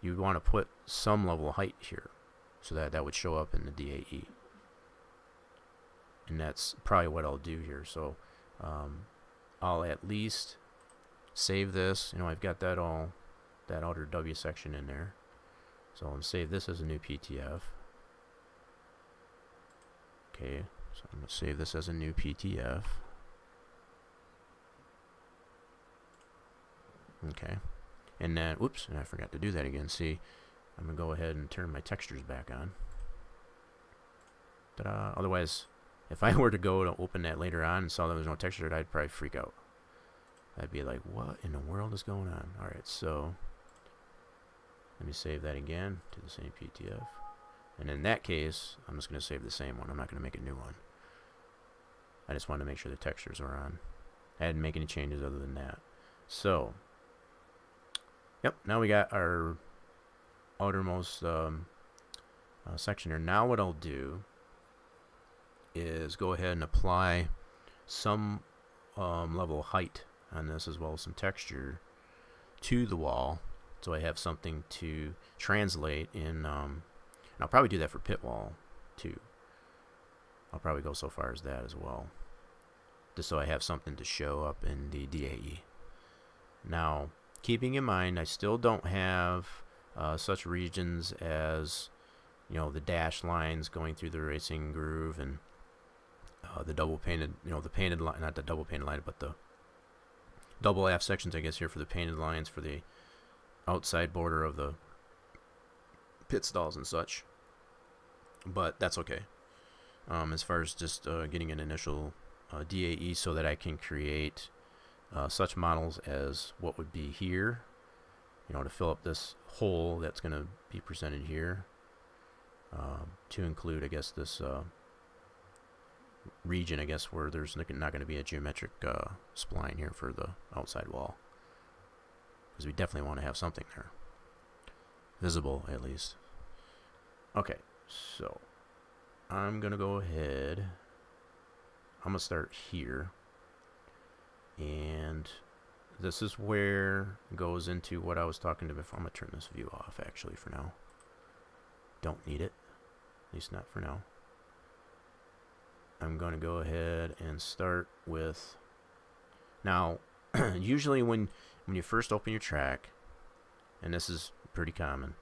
Speaker 1: you'd want to put some level of height here so that that would show up in the DAE. And that's probably what I'll do here. So um, I'll at least save this. You know, I've got that all, that outer W section in there. So to save this as a new PTF. Okay, so I'm going to save this as a new PTF. Okay. And then, whoops, and I forgot to do that again. See, I'm going to go ahead and turn my textures back on. Ta-da. Otherwise, if I were to go to open that later on and saw that there was no texture, I'd probably freak out. I'd be like, what in the world is going on? Alright, so let me save that again to the same PTF. And in that case, I'm just going to save the same one. I'm not going to make a new one. I just wanted to make sure the textures are on. I didn't make any changes other than that. So, yep, now we got our outermost um, uh, section here. Now what I'll do is go ahead and apply some um, level of height on this as well as some texture to the wall. So I have something to translate in um, and I'll probably do that for pit wall too. I'll probably go so far as that as well. Just so I have something to show up in the DAE now keeping in mind I still don't have uh, such regions as you know the dash lines going through the racing groove and uh, the double painted you know the painted line not the double painted line but the double F sections I guess here for the painted lines for the outside border of the pit stalls and such. But that's okay. Um, as far as just uh, getting an initial uh, DAE so that I can create uh, such models as what would be here you know, to fill up this hole that's going to be presented here um, to include, I guess, this uh, region, I guess, where there's not going to be a geometric uh, spline here for the outside wall. Because we definitely want to have something there. Visible, at least. Okay, so I'm going to go ahead. I'm going to start here. And this is where goes into what I was talking to before. I'm going to turn this view off actually for now. Don't need it. At least not for now. I'm going to go ahead and start with now usually when when you first open your track and this is pretty common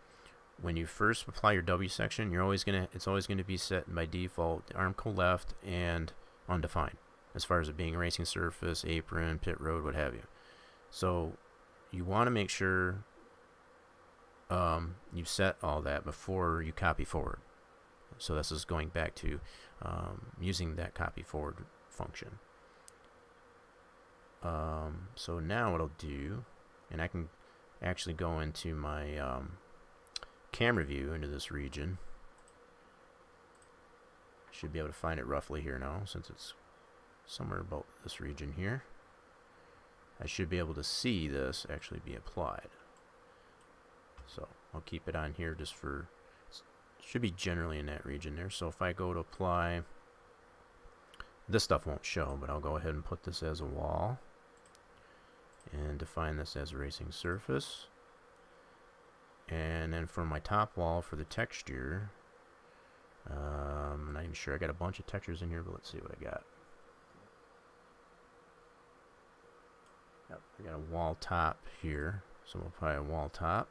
Speaker 1: when you first apply your W section you're always gonna it's always going to be set by default Armco left and undefined as far as it being racing surface apron pit road what have you so you want to make sure um, you set all that before you copy forward. So this is going back to um, using that copy forward function. Um, so now what I'll do, and I can actually go into my um, camera view into this region. Should be able to find it roughly here now since it's somewhere about this region here. I should be able to see this actually be applied. So I'll keep it on here just for, should be generally in that region there. So if I go to apply, this stuff won't show, but I'll go ahead and put this as a wall and define this as a racing surface. And then for my top wall for the texture, um, I'm not even sure. I got a bunch of textures in here, but let's see what I got. Yep, I got a wall top here, so we'll apply a wall top.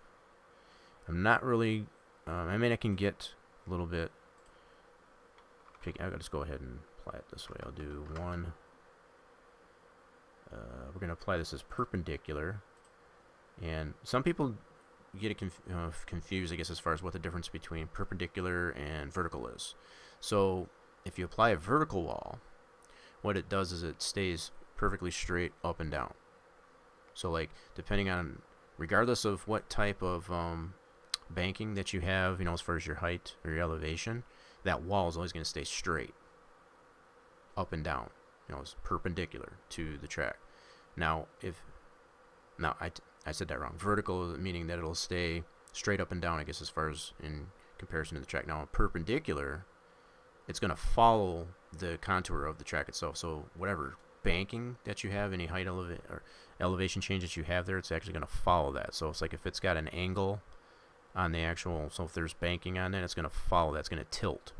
Speaker 1: I'm not really, um, I mean I can get a little bit. Pick, I'll just go ahead and apply it this way. I'll do one. Uh, we're going to apply this as perpendicular. And some people get it conf uh, confused, I guess, as far as what the difference between perpendicular and vertical is. So if you apply a vertical wall, what it does is it stays perfectly straight up and down. So like depending on, regardless of what type of um, banking that you have, you know, as far as your height or your elevation, that wall is always going to stay straight up and down. You know, it's perpendicular to the track. Now, if now I, I said that wrong. Vertical meaning that it'll stay straight up and down, I guess, as far as in comparison to the track. Now, perpendicular, it's going to follow the contour of the track itself. So whatever banking that you have, any height eleva or elevation change that you have there, it's actually going to follow that. So it's like if it's got an angle on the actual, so if there's banking on it, it's going to follow that. It's going to tilt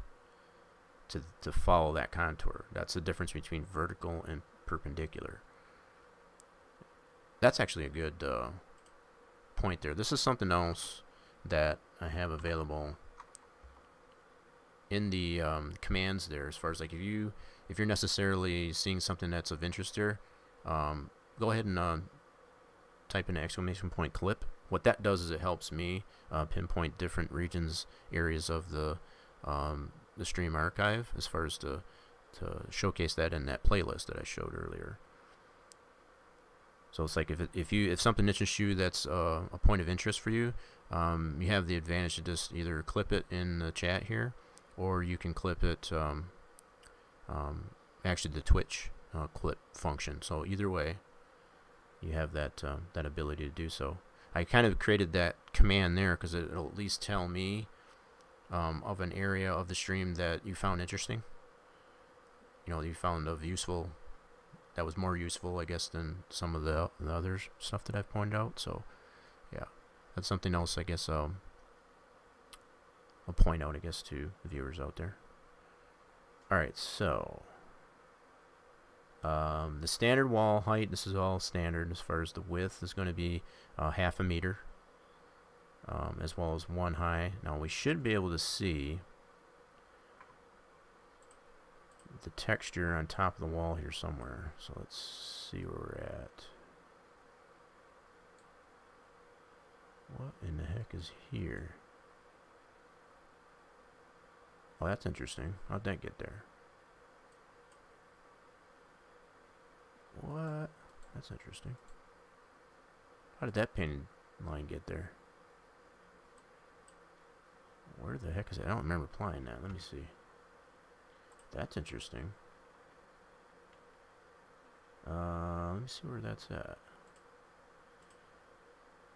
Speaker 1: to, to follow that contour. That's the difference between vertical and perpendicular. That's actually a good uh, point there. This is something else that I have available in the um, commands there as far as like if you if you're necessarily seeing something that's of interest there um, go ahead and uh, type in exclamation point clip. What that does is it helps me uh, pinpoint different regions areas of the um, the stream archive as far as to to showcase that in that playlist that I showed earlier. So it's like if, it, if you if something interests you that's uh, a point of interest for you um, you have the advantage to just either clip it in the chat here or you can clip it um, um, actually the Twitch uh, clip function. So either way you have that uh, that ability to do so. I kind of created that command there because it'll at least tell me um, of an area of the stream that you found interesting. You know you found of useful that was more useful I guess than some of the, the other stuff that I've pointed out. So yeah that's something else I guess um, I'll point out, I guess, to viewers out there. Alright, so um, the standard wall height, this is all standard as far as the width is going to be uh, half a meter um, as well as one high. Now we should be able to see the texture on top of the wall here somewhere. So let's see where we're at. What in the heck is here? Oh, that's interesting. How'd that get there? What? That's interesting. How did that painted line get there? Where the heck is it? I don't remember applying that. Let me see. That's interesting. Uh, let me see where that's at.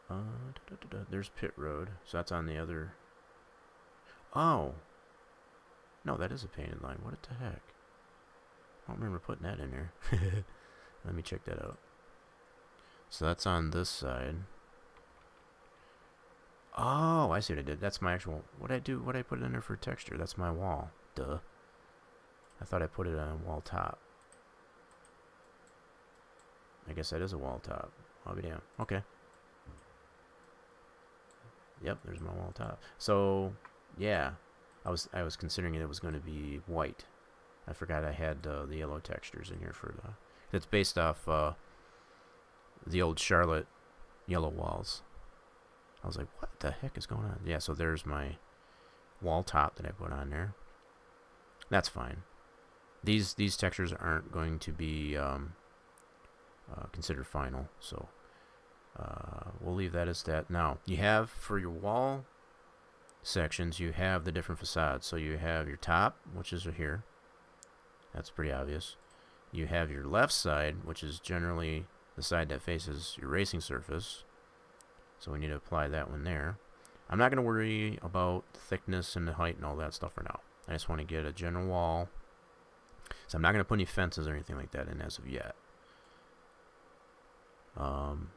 Speaker 1: Uh, da, da, da, There's Pit Road. So that's on the other... Oh! No, that is a painted line. What the heck? I don't remember putting that in here. Let me check that out. So that's on this side. Oh, I see what I did. That's my actual... What I do? What I put in there for texture? That's my wall. Duh. I thought I put it on wall top. I guess that is a wall top. I'll be damn. Okay. Yep, there's my wall top. So, yeah. I was I was considering it was going to be white. I forgot I had uh, the yellow textures in here for the. It's based off uh, the old Charlotte yellow walls. I was like, what the heck is going on? Yeah, so there's my wall top that I put on there. That's fine. These these textures aren't going to be um, uh, considered final, so uh, we'll leave that as that. Now you have for your wall sections, you have the different facades. So you have your top, which is here. That's pretty obvious. You have your left side, which is generally the side that faces your racing surface. So we need to apply that one there. I'm not going to worry about thickness and the height and all that stuff for now. I just want to get a general wall. So I'm not going to put any fences or anything like that in as of yet. Um,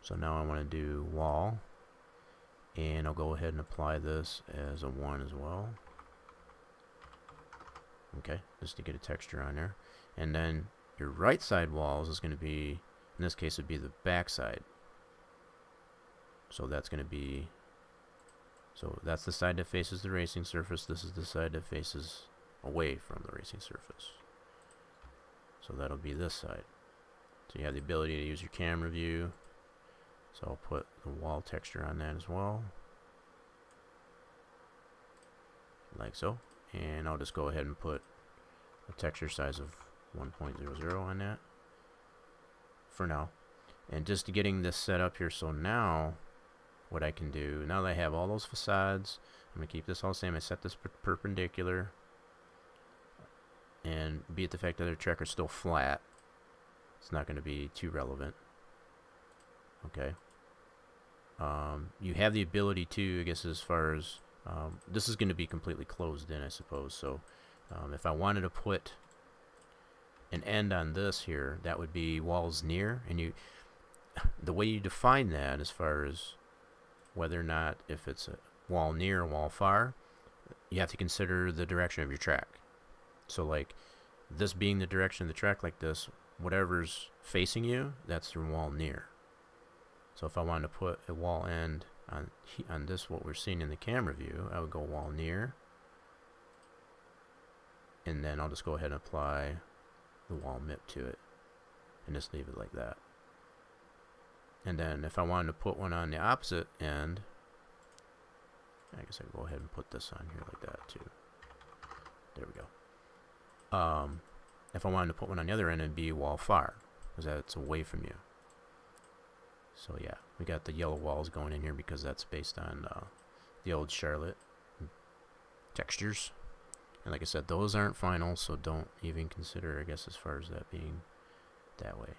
Speaker 1: so now I want to do wall and I'll go ahead and apply this as a 1 as well okay just to get a texture on there and then your right side walls is going to be in this case would be the back side so that's going to be So that's the side that faces the racing surface. This is the side that faces away from the racing surface. So that'll be this side. So you have the ability to use your camera view. So I'll put the wall texture on that as well. Like so. And I'll just go ahead and put a texture size of 1.00 on that for now. And just getting this set up here, so now what I can do, now that I have all those facades, I'm going to keep this all the same. I set this per perpendicular and be it the fact that the track is still flat, it's not going to be too relevant. Okay. Um, you have the ability to, I guess as far as, um, this is going to be completely closed in, I suppose. So um, if I wanted to put an end on this here, that would be walls near, and you, the way you define that as far as whether or not if it's a wall near or wall far, you have to consider the direction of your track. So like this being the direction of the track like this, whatever's facing you, that's your wall near. So if I wanted to put a wall end on on this what we're seeing in the camera view, I would go wall near. And then I'll just go ahead and apply the wall MIP to it. And just leave it like that. And then if I wanted to put one on the opposite end, I guess I can go ahead and put this on here like that too. There we go. Um, if I wanted to put one on the other end, it'd be wall far, because that's away from you. So yeah, we got the yellow walls going in here because that's based on uh, the old Charlotte textures. And like I said, those aren't final, so don't even consider, I guess, as far as that being that way.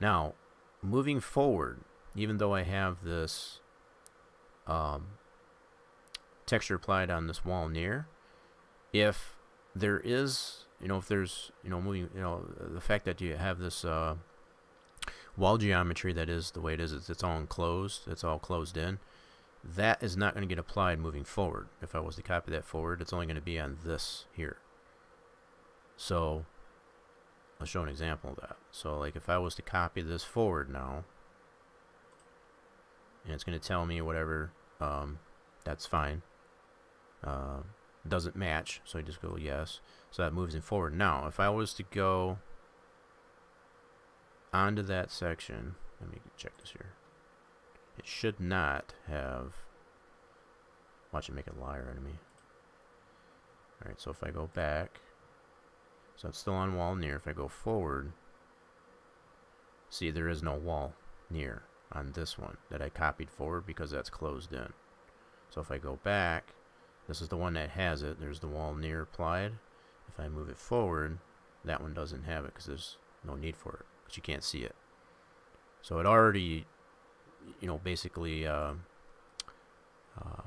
Speaker 1: Now, moving forward, even though I have this um, texture applied on this wall near, if there is, you know, if there's, you know, moving, you know, the fact that you have this uh, wall geometry that is the way it is, it's, it's all enclosed, it's all closed in, that is not going to get applied moving forward. If I was to copy that forward, it's only going to be on this here. So I'll show an example of that. So like if I was to copy this forward now, and it's going to tell me whatever, um, that's fine. Uh, doesn't match, so I just go yes. So that moves it forward. Now, if I was to go onto that section, let me check this here. It should not have, watch it make a liar out of me. Alright, so if I go back, so it's still on wall near. If I go forward, see there is no wall near on this one that I copied forward because that's closed in. So if I go back, this is the one that has it. There's the wall near applied. If I move it forward, that one doesn't have it because there's no need for it because you can't see it. So it already, you know, basically uh, uh,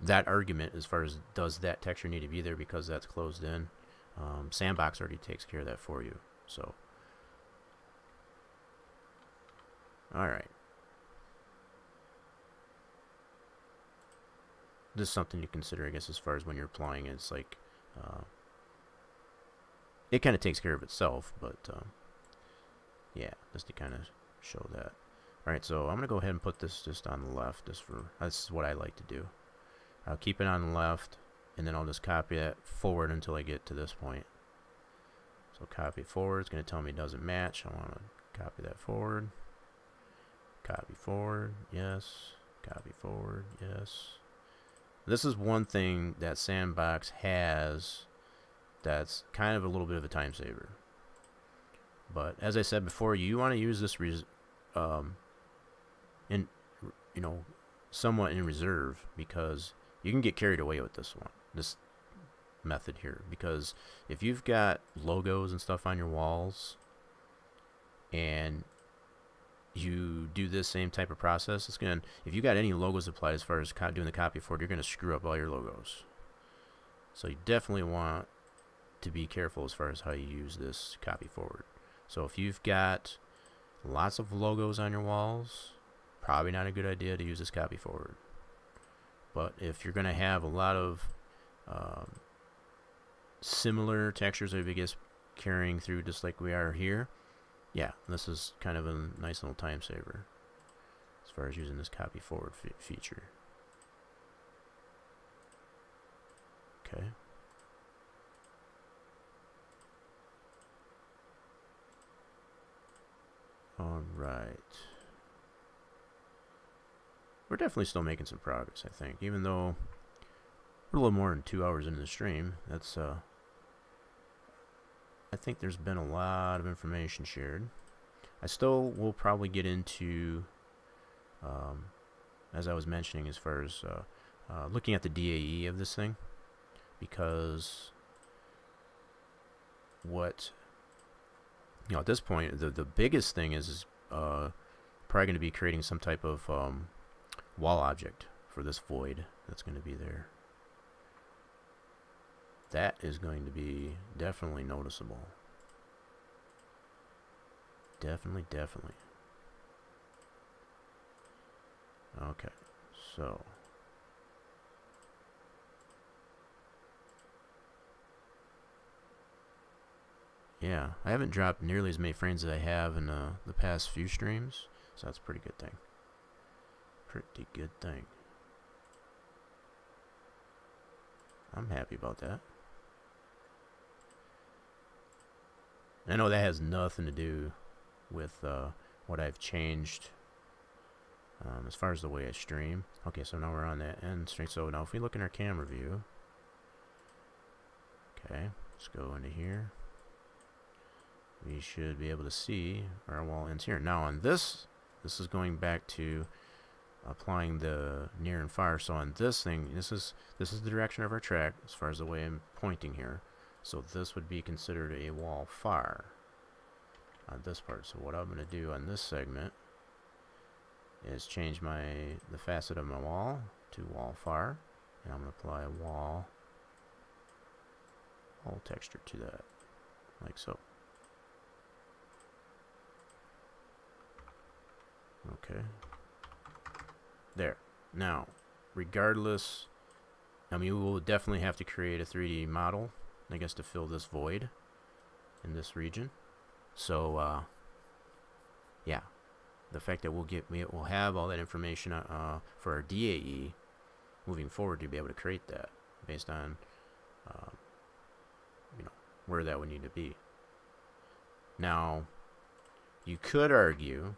Speaker 1: that argument as far as does that texture need to be there because that's closed in um, Sandbox already takes care of that for you. So, alright. This is something to consider, I guess, as far as when you're applying it. It's like, uh, it kind of takes care of itself, but, um, yeah, just to kind of show that. Alright, so I'm going to go ahead and put this just on the left, just for, that's what I like to do. I'll keep it on the left, and then I'll just copy that forward until I get to this point. So copy forward, it's going to tell me it doesn't match. I want to copy that forward. Copy forward, yes. Copy forward, yes. This is one thing that Sandbox has that's kind of a little bit of a time saver. But as I said before, you want to use this um, in, you know, somewhat in reserve because you can get carried away with this one this method here because if you've got logos and stuff on your walls and you do this same type of process, it's going to, if you got any logos applied as far as doing the copy for it, you're going to screw up all your logos. So you definitely want to be careful as far as how you use this copy forward. So if you've got lots of logos on your walls, probably not a good idea to use this copy forward. But if you're going to have a lot of um, similar textures I guess carrying through just like we are here yeah this is kind of a nice little time saver as far as using this copy forward feature Okay. All right. We're definitely still making some progress, I think. Even though we're a little more than two hours into the stream, that's, uh, I think there's been a lot of information shared. I still will probably get into, um, as I was mentioning, as far as uh, uh, looking at the DAE of this thing, because what you know at this point the the biggest thing is, uh, probably going to be creating some type of um, wall object for this void that's going to be there. That is going to be definitely noticeable. Definitely, definitely. Okay, so. Yeah, I haven't dropped nearly as many frames as I have in uh, the past few streams, so that's a pretty good thing. Pretty good thing. I'm happy about that. I know that has nothing to do with uh, what I've changed um, as far as the way I stream. Okay, so now we're on that end stream. So now if we look in our camera view, okay, let's go into here. We should be able to see our wall ends here. Now on this, this is going back to applying the near and far. So on this thing, this is this is the direction of our track as far as the way I'm pointing here. So this would be considered a wall far on this part. So what I'm going to do on this segment is change my the facet of my wall to wall far, and I'm going to apply a wall wall texture to that, like so. Okay. There. Now, regardless, I mean, we will definitely have to create a 3D model, I guess, to fill this void in this region. So, uh, yeah, the fact that we'll get, we will have all that information uh, for our DAE moving forward to be able to create that based on, uh, you know, where that would need to be. Now, you could argue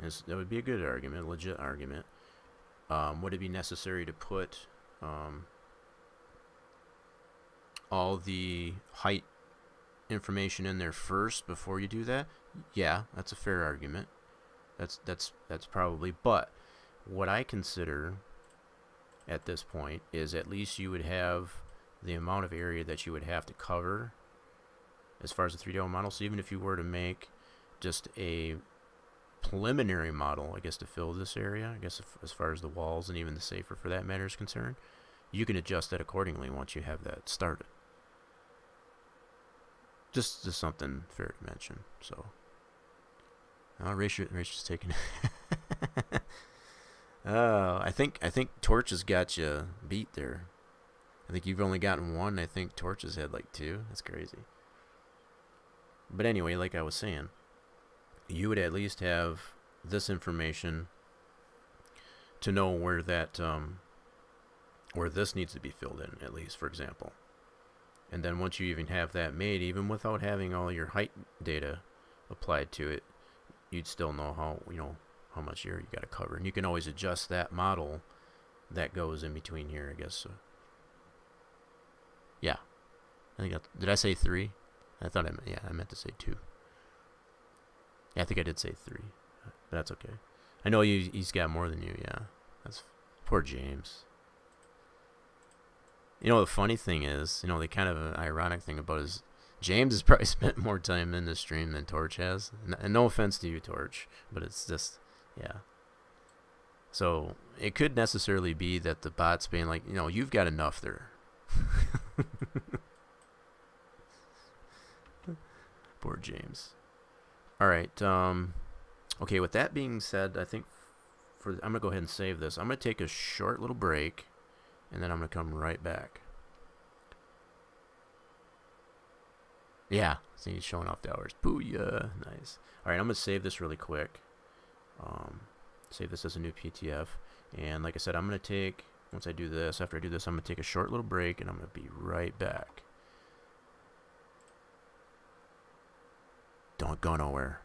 Speaker 1: that would be a good argument, a legit argument. Um, would it be necessary to put um, all the height information in there first before you do that? Yeah, that's a fair argument. That's that's that's probably. But what I consider at this point is at least you would have the amount of area that you would have to cover as far as the 3D model. So even if you were to make just a preliminary model, I guess, to fill this area, I guess if, as far as the walls and even the safer for that matter is concerned, you can adjust that accordingly once you have that started. Just, just something fair to mention. So, uh, Race, Race taking. uh, I think I think Torch has got you beat there. I think you've only gotten one. I think Torch has had like two. That's crazy. But anyway, like I was saying, you would at least have this information to know where that um, where this needs to be filled in at least for example. And then once you even have that made even without having all your height data applied to it you'd still know how you know how much area you got to cover. And you can always adjust that model that goes in between here I guess so. Yeah. I think I, did I say three? I thought I yeah I meant to say two yeah, I think I did say three, but that's okay. I know you, he's got more than you. Yeah, that's poor James. You know the funny thing is, you know the kind of ironic thing about is James has probably spent more time in the stream than Torch has. And no offense to you, Torch, but it's just, yeah. So it could necessarily be that the bot's being like, you know, you've got enough there. Poor James. All right. Um, okay. With that being said, I think for I'm gonna go ahead and save this. I'm gonna take a short little break, and then I'm gonna come right back. Yeah. See, he's showing off the hours. Booyah! Nice. All right. I'm gonna save this really quick. Um, save this as a new PTF, and like I said, I'm gonna take once I do this, after I do this, I'm going to take a short little break and I'm going to be right back. Don't go nowhere.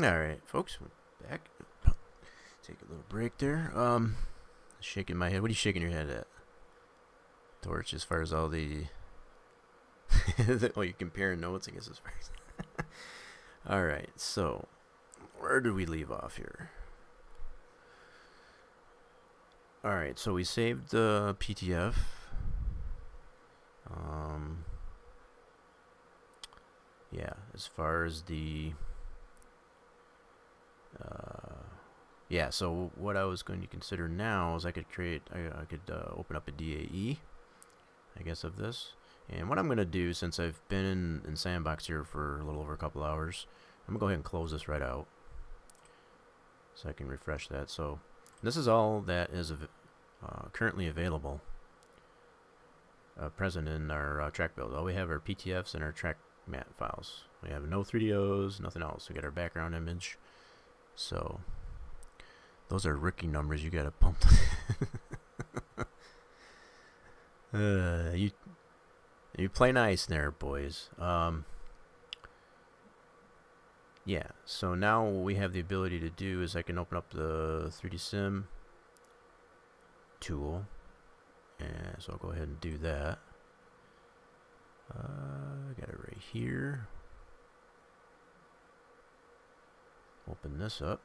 Speaker 1: Alright, folks, we're back. Take a little break there. Um, shaking my head. What are you shaking your head at? Torch, as far as all the. oh, you're comparing notes, I guess, as far as. Alright, so. Where did we leave off here? Alright, so we saved the PTF. Um. Yeah, as far as the uh, yeah, so what I was going to consider now is I could create, I, I could uh, open up a DAE, I guess, of this. And what I'm going to do, since I've been in, in Sandbox here for a little over a couple hours, I'm going to go ahead and close this right out. So I can refresh that. So this is all that is uh, currently available uh, present in our uh, track build. All we have are PTFs and our track mat files. We have no 3DOs, nothing else. We got our background image. So, those are rookie numbers you gotta pump. uh, you you play nice there, boys. Um, yeah, so now what we have the ability to do is I can open up the 3D Sim tool. And so I'll go ahead and do that. Uh, I got it right here. Open this up.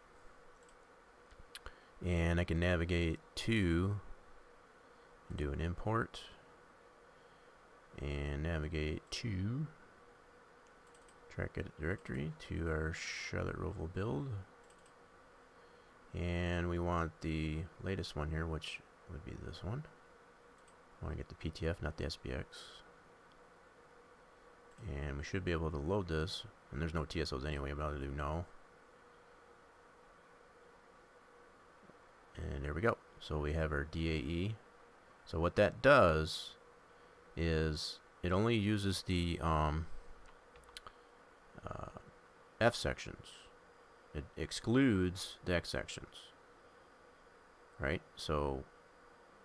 Speaker 1: And I can navigate to do an import and navigate to track edit directory to our Charlotte Roval build. And we want the latest one here which would be this one. I want to get the PTF not the SBX and we should be able to load this. And there's no TSOs anyway but I'll do no And there we go. So we have our DAE. So what that does is it only uses the um, uh, F sections. It excludes the X sections. Right? So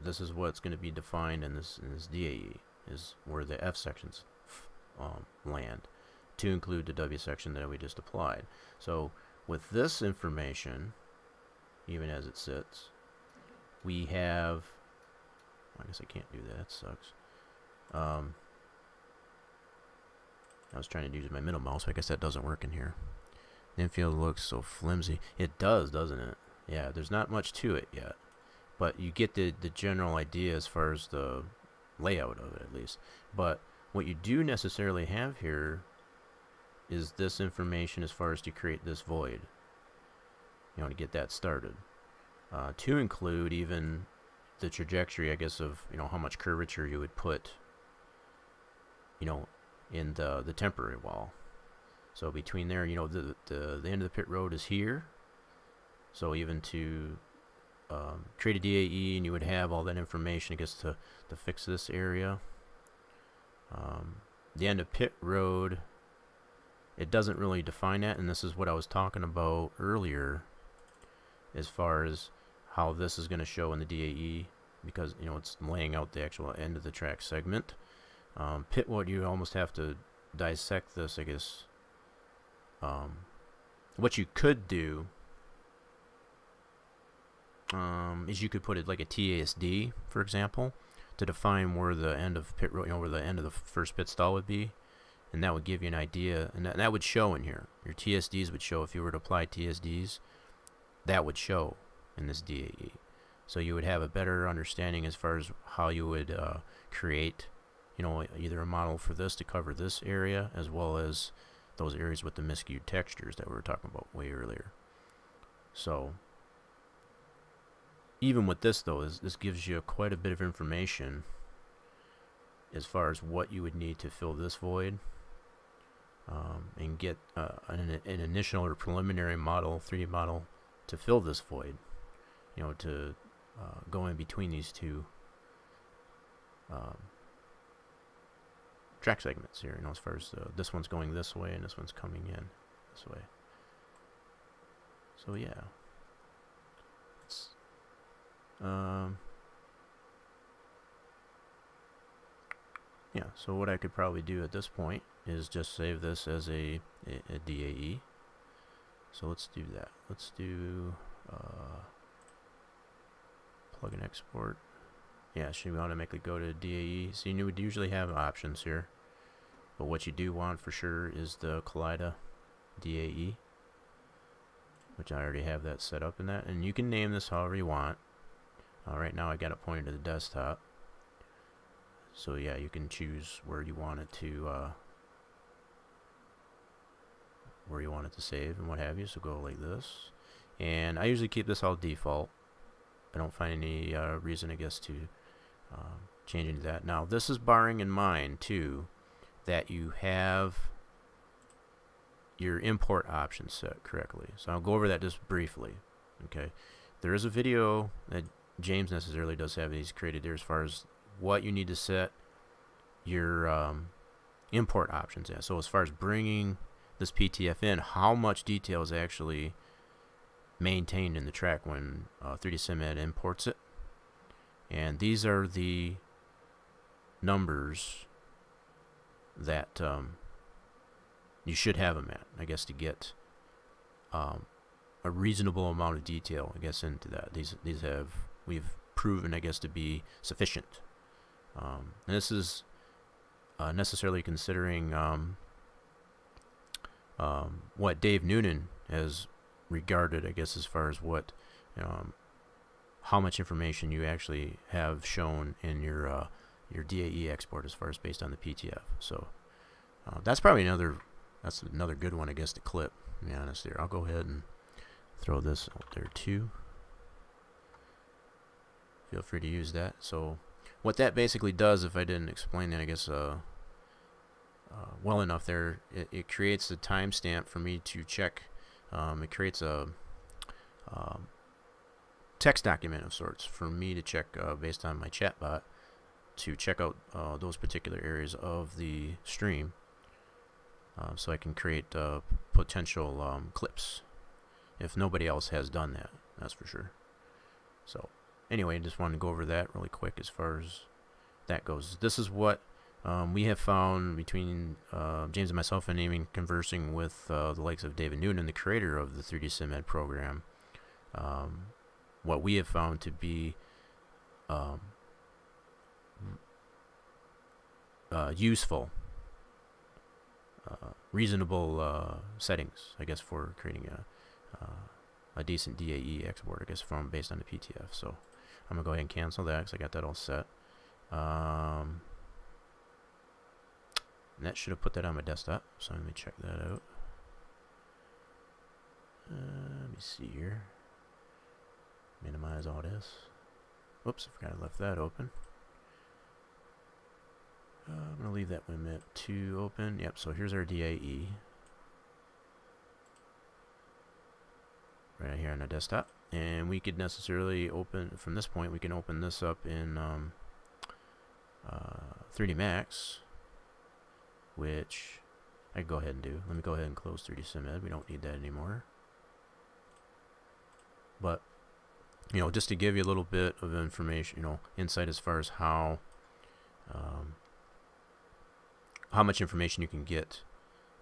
Speaker 1: this is what's going to be defined in this in this DAE is where the F sections um, land to include the W section that we just applied. So with this information, even as it sits, we have, I guess I can't do that, that sucks. Um, I was trying to use my middle mouse, but I guess that doesn't work in here. The infield looks so flimsy. It does, doesn't it? Yeah, there's not much to it yet. But you get the, the general idea as far as the layout of it, at least. But what you do necessarily have here is this information as far as to create this void. You know, to get that started. Uh, to include even the trajectory, I guess, of, you know, how much curvature you would put, you know, in the, the temporary wall. So between there, you know, the, the, the end of the pit road is here. So even to um, create a DAE and you would have all that information, I guess, to, to fix this area. Um, the end of pit road, it doesn't really define that, and this is what I was talking about earlier as far as how this is going to show in the DAE because, you know, it's laying out the actual end of the track segment. Um, pit what you almost have to dissect this, I guess. Um, what you could do um, is you could put it like a TASD, for example, to define where the end of pit road, you know, where the end of the first pit stall would be, and that would give you an idea, and that, that would show in here. Your TSDs would show if you were to apply TSDs, that would show in this DAE. So you would have a better understanding as far as how you would uh, create you know, either a model for this to cover this area as well as those areas with the miscued textures that we were talking about way earlier. So, even with this though, is this gives you quite a bit of information as far as what you would need to fill this void um, and get uh, an, an initial or preliminary model, 3D model, to fill this void. You know, to uh, go in between these two um, track segments here, you know, as far as uh, this one's going this way and this one's coming in this way. So yeah. It's, um, yeah, so what I could probably do at this point is just save this as a, a, a DAE. So let's do that. Let's do uh, plug and export. Yeah, should we automatically go to DAE? So you would usually have options here. But what you do want for sure is the Collada DAE. Which I already have that set up in that. And you can name this however you want. Uh, right now I got it pointed to the desktop. So yeah, you can choose where you want it to uh, where you want it to save and what have you. So go like this. And I usually keep this all default. I don't find any uh, reason, I guess, to um, changing that. Now, this is barring in mind, too, that you have your import options set correctly. So I'll go over that just briefly. Okay, There is a video that James necessarily does have he's created there as far as what you need to set your um, import options in. So as far as bringing this PTFN, how much detail is actually maintained in the track when uh, 3D SimEd imports it and these are the numbers that um, you should have them at, I guess, to get um, a reasonable amount of detail, I guess, into that. These these have we've proven, I guess, to be sufficient. Um, and this is uh, necessarily considering um, um, what Dave Noonan has regarded, I guess, as far as what um, how much information you actually have shown in your uh, your DAE export as far as based on the PTF. So uh, that's probably another that's another good one I guess to clip. To be honest, here I'll go ahead and throw this out there too. Feel free to use that. So what that basically does, if I didn't explain that, I guess uh, uh, well enough there, it, it creates a timestamp for me to check. Um, it creates a um, text document of sorts for me to check uh, based on my chatbot to check out uh, those particular areas of the stream uh, so I can create uh, potential um, clips if nobody else has done that. That's for sure. So, anyway, just wanted to go over that really quick as far as that goes. This is what um, we have found between uh, James and myself, and even conversing with uh, the likes of David Noonan, the creator of the 3D SimEd program. Um, what we have found to be um, uh, useful, uh, reasonable uh, settings, I guess, for creating a uh, a decent DAE export, I guess, from based on the PTF. So I'm gonna go ahead and cancel that because I got that all set. Um, that should have put that on my desktop. So let me check that out. Uh, let me see here. Minimize all this. Whoops, I forgot I left that open. Uh, I'm going to leave that limit 2 open. Yep, so here's our DAE. Right here on the desktop. And we could necessarily open, from this point, we can open this up in um, uh, 3D Max, which I can go ahead and do. Let me go ahead and close 3D SimEd. We don't need that anymore. But you know, just to give you a little bit of information, you know, insight as far as how um, how much information you can get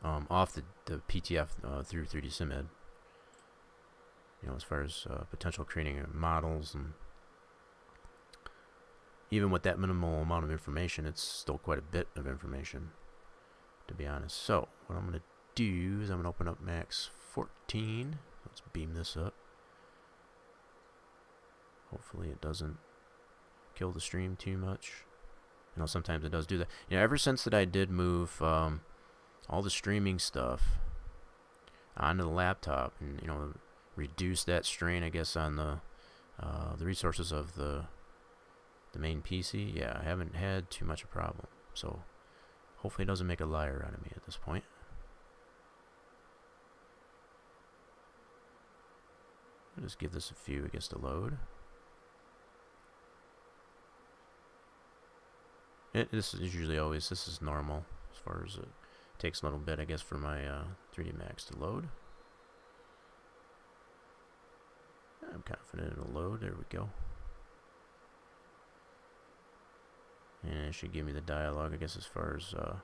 Speaker 1: um, off the, the PTF uh, through 3D SimEd. You know, as far as uh, potential creating models and even with that minimal amount of information, it's still quite a bit of information, to be honest. So, what I'm going to do is I'm going to open up Max 14. Let's beam this up. Hopefully it doesn't kill the stream too much. You know, sometimes it does do that. You know, ever since that I did move um, all the streaming stuff onto the laptop and, you know, reduce that strain, I guess, on the uh, the resources of the the main PC, yeah, I haven't had too much a problem. So, hopefully it doesn't make a liar out of me at this point. Just give this a few, I guess, to load. It, this is usually always, this is normal as far as it takes a little bit, I guess, for my uh, 3D Max to load. I'm confident it'll load. There we go. And it should give me the dialog, I guess, as far as uh,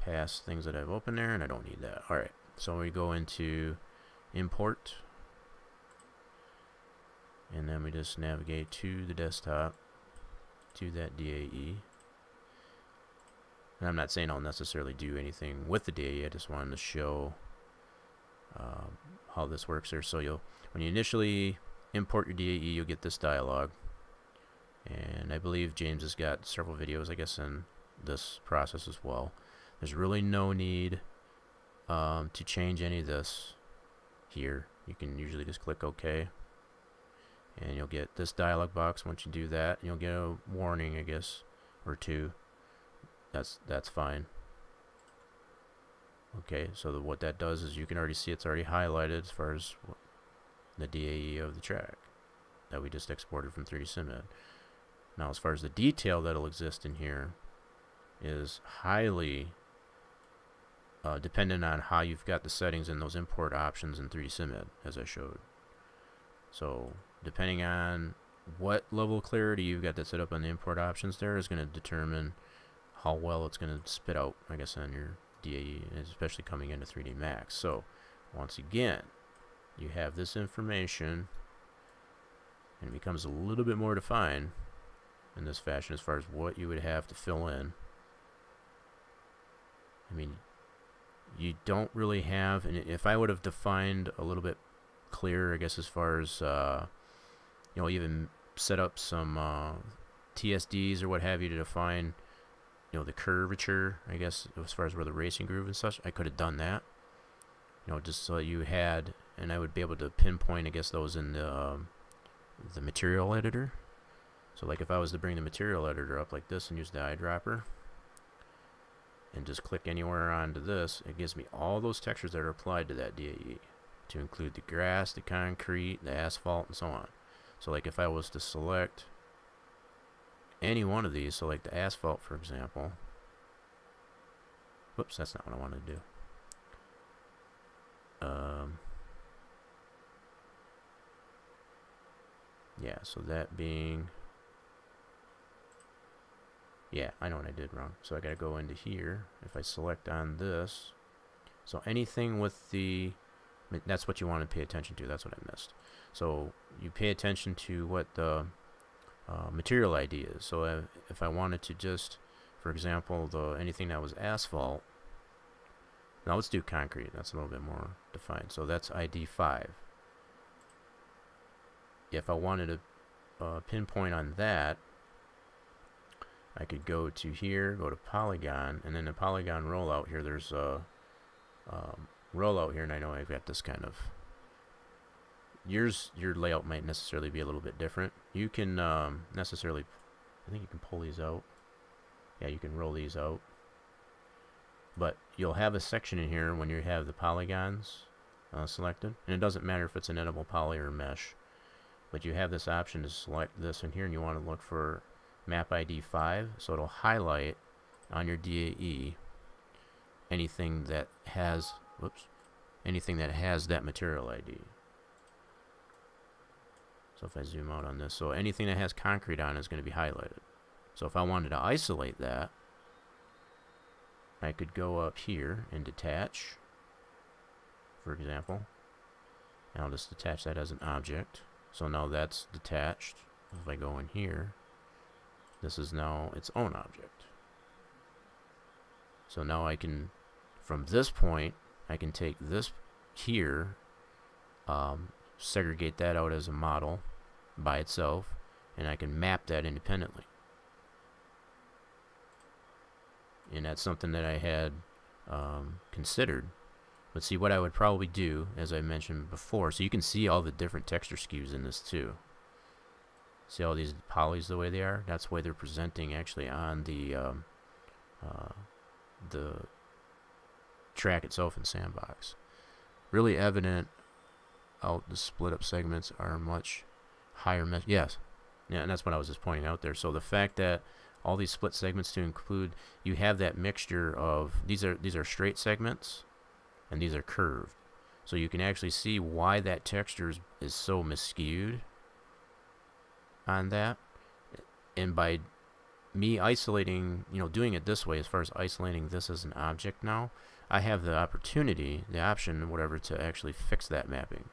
Speaker 1: past things that I've opened there, and I don't need that. Alright, so we go into import, and then we just navigate to the desktop, to that DAE. And I'm not saying I'll necessarily do anything with the DAE, I just wanted to show um, how this works there. So you'll, when you initially import your DAE, you'll get this dialog. And I believe James has got several videos, I guess, in this process as well. There's really no need um, to change any of this here. You can usually just click OK. And you'll get this dialog box once you do that. You'll get a warning, I guess, or two that's that's fine. Okay, so the, what that does is you can already see it's already highlighted as far as the DAE of the track that we just exported from 3D SimEd. Now, as far as the detail that'll exist in here is highly uh, dependent on how you've got the settings in those import options in 3D SimEd, as I showed. So, depending on what level of clarity you've got that set up on the import options there is going to determine how well it's going to spit out, I guess, on your DAE, especially coming into 3D Max. So, once again, you have this information, and it becomes a little bit more defined in this fashion as far as what you would have to fill in. I mean, you don't really have, and if I would have defined a little bit clearer, I guess, as far as, uh, you know, even set up some uh, TSDs or what have you to define you know, the curvature, I guess, as far as where the racing groove and such, I could have done that. You know, just so you had, and I would be able to pinpoint, I guess, those in the, um, the material editor. So, like, if I was to bring the material editor up like this and use the eyedropper, and just click anywhere onto this, it gives me all those textures that are applied to that DAE, to include the grass, the concrete, the asphalt, and so on. So, like, if I was to select any one of these, so like the asphalt, for example. Whoops, that's not what I wanted to do. Um, yeah, so that being... Yeah, I know what I did wrong. So I gotta go into here. If I select on this, so anything with the, that's what you want to pay attention to. That's what I missed. So you pay attention to what the uh, material ID is. So if, if I wanted to just, for example, the anything that was asphalt, now let's do concrete. That's a little bit more defined. So that's ID 5. If I wanted to uh, pinpoint on that, I could go to here, go to polygon, and then the polygon rollout here, there's a um, rollout here, and I know I've got this kind of yours your layout might necessarily be a little bit different. You can um, necessarily I think you can pull these out. Yeah you can roll these out. But you'll have a section in here when you have the polygons uh, selected and it doesn't matter if it's an editable poly or mesh but you have this option to select this in here and you want to look for map ID 5 so it'll highlight on your DAE anything that has whoops anything that has that material ID so if I zoom out on this so anything that has concrete on is going to be highlighted. So if I wanted to isolate that I could go up here and detach for example. And I'll just detach that as an object. So now that's detached. If I go in here this is now its own object so now I can from this point, I can take this here, um, segregate that out as a model by itself, and I can map that independently. And that's something that I had um, considered. But see, what I would probably do, as I mentioned before, so you can see all the different texture skews in this too. See all these polys the way they are? That's way they're presenting actually on the um, uh, the track itself in Sandbox. Really evident out the split up segments are much higher yes yeah and that's what I was just pointing out there so the fact that all these split segments to include you have that mixture of these are these are straight segments and these are curved so you can actually see why that texture is, is so miscued on that and by me isolating you know doing it this way as far as isolating this as an object now I have the opportunity, the option, whatever, to actually fix that mapping.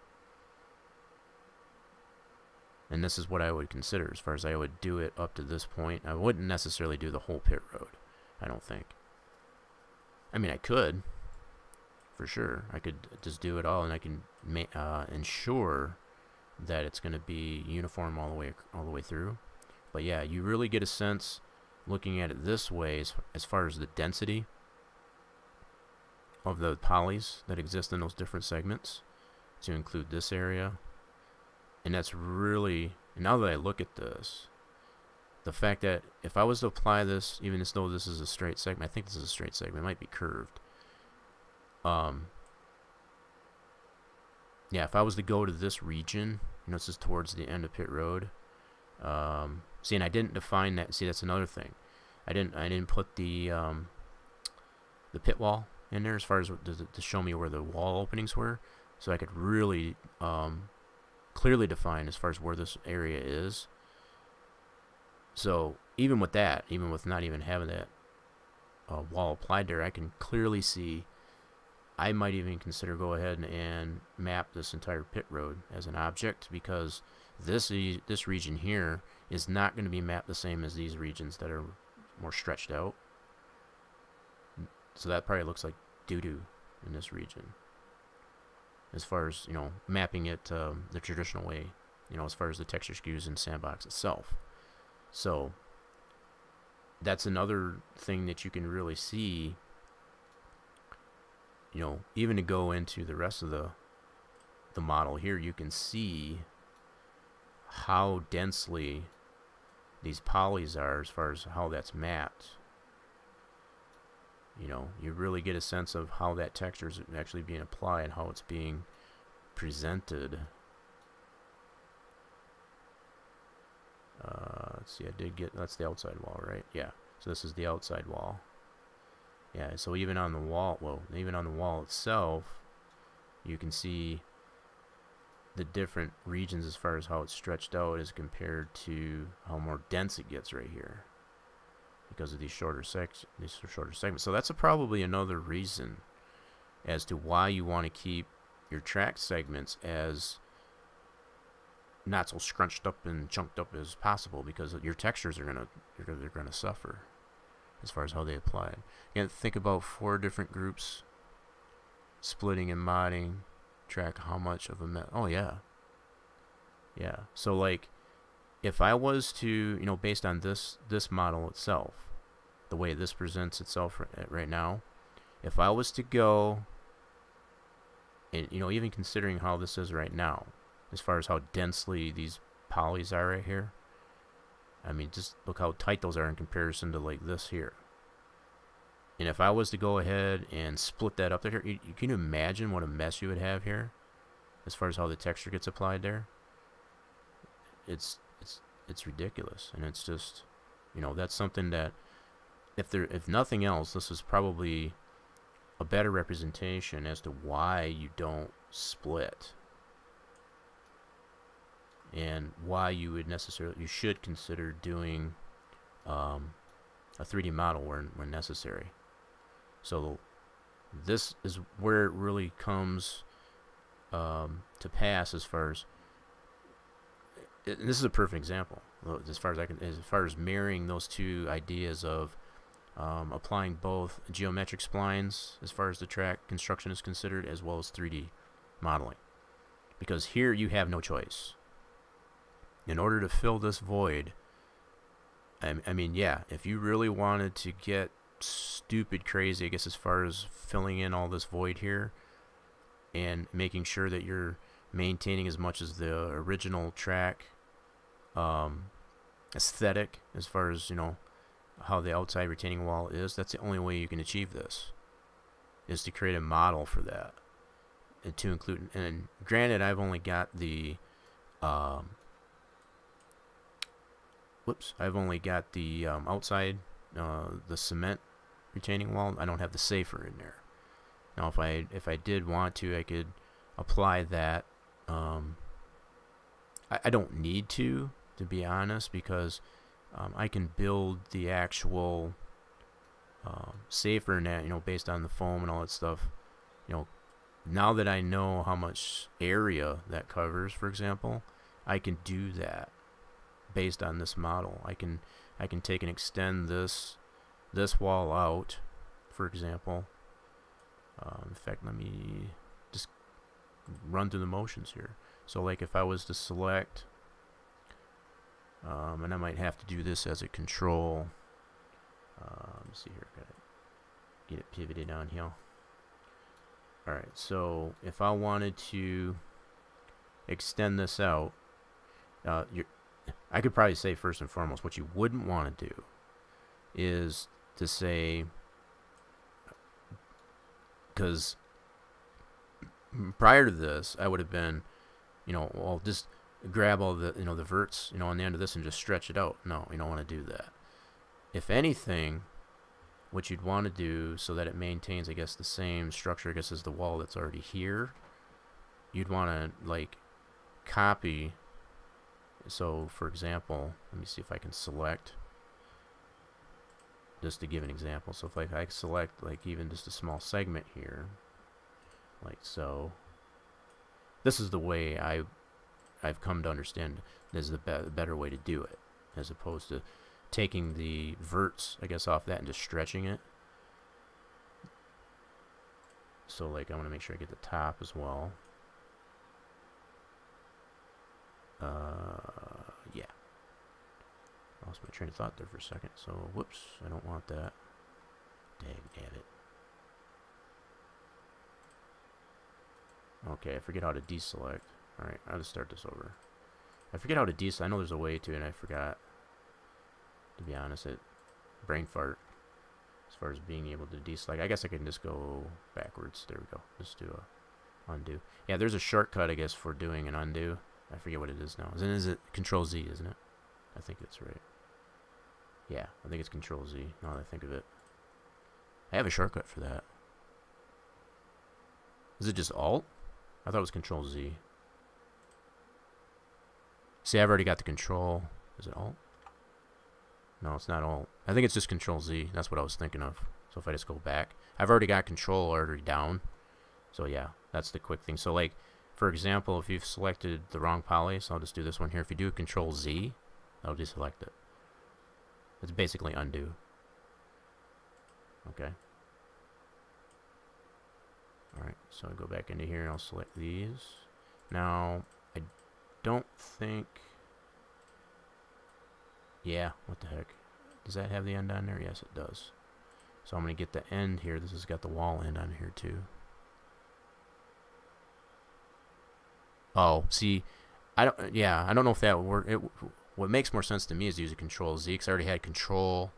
Speaker 1: And this is what I would consider as far as I would do it up to this point. I wouldn't necessarily do the whole pit road, I don't think. I mean, I could, for sure. I could just do it all, and I can uh, ensure that it's going to be uniform all the way all the way through. But yeah, you really get a sense looking at it this way as, as far as the density of the polys that exist in those different segments to include this area. And that's really, now that I look at this, the fact that if I was to apply this, even as though this is a straight segment, I think this is a straight segment, it might be curved. Um, yeah, if I was to go to this region, you know, this is towards the end of Pit Road. Um, see, and I didn't define that. See, that's another thing. I didn't, I didn't put the, um, the pit wall in there as far as to, to show me where the wall openings were so I could really um, clearly define as far as where this area is. So even with that, even with not even having that uh, wall applied there, I can clearly see I might even consider go ahead and, map this entire pit road as an object because this this region here is not going to be mapped the same as these regions that are more stretched out. So that probably looks like doo-doo in this region. As far as, you know, mapping it um, the traditional way, you know, as far as the texture skews in Sandbox itself. So, that's another thing that you can really see, you know, even to go into the rest of the the model here, you can see how densely these polys are as far as how that's mapped you know, you really get a sense of how that texture is actually being applied, and how it's being presented. Uh, let's see, I did get, that's the outside wall, right? Yeah, so this is the outside wall. Yeah, so even on the wall, well, even on the wall itself, you can see the different regions as far as how it's stretched out as compared to how more dense it gets right here because of these shorter sec these shorter segments. So that's probably another reason as to why you want to keep your track segments as not so scrunched up and chunked up as possible because your textures are gonna they're gonna suffer as far as how they apply it. Again, think about four different groups splitting and modding, track how much of a me- oh yeah, yeah. So like, if I was to you know based on this this model itself, the way this presents itself right, eh, right now, if I was to go and you know even considering how this is right now, as far as how densely these polys are right here. I mean, just look how tight those are in comparison to like this here. And if I was to go ahead and split that up there, you, you imagine what a mess you would have here, as far as how the texture gets applied there. It's it's it's ridiculous, and it's just, you know, that's something that, if there if nothing else, this is probably a better representation as to why you don't split and why you would necessarily you should consider doing um, a 3D model when when necessary. So this is where it really comes um, to pass as far as this is a perfect example as far as I can as far as marrying those two ideas of um, applying both geometric splines as far as the track construction is considered as well as 3D modeling because here you have no choice in order to fill this void, I, I mean, yeah, if you really wanted to get stupid crazy, I guess, as far as filling in all this void here and making sure that you're maintaining as much as the original track um, aesthetic as far as, you know, how the outside retaining wall is, that's the only way you can achieve this, is to create a model for that. And to include, and granted, I've only got the um, whoops, I've only got the um, outside, uh, the cement retaining wall. I don't have the safer in there. Now, if I if I did want to, I could apply that. Um, I, I don't need to, to be honest, because um, I can build the actual uh, safer net, you know, based on the foam and all that stuff. You know, now that I know how much area that covers, for example, I can do that based on this model. I can I can take and extend this this wall out, for example. Uh, in fact, let me just run through the motions here. So like if I was to select, um, and I might have to do this as a control. Uh, let me see here, got to get it pivoted on here. Alright, so if I wanted to extend this out, uh, I could probably say first and foremost, what you wouldn't want to do is to say, because prior to this, I would have been, you know, well, just grab all the, you know, the verts, you know, on the end of this and just stretch it out. No, you don't want to do that. If anything, what you'd want to do so that it maintains, I guess, the same structure, I guess, as the wall that's already here, you'd want to, like, copy so for example, let me see if I can select just to give an example. So if I, I select like even just a small segment here, like so, this is the way I I've come to understand is the be better way to do it, as opposed to taking the verts, I guess, off that and just stretching it. So like I want to make sure I get the top as well. Uh, yeah. Lost my train of thought there for a second. So, whoops, I don't want that. Dang it. Okay, I forget how to deselect. Alright, I'll just start this over. I forget how to deselect. I know there's a way to, and I forgot. To be honest, it brain fart. As far as being able to deselect. I guess I can just go backwards. There we go. Just do a undo. Yeah, there's a shortcut, I guess, for doing an undo. I forget what it is now. Isn't is it Control Z, isn't it? I think that's right. Yeah, I think it's Control Z. Now that I think of it, I have a shortcut for that. Is it just Alt? I thought it was Control Z. See, I've already got the control. Is it Alt? No, it's not Alt. I think it's just Control Z. That's what I was thinking of. So if I just go back, I've already got Control already down. So yeah, that's the quick thing. So like, for example, if you've selected the wrong poly, so I'll just do this one here. If you do Control Z, that'll deselect it. It's basically undo. Okay. Alright, so I go back into here and I'll select these. Now, I don't think... Yeah, what the heck. Does that have the end on there? Yes, it does. So I'm going to get the end here. This has got the wall end on here too. Oh, see, I don't. Yeah, I don't know if that work. It, what makes more sense to me is a Control Z because I already had Control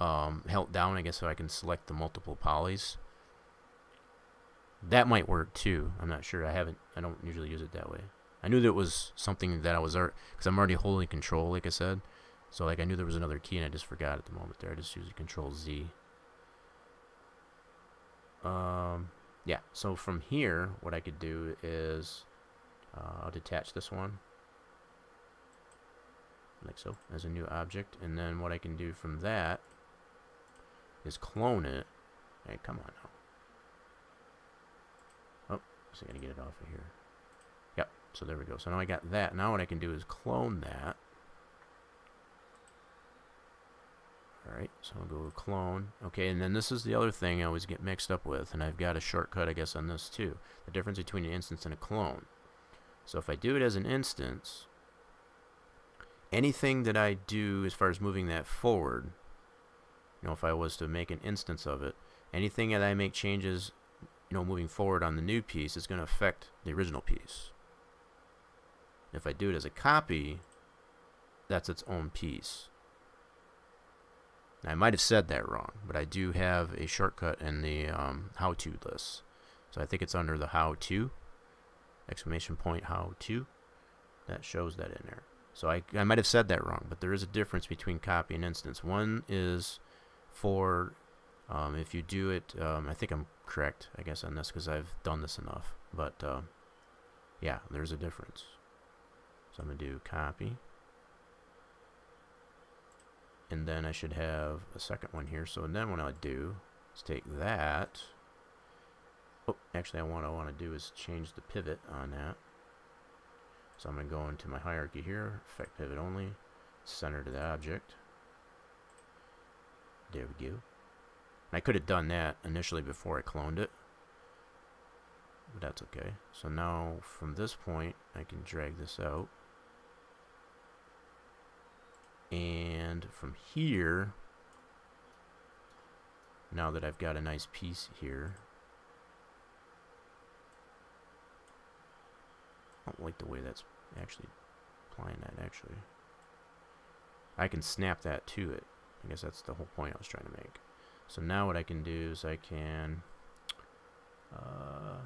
Speaker 1: um, held down, I guess, so I can select the multiple polys. That might work too. I'm not sure. I haven't. I don't usually use it that way. I knew that it was something that I was because I'm already holding Control, like I said. So like I knew there was another key and I just forgot at the moment there. I just used Control Z. Um, yeah. So from here, what I could do is Uh, I'll detach this one. Like so as a new object. And then what I can do from that is clone it. Hey come on now. Oh so I gotta get it off of here. Yep so there we go. So now I got that. Now what I can do is clone that. Alright so I'll go clone. Okay and then this is the other thing I always get mixed up with and I've got a shortcut I guess on this too. The difference between an instance and a clone so if I do it as an instance anything that I do as far as moving that forward, you know, if I was to make an instance of it, anything that I make changes, you know, moving forward on the new piece is going to affect the original piece. If I do it as a copy, that's its own piece. I might have said that wrong, but I do have a shortcut in the um, how-to list. So I think it's under the how-to, exclamation point how-to. That shows that in there. So I, I might have said that wrong, but there is a difference between copy and instance. One is for um, if you do it, um, I think I'm correct, I guess, on this because I've done this enough. But uh, yeah, there's a difference. So I'm going to do copy. And then I should have a second one here. So then what I do is take that. Oh, actually, I want I want to do is change the pivot on that. So I'm going to go into my hierarchy here, effect pivot only, center to the object. There we go. And I could have done that initially before I cloned it. But that's okay. So now from this point, I can drag this out. And from here, now that I've got a nice piece here, I don't like the way that's actually applying that, actually. I can snap that to it. I guess that's the whole point I was trying to make. So now what I can do is I can... Uh,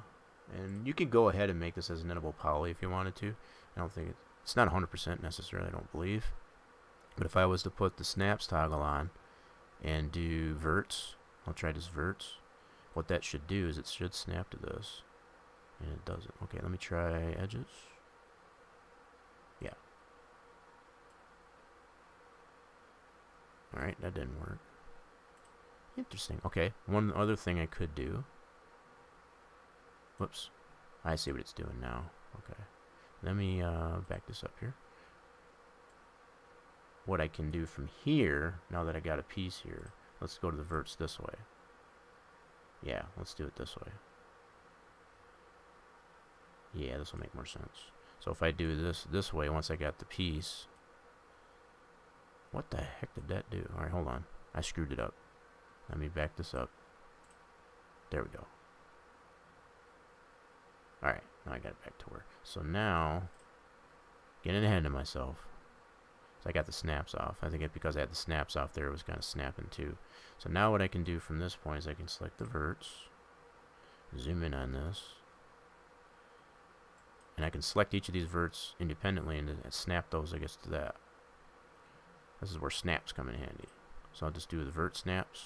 Speaker 1: and you can go ahead and make this as an editable poly if you wanted to. I don't think it, it's not 100% necessarily, I don't believe. But if I was to put the snaps toggle on and do verts, I'll try this verts. What that should do is it should snap to this. And it doesn't. Okay, let me try edges. Yeah. Alright, that didn't work. Interesting. Okay, one other thing I could do. Whoops. I see what it's doing now. Okay. Let me uh, back this up here. What I can do from here, now that I got a piece here, let's go to the verts this way. Yeah, let's do it this way. Yeah, this will make more sense. So if I do this this way, once I got the piece, what the heck did that do? Alright, hold on. I screwed it up. Let me back this up. There we go. Alright, now I got it back to work. So now, getting ahead of myself. So I got the snaps off. I think it because I had the snaps off there, it was kind of snapping too. So now what I can do from this point is I can select the verts, zoom in on this, and I can select each of these verts independently and uh, snap those, I guess, to that. This is where snaps come in handy. So I'll just do the vert snaps.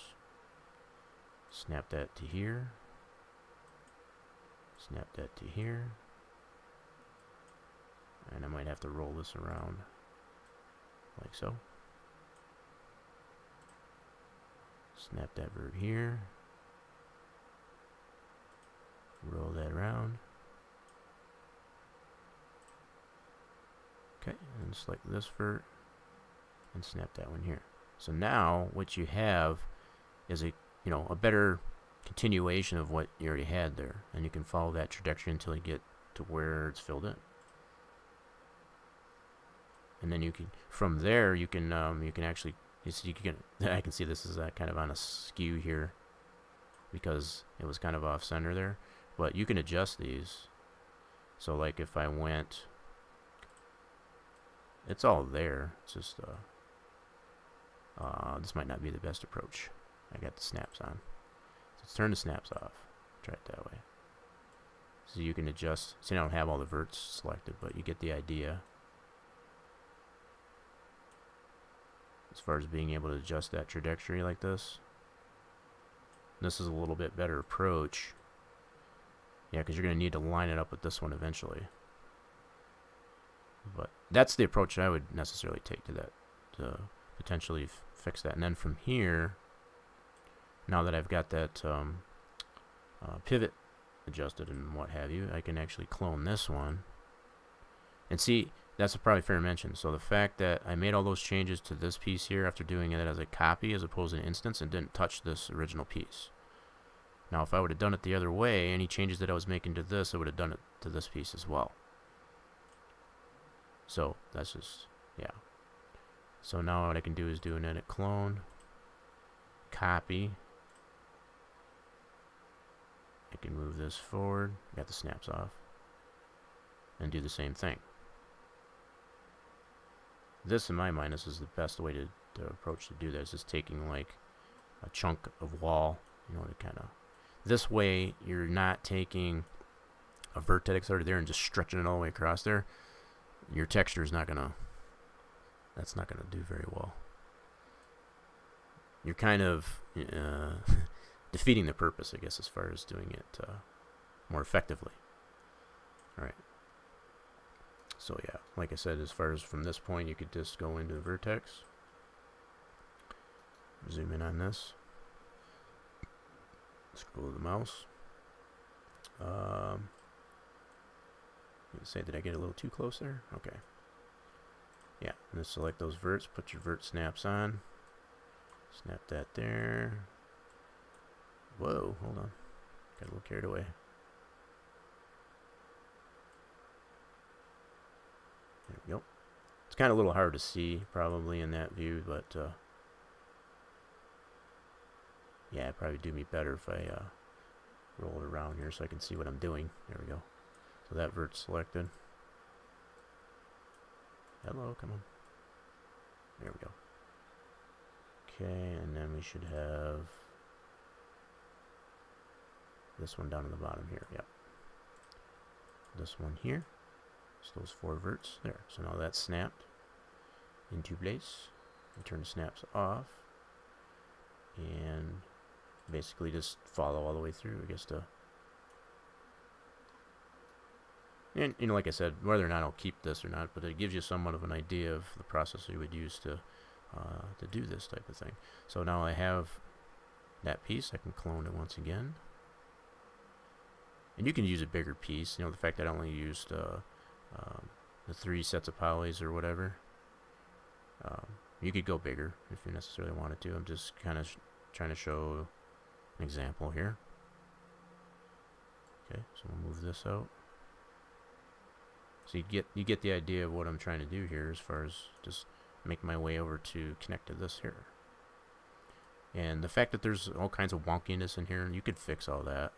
Speaker 1: Snap that to here. Snap that to here. And I might have to roll this around like so. Snap that vert here. Roll that around. Okay, and select this vert and snap that one here. So now what you have is a you know a better continuation of what you already had there and you can follow that trajectory until you get to where it's filled in and then you can from there you can um, you can actually you see you can I can see this is uh, kind of on a skew here because it was kind of off center there but you can adjust these so like if I went it's all there it's just uh, uh, this might not be the best approach I got the snaps on Let's turn the snaps off. Try it that way. So you can adjust. See, I don't have all the verts selected, but you get the idea. As far as being able to adjust that trajectory like this. This is a little bit better approach. Yeah, because you're going to need to line it up with this one eventually. But that's the approach I would necessarily take to that. To potentially fix that. And then from here, now that I've got that um, uh, pivot adjusted and what have you, I can actually clone this one. And see, that's a probably fair mention. So the fact that I made all those changes to this piece here after doing it as a copy as opposed to an instance and didn't touch this original piece. Now if I would have done it the other way, any changes that I was making to this, I would have done it to this piece as well. So that's just, yeah. So now what I can do is do an edit clone, copy, I can move this forward, got the snaps off, and do the same thing. This, in my mind, this is the best way to, to approach to do this, is taking like a chunk of wall, you know, to kind of... This way, you're not taking a vertex of there and just stretching it all the way across there. Your texture is not to... That's not to do very well. You're kind of... Uh, defeating the purpose, I guess, as far as doing it uh, more effectively. All right. So yeah, like I said, as far as from this point, you could just go into the vertex. Zoom in on this. Scroll the mouse. Um, say, did I get a little too close there? Okay. Yeah, and then select those verts, put your vert snaps on. Snap that there. Whoa, hold on. Got a little carried away. There we go. It's kind of a little hard to see, probably, in that view, but, uh, yeah, probably do me better if I, uh, roll it around here so I can see what I'm doing. There we go. That vert selected. Hello, come on. There we go. Okay, and then we should have this one down in the bottom here, yep. This one here. So those four verts there. So now that's snapped into place. Turn the snaps off. And basically just follow all the way through, I guess, to... And, you know, like I said, whether or not I'll keep this or not, but it gives you somewhat of an idea of the process you would use to, uh, to do this type of thing. So now I have that piece. I can clone it once again. And you can use a bigger piece. You know, the fact that I only used uh, um, the three sets of polys or whatever. Um, you could go bigger if you necessarily wanted to. I'm just kind of trying to show an example here. Okay, so we'll move this out. So you get you get the idea of what I'm trying to do here as far as just make my way over to connect to this here. And the fact that there's all kinds of wonkiness in here, and you could fix all that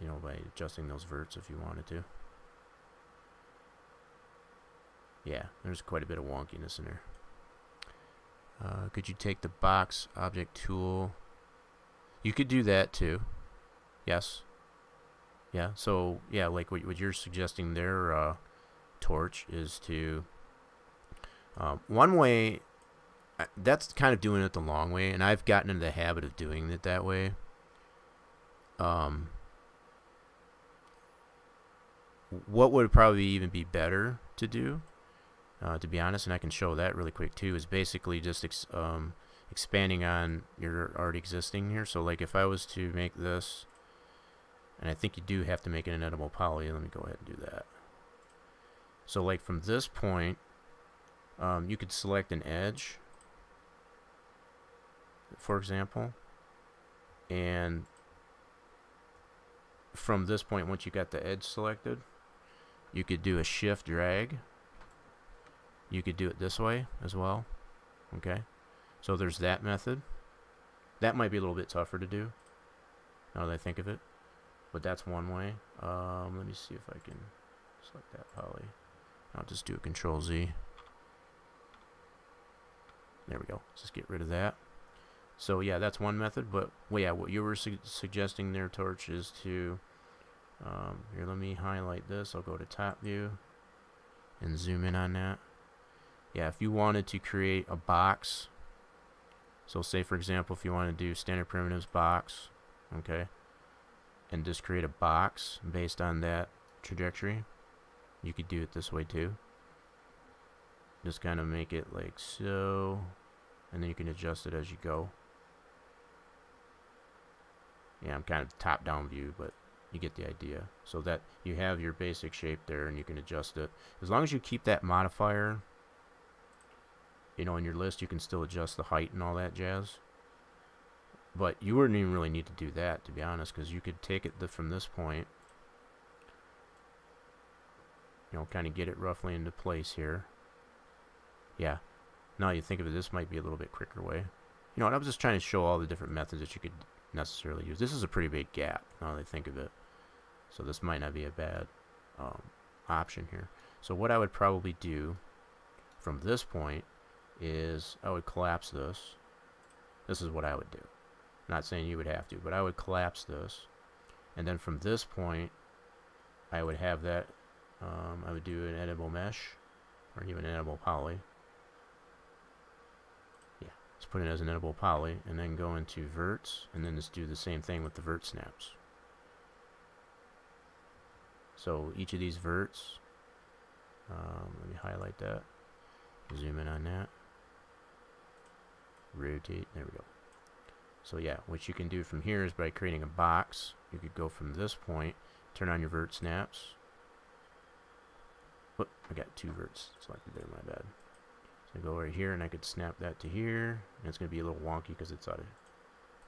Speaker 1: you know, by adjusting those verts if you wanted to. Yeah, there's quite a bit of wonkiness in here. Uh, could you take the box object tool? You could do that too. Yes. Yeah, so, yeah, like what, what you're suggesting there, uh, Torch, is to... Um, one way, uh, that's kind of doing it the long way, and I've gotten into the habit of doing it that way. Um, what would probably even be better to do, uh, to be honest, and I can show that really quick too, is basically just ex um, expanding on your already existing here. So like if I was to make this, and I think you do have to make an editable poly, let me go ahead and do that. So like from this point, um, you could select an edge, for example, and from this point, once you got the edge selected, you could do a shift drag. You could do it this way as well. Okay. So there's that method. That might be a little bit tougher to do, now that I think of it. But that's one way. Um, let me see if I can select that poly. I'll just do a control Z. There we go. Let's just get rid of that. So yeah, that's one method. But well, yeah, what you were su suggesting there, Torch, is to um, here. Let me highlight this. I'll go to top view and zoom in on that. Yeah, if you wanted to create a box, so say for example, if you want to do standard primitives box, okay, and just create a box based on that trajectory, you could do it this way too. Just kind of make it like so, and then you can adjust it as you go. Yeah, I'm kind of top-down view, but you get the idea. So that you have your basic shape there, and you can adjust it. As long as you keep that modifier, you know, in your list, you can still adjust the height and all that jazz. But you wouldn't even really need to do that, to be honest, because you could take it the, from this point, you know, kind of get it roughly into place here. Yeah. Now you think of it, this might be a little bit quicker way. You know, and I was just trying to show all the different methods that you could necessarily use. This is a pretty big gap, now that I think of it. So this might not be a bad um, option here. So what I would probably do from this point is I would collapse this. This is what I would do. Not saying you would have to, but I would collapse this. And then from this point, I would have that, um, I would do an editable mesh, or even an editable poly. Yeah, let's put it as an editable poly, and then go into verts, and then just do the same thing with the vert snaps. So each of these verts, um, let me highlight that, zoom in on that, rotate, there we go. So yeah, what you can do from here is by creating a box, you could go from this point, turn on your vert snaps. Whoop, I got two verts selected there, my bad. So I go right here and I could snap that to here. And it's going to be a little wonky because it's out of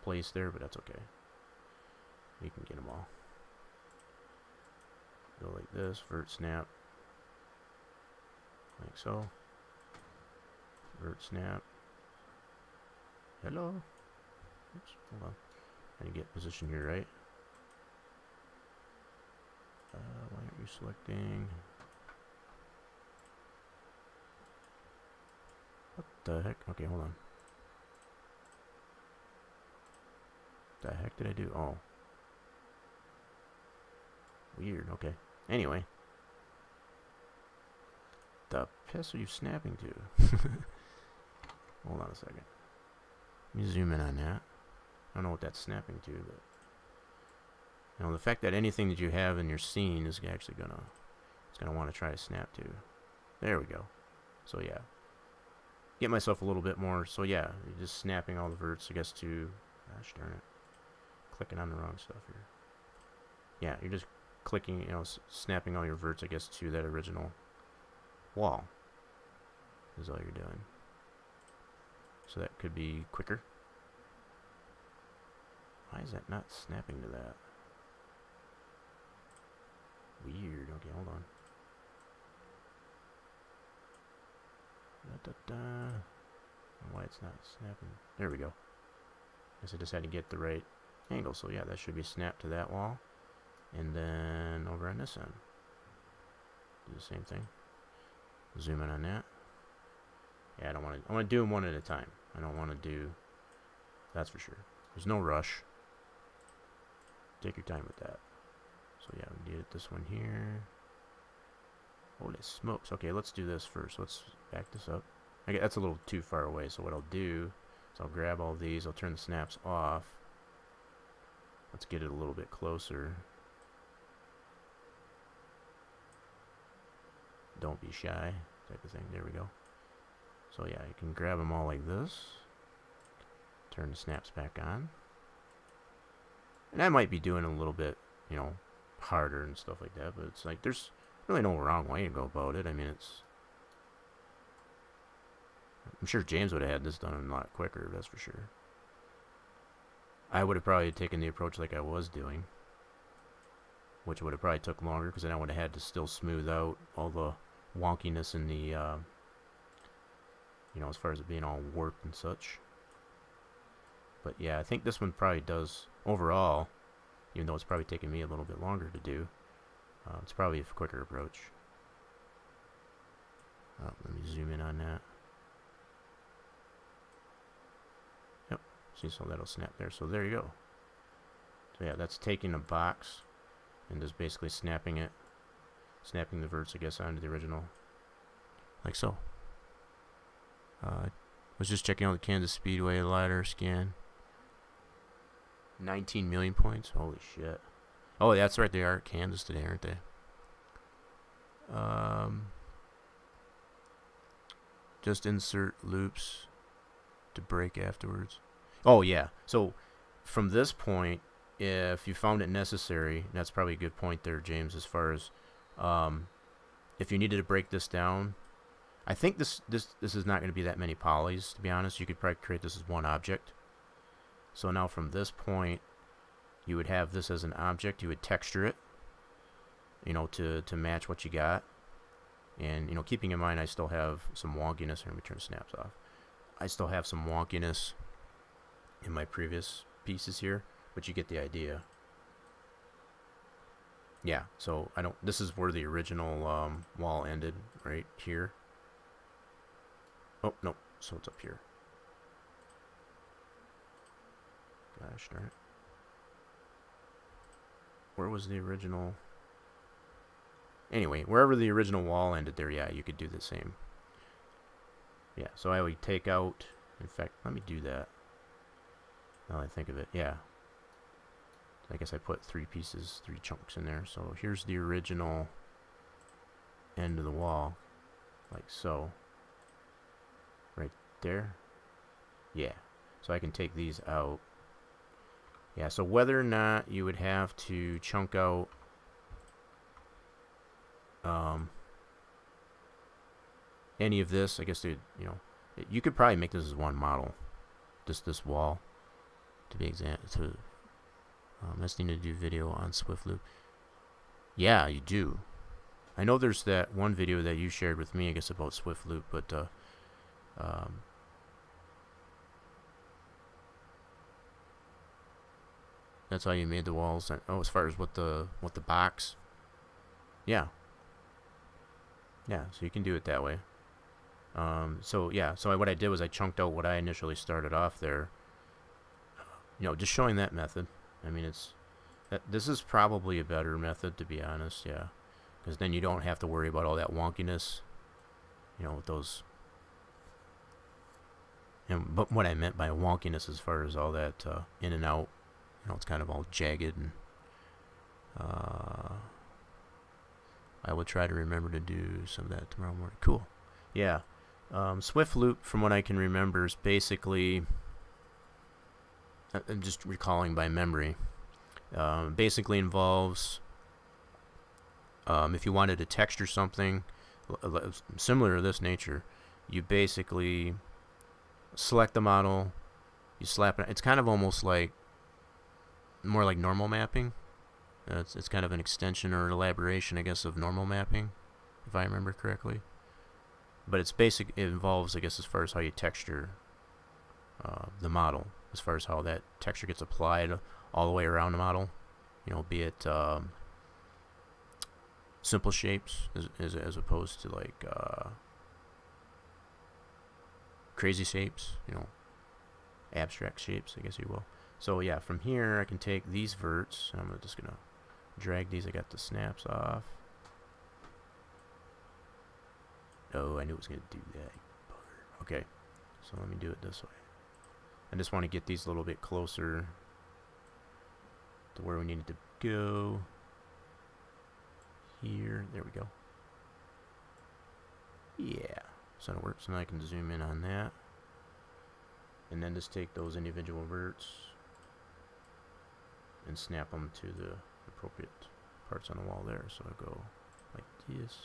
Speaker 1: place there, but that's okay. You can get them all. Go like this, vert snap. Like so. Vert snap. Hello. Oops, hold on. I need to get position here, right? Uh, why aren't you selecting? What the heck? Okay, hold on. The heck did I do? Oh. Weird, okay. Anyway. The piss are you snapping to? hold on a second. Let me zoom in on that. I don't know what that's snapping to, but you know the fact that anything that you have in your scene is actually gonna it's gonna want to try to snap to. There we go. So yeah, get myself a little bit more. So yeah, you're just snapping all the verts, I guess to gosh darn it, clicking on the wrong stuff here. Yeah, you're just clicking, you know, snapping all your verts, I guess, to that original wall. Is all you're doing. So that could be quicker. Why is that not snapping to that? Weird. Okay, hold on. Da, da, da. Why it's not snapping. There we go. I guess I just had to get the right angle. So yeah, that should be snapped to that wall. And then over on this end. Do the same thing. Zoom in on that. Yeah, I don't want to. I want to do them one at a time. I don't want to do. That's for sure. There's no rush. Take your time with that. So yeah, we did this one here. Holy smokes. Okay, let's do this first. Let's back this up. Okay, that's a little too far away. So what I'll do is I'll grab all these. I'll turn the snaps off. Let's get it a little bit closer. don't be shy type of thing. There we go. So yeah, you can grab them all like this. Turn the snaps back on. And I might be doing a little bit, you know, harder and stuff like that, but it's like there's really no wrong way to go about it. I mean, it's I'm sure James would have had this done a lot quicker, that's for sure. I would have probably taken the approach like I was doing, which would have probably took longer because then I would have had to still smooth out all the wonkiness in the, uh, you know, as far as it being all warped and such. But yeah, I think this one probably does overall, even though it's probably taking me a little bit longer to do. Uh, it's probably a quicker approach. Uh, let me zoom in on that. Yep, see, so that'll snap there. So there you go. So yeah, that's taking a box and just basically snapping it, snapping the verts, I guess, onto the original, like so. Uh, was just checking out the Kansas Speedway LiDAR scan. 19 million points? Holy shit. Oh, that's right. They are at Kansas today, aren't they? Um, just insert loops to break afterwards. Oh, yeah. So from this point, if you found it necessary, that's probably a good point there, James, as far as um, if you needed to break this down. I think this this this is not going to be that many polys, to be honest. You could probably create this as one object. So now from this point, you would have this as an object. You would texture it, you know, to, to match what you got. And, you know, keeping in mind I still have some wonkiness. Let me turn snaps off. I still have some wonkiness in my previous pieces here, but you get the idea. Yeah, so I don't, this is where the original um, wall ended, right here. Oh, no, so it's up here. Gosh darn it where was the original? Anyway, wherever the original wall ended there, yeah, you could do the same. Yeah, so I would take out, in fact, let me do that. Now I think of it, yeah. I guess I put three pieces, three chunks in there. So here's the original end of the wall, like so. Right there. Yeah. So I can take these out yeah, so whether or not you would have to chunk out um, any of this, I guess, you know, you could probably make this as one model, just this wall, to be exact. To um, let's need to do video on Swift Loop. Yeah, you do. I know there's that one video that you shared with me, I guess, about Swift Loop, but uh, um, That's how you made the walls. Oh, as far as what the what the box. Yeah. Yeah, so you can do it that way. Um, so yeah, so I, what I did was I chunked out what I initially started off there. You know, just showing that method. I mean, it's that this is probably a better method to be honest. Yeah, because then you don't have to worry about all that wonkiness. You know, with those. And but what I meant by wonkiness, as far as all that uh, in and out you know, it's kind of all jagged and uh, I will try to remember to do some of that tomorrow morning. Cool. Yeah. Um, Swift Loop, from what I can remember, is basically, I'm just recalling by memory, um, basically involves, um, if you wanted to texture something similar to this nature, you basically select the model, you slap it, it's kind of almost like more like normal mapping. Uh, it's, it's kind of an extension or elaboration, I guess, of normal mapping, if I remember correctly. But it's basic. It involves, I guess, as far as how you texture uh, the model, as far as how that texture gets applied all the way around the model. You know, be it um, simple shapes as, as, as opposed to like uh, crazy shapes. You know, abstract shapes, I guess you will. So yeah, from here I can take these verts, I'm just gonna drag these. I got the snaps off. Oh, I knew it was gonna do that. Okay, so let me do it this way. I just want to get these a little bit closer to where we needed to go. Here, there we go. Yeah, so it works, and I can zoom in on that. And then just take those individual verts and snap them to the appropriate parts on the wall there. So I go like this.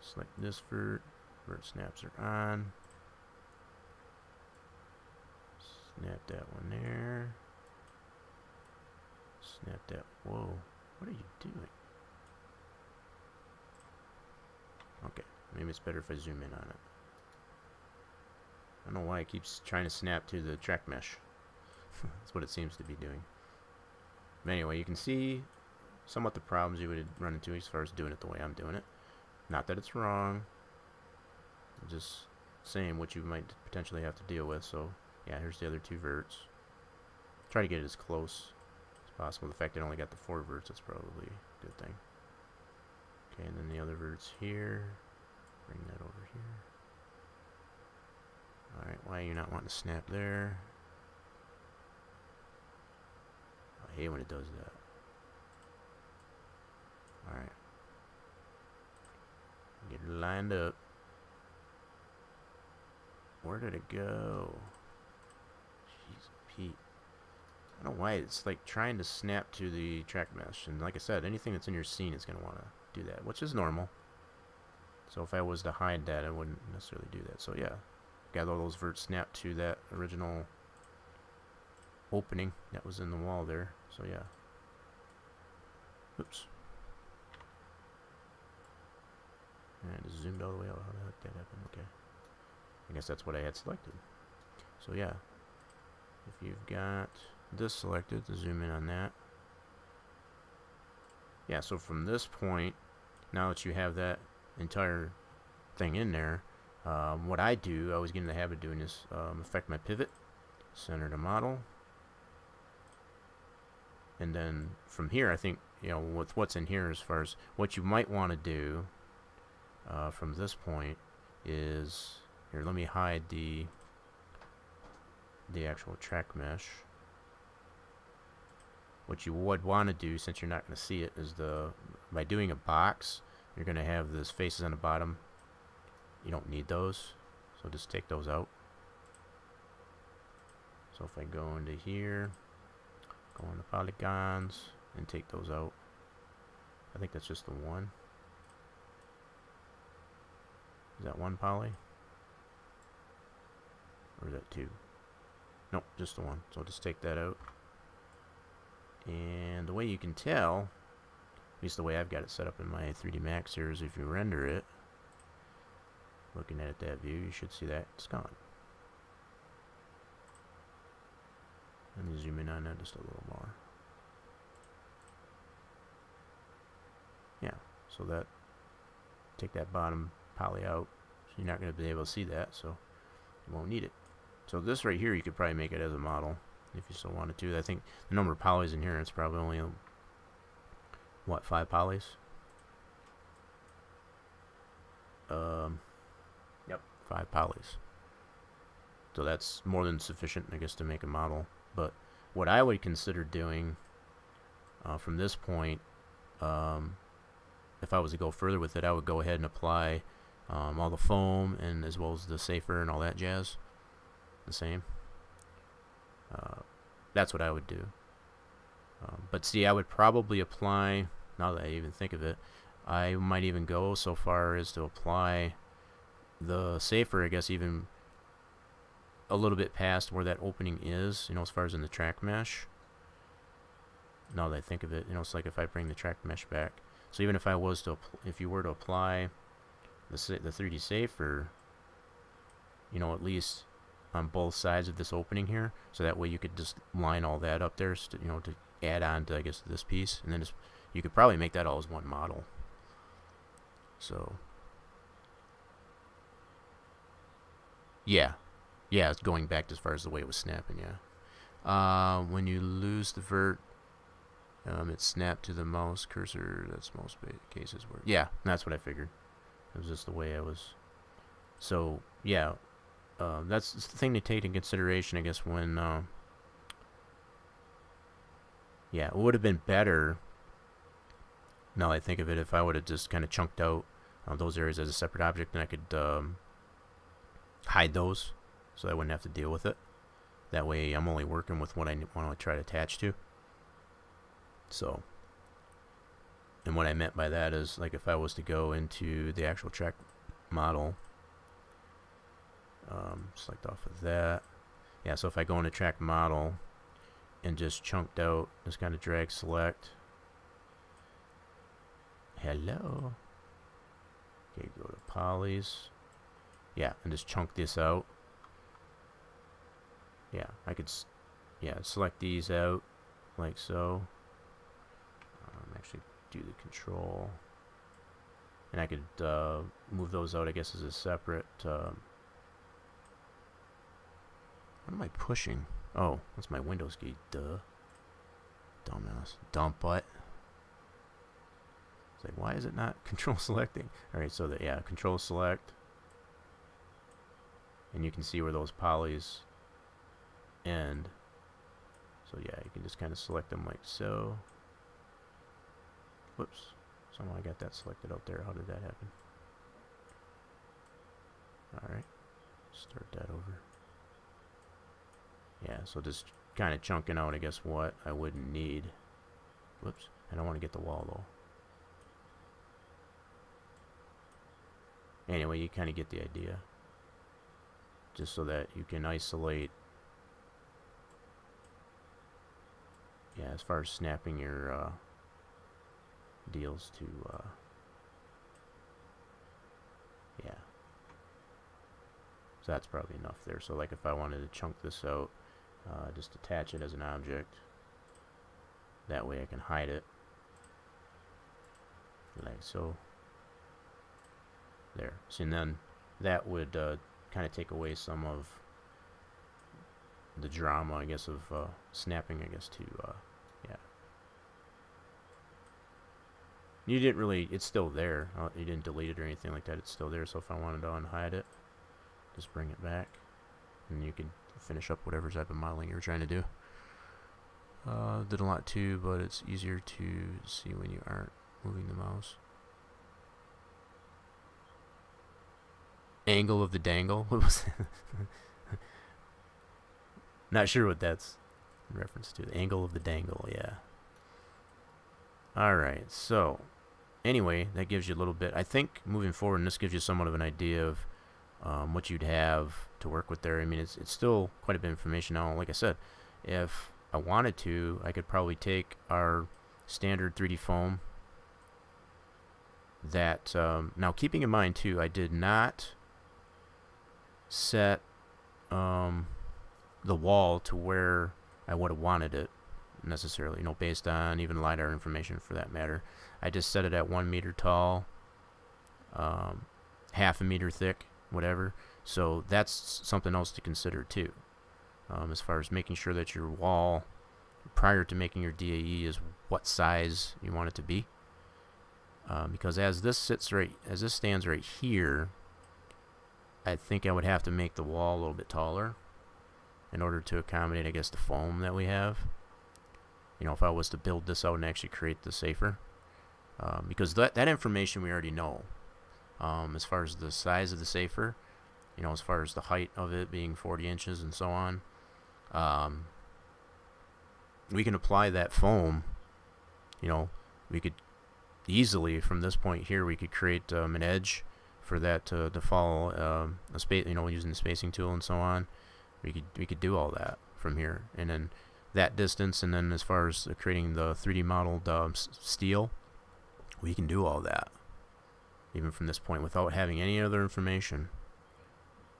Speaker 1: Select this vert. Vert snaps are on. Snap that one there. Snap that. Whoa. What are you doing? Okay. Maybe it's better if I zoom in on it. I don't know why it keeps trying to snap to the track mesh. That's what it seems to be doing. But anyway, you can see somewhat the problems you would run into as far as doing it the way I'm doing it. Not that it's wrong. I'm just saying what you might potentially have to deal with. So, yeah, here's the other two verts. Try to get it as close as possible. The fact that I only got the four verts, that's probably a good thing. Okay, and then the other verts here. Bring that over here. Alright, why are you not wanting to snap there? I hate when it does that. Alright. Get it lined up. Where did it go? Jeez, Pete. I don't know why it's like trying to snap to the track mesh. And like I said, anything that's in your scene is going to want to do that, which is normal. So if I was to hide that, I wouldn't necessarily do that. So yeah, got all those verts snapped to that original opening that was in the wall there. So yeah. Oops. And zoomed all the way out. How the heck that happened? Okay. I guess that's what I had selected. So yeah. If you've got this selected, to zoom in on that. Yeah, so from this point, now that you have that entire thing in there, um, what I do, I always get in the habit of doing is um, affect my pivot, center the model, and then from here, I think, you know, with what's in here as far as what you might want to do uh, from this point is, here, let me hide the, the actual track mesh. What you would want to do, since you're not going to see it, is the, by doing a box, you're going to have this faces on the bottom. You don't need those, so just take those out. So if I go into here, go into polygons, and take those out. I think that's just the one. Is that one poly? Or is that two? Nope, just the one. So I'll just take that out. And the way you can tell, at least the way I've got it set up in my 3D Max here, is if you render it, looking at it that view, you should see that it's gone. Let me zoom in on that just a little more. Yeah, so that, take that bottom poly out, so you're not going to be able to see that, so you won't need it. So this right here, you could probably make it as a model, if you still wanted to. I think the number of polys in here, it's probably only, what, five polys? Um, yep, five polys. So that's more than sufficient, I guess, to make a model. What I would consider doing uh, from this point, um, if I was to go further with it, I would go ahead and apply um, all the foam and as well as the safer and all that jazz. The same. Uh, that's what I would do. Um, but see, I would probably apply, now that I even think of it, I might even go so far as to apply the safer, I guess, even a little bit past where that opening is, you know, as far as in the track mesh. Now that I think of it, you know, it's like if I bring the track mesh back. So even if I was to, if you were to apply the the 3D safer, you know, at least on both sides of this opening here, so that way you could just line all that up there, you know, to add on to I guess this piece, and then just you could probably make that all as one model. So, yeah, yeah, it's going back as far as the way it was snapping, yeah. Uh, when you lose the vert, um, it's snapped to the mouse cursor. That's most cases where, yeah, that's what I figured. It was just the way I was. So, yeah, uh, that's the thing to take into consideration, I guess, when, uh, yeah, it would have been better, now I think of it, if I would have just kind of chunked out uh, those areas as a separate object, and I could um, hide those so I wouldn't have to deal with it. That way, I'm only working with what I want to try to attach to. So, and what I meant by that is, like, if I was to go into the actual track model, um, select off of that. Yeah, so if I go into track model and just chunked out, just kind of drag select. Hello. Okay, go to polys. Yeah, and just chunk this out. Yeah, I could, yeah, select these out like so. Um, actually, do the control, and I could uh, move those out. I guess as a separate. Um, what am I pushing? Oh, that's my Windows key. Duh. Dumbass. Dump butt. It's like, why is it not control selecting? Alright, so that, yeah, control select. And you can see where those polys end. So yeah, you can just kind of select them like so. Whoops. Somehow I got that selected out there. How did that happen? Alright. Start that over. Yeah, so just kind of chunking out, I guess, what I wouldn't need. Whoops. I don't want to get the wall, though. Anyway, you kind of get the idea. Just so that you can isolate yeah, as far as snapping your uh, deals to, uh, yeah. So that's probably enough there. So like if I wanted to chunk this out, uh, just attach it as an object. That way I can hide it. Like so. There. So and then that would uh, kind of take away some of the drama, I guess, of uh, snapping, I guess, to, uh, yeah. You didn't really, it's still there. Uh, you didn't delete it or anything like that. It's still there. So if I wanted to unhide it, just bring it back. And you can finish up whatever type of modeling you're trying to do. Uh, did a lot too, but it's easier to see when you aren't moving the mouse. Angle of the dangle? What was that? Not sure what that's in reference to. The angle of the dangle, yeah. Alright, so anyway, that gives you a little bit. I think moving forward, and this gives you somewhat of an idea of um, what you'd have to work with there. I mean, it's, it's still quite a bit of information now. Like I said, if I wanted to, I could probably take our standard 3D foam that, um, now keeping in mind too, I did not set um, the wall to where I would have wanted it necessarily, you know, based on even LiDAR information for that matter. I just set it at one meter tall, um, half a meter thick, whatever. So that's something else to consider too, um, as far as making sure that your wall, prior to making your DAE, is what size you want it to be. Um, because as this sits right, as this stands right here, I think I would have to make the wall a little bit taller in order to accommodate, I guess, the foam that we have. You know, if I was to build this out and actually create the safer. Um, because that, that information we already know. Um, as far as the size of the safer, you know, as far as the height of it being 40 inches and so on. Um, we can apply that foam, you know, we could easily, from this point here, we could create um, an edge for that to, to follow um, a space, you know, using the spacing tool and so on we could we could do all that from here. And then that distance and then as far as creating the 3D modeled um, steel we can do all that even from this point without having any other information.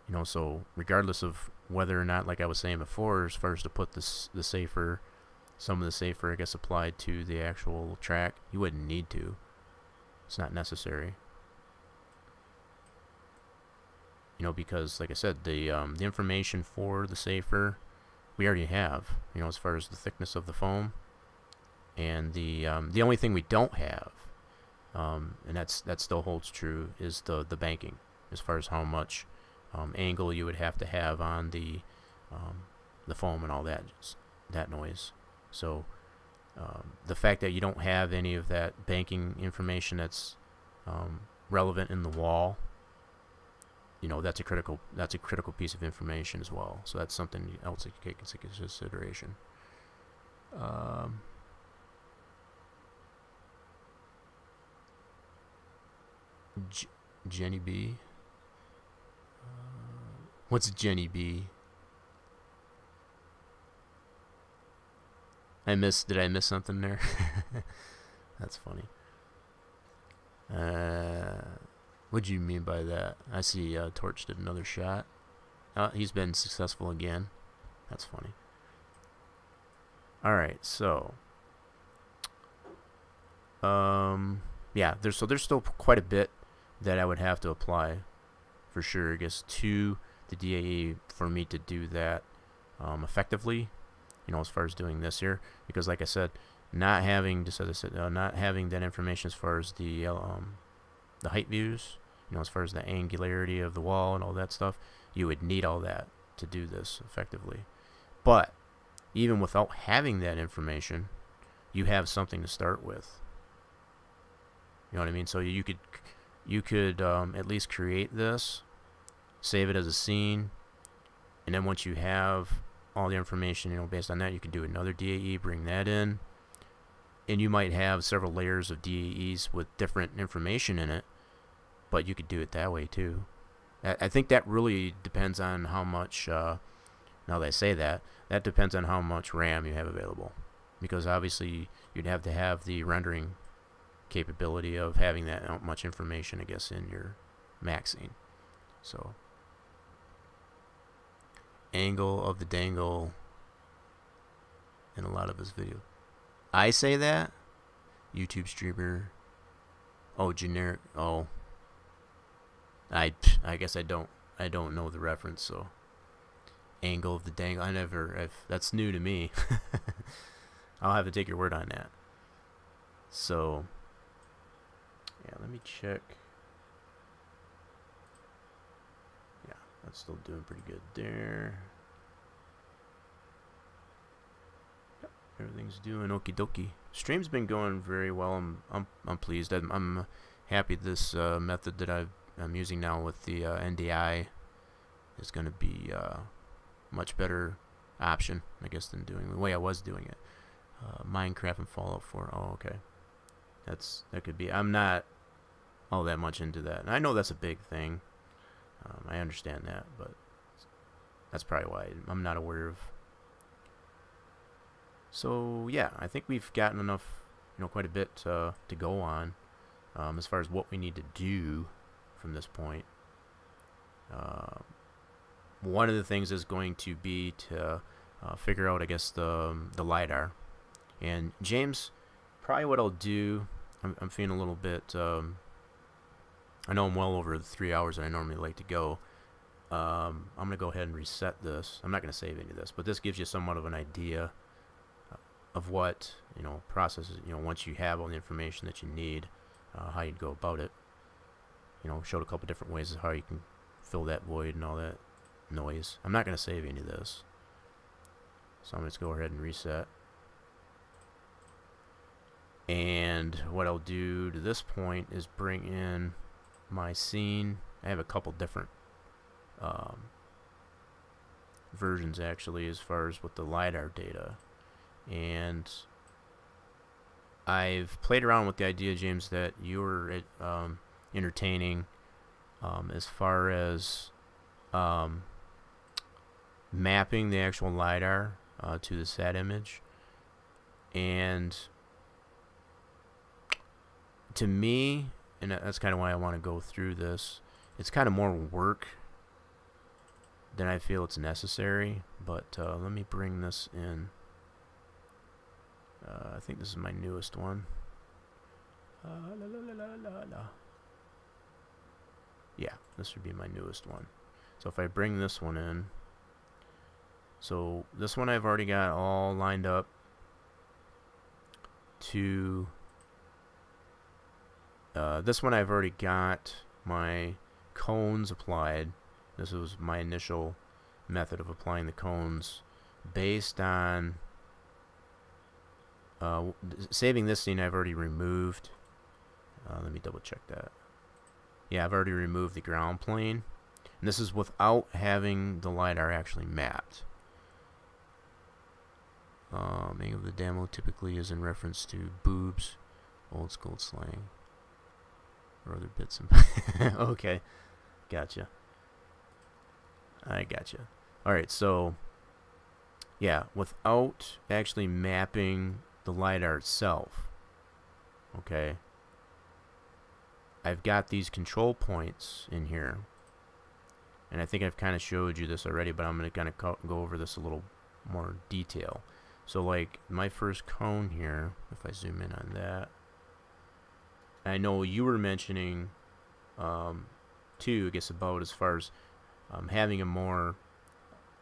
Speaker 1: You know so regardless of whether or not like I was saying before as far as to put this the safer some of the safer I guess applied to the actual track you wouldn't need to. It's not necessary you know, because like I said, the um, the information for the safer we already have, you know, as far as the thickness of the foam, and the um, the only thing we don't have, um, and that's that still holds true, is the the banking, as far as how much um, angle you would have to have on the um, the foam and all that that noise. So um, the fact that you don't have any of that banking information that's relevant in the wall, you know that's a critical that's a critical piece of information as well. So that's something else to take into consideration. Um, J- Jenny B. Uh, what's Jenny B? I missed. Did I miss something there? That's funny. Uh, what do you mean by that? I see uh, Torch did another shot. Uh, he's been successful again. That's funny. All right, so um, yeah, there's so there's still quite a bit that I would have to apply, for sure. I guess to the DAE for me to do that um, effectively. You know, as far as doing this here, because like I said, not having just as I said, uh, not having that information as far as the um, the height views, you know, as far as the angularity of the wall and all that stuff, you would need all that to do this effectively. But even without having that information, you have something to start with. You know what I mean? So you could you could um, at least create this, save it as a scene, and then once you have all the information, you know, based on that, you can do another DAE, bring that in, and you might have several layers of DAEs with different information in it, but you could do it that way too. I, think that really depends on how much. Uh, now that I say that, that depends on how much RAM you have available, because obviously you'd have to have the rendering capability of having that much information, I guess, in your maxing. So, angle of the dangle in a lot of his video. I say that? YouTube streamer. Oh, generic. Oh. I, I guess I don't, I don't know the reference, so. Angle of the dangle. I never, I've, that's new to me. I'll have to take your word on that. So, yeah, let me check. Yeah, that's still doing pretty good there. Yep, everything's doing okie dokie. Stream's been going very well. I'm I'm I'm pleased. I'm, I'm happy this uh, method that i am using now with the uh, NDI is going to be uh, much better option, I guess, than doing the way I was doing it. Uh, Minecraft and Fallout 4. Oh, okay. That's that could be. I'm not all that much into that. And I know that's a big thing. Um, I understand that, but that's probably why I'm not aware of. So yeah, I think we've gotten enough, you know, quite a bit uh, to go on um, as far as what we need to do from this point. Uh, one of the things is going to be to uh, figure out, I guess, the the lidar. And James, probably what I'll do, I'm, I'm feeling a little bit um, I know I'm well over the three hours that I normally like to go. Um, I'm going to go ahead and reset this. I'm not going to save any of this, but this gives you somewhat of an idea uh, of what, you know, processes, you know, once you have all the information that you need, uh, how you'd go about it. You know, showed a couple different ways of how you can fill that void and all that noise. I'm not going to save any of this. So I'm going to go ahead and reset. And what I'll do to this point is bring in my scene. I have a couple different um, versions actually as far as with the LiDAR data. And I've played around with the idea, James, that you were um, entertaining um, as far as um, mapping the actual LiDAR uh, to the sat image. And to me, and that's kind of why I want to go through this. It's kind of more work than I feel it's necessary, but uh, let me bring this in. Uh, I think this is my newest one. Uh, la, la, la, yeah, this would be my newest one. So if I bring this one in, so this one I've already got all lined up to uh, this one I've already got my cones applied. This was my initial method of applying the cones based on uh, saving this scene I've already removed. Uh, let me double check that. Yeah, I've already removed the ground plane. And this is without having the LiDAR actually mapped. Uh, many of the demo typically is in reference to boobs, old school slang, or other bits and... okay, gotcha. I gotcha. Alright, so... Yeah, without actually mapping the LiDAR itself, okay, I've got these control points in here. And I think I've kind of showed you this already, but I'm going to kind of go over this a little more detail. So like my first cone here, if I zoom in on that, I know you were mentioning um, too, I guess about as far as um, having a more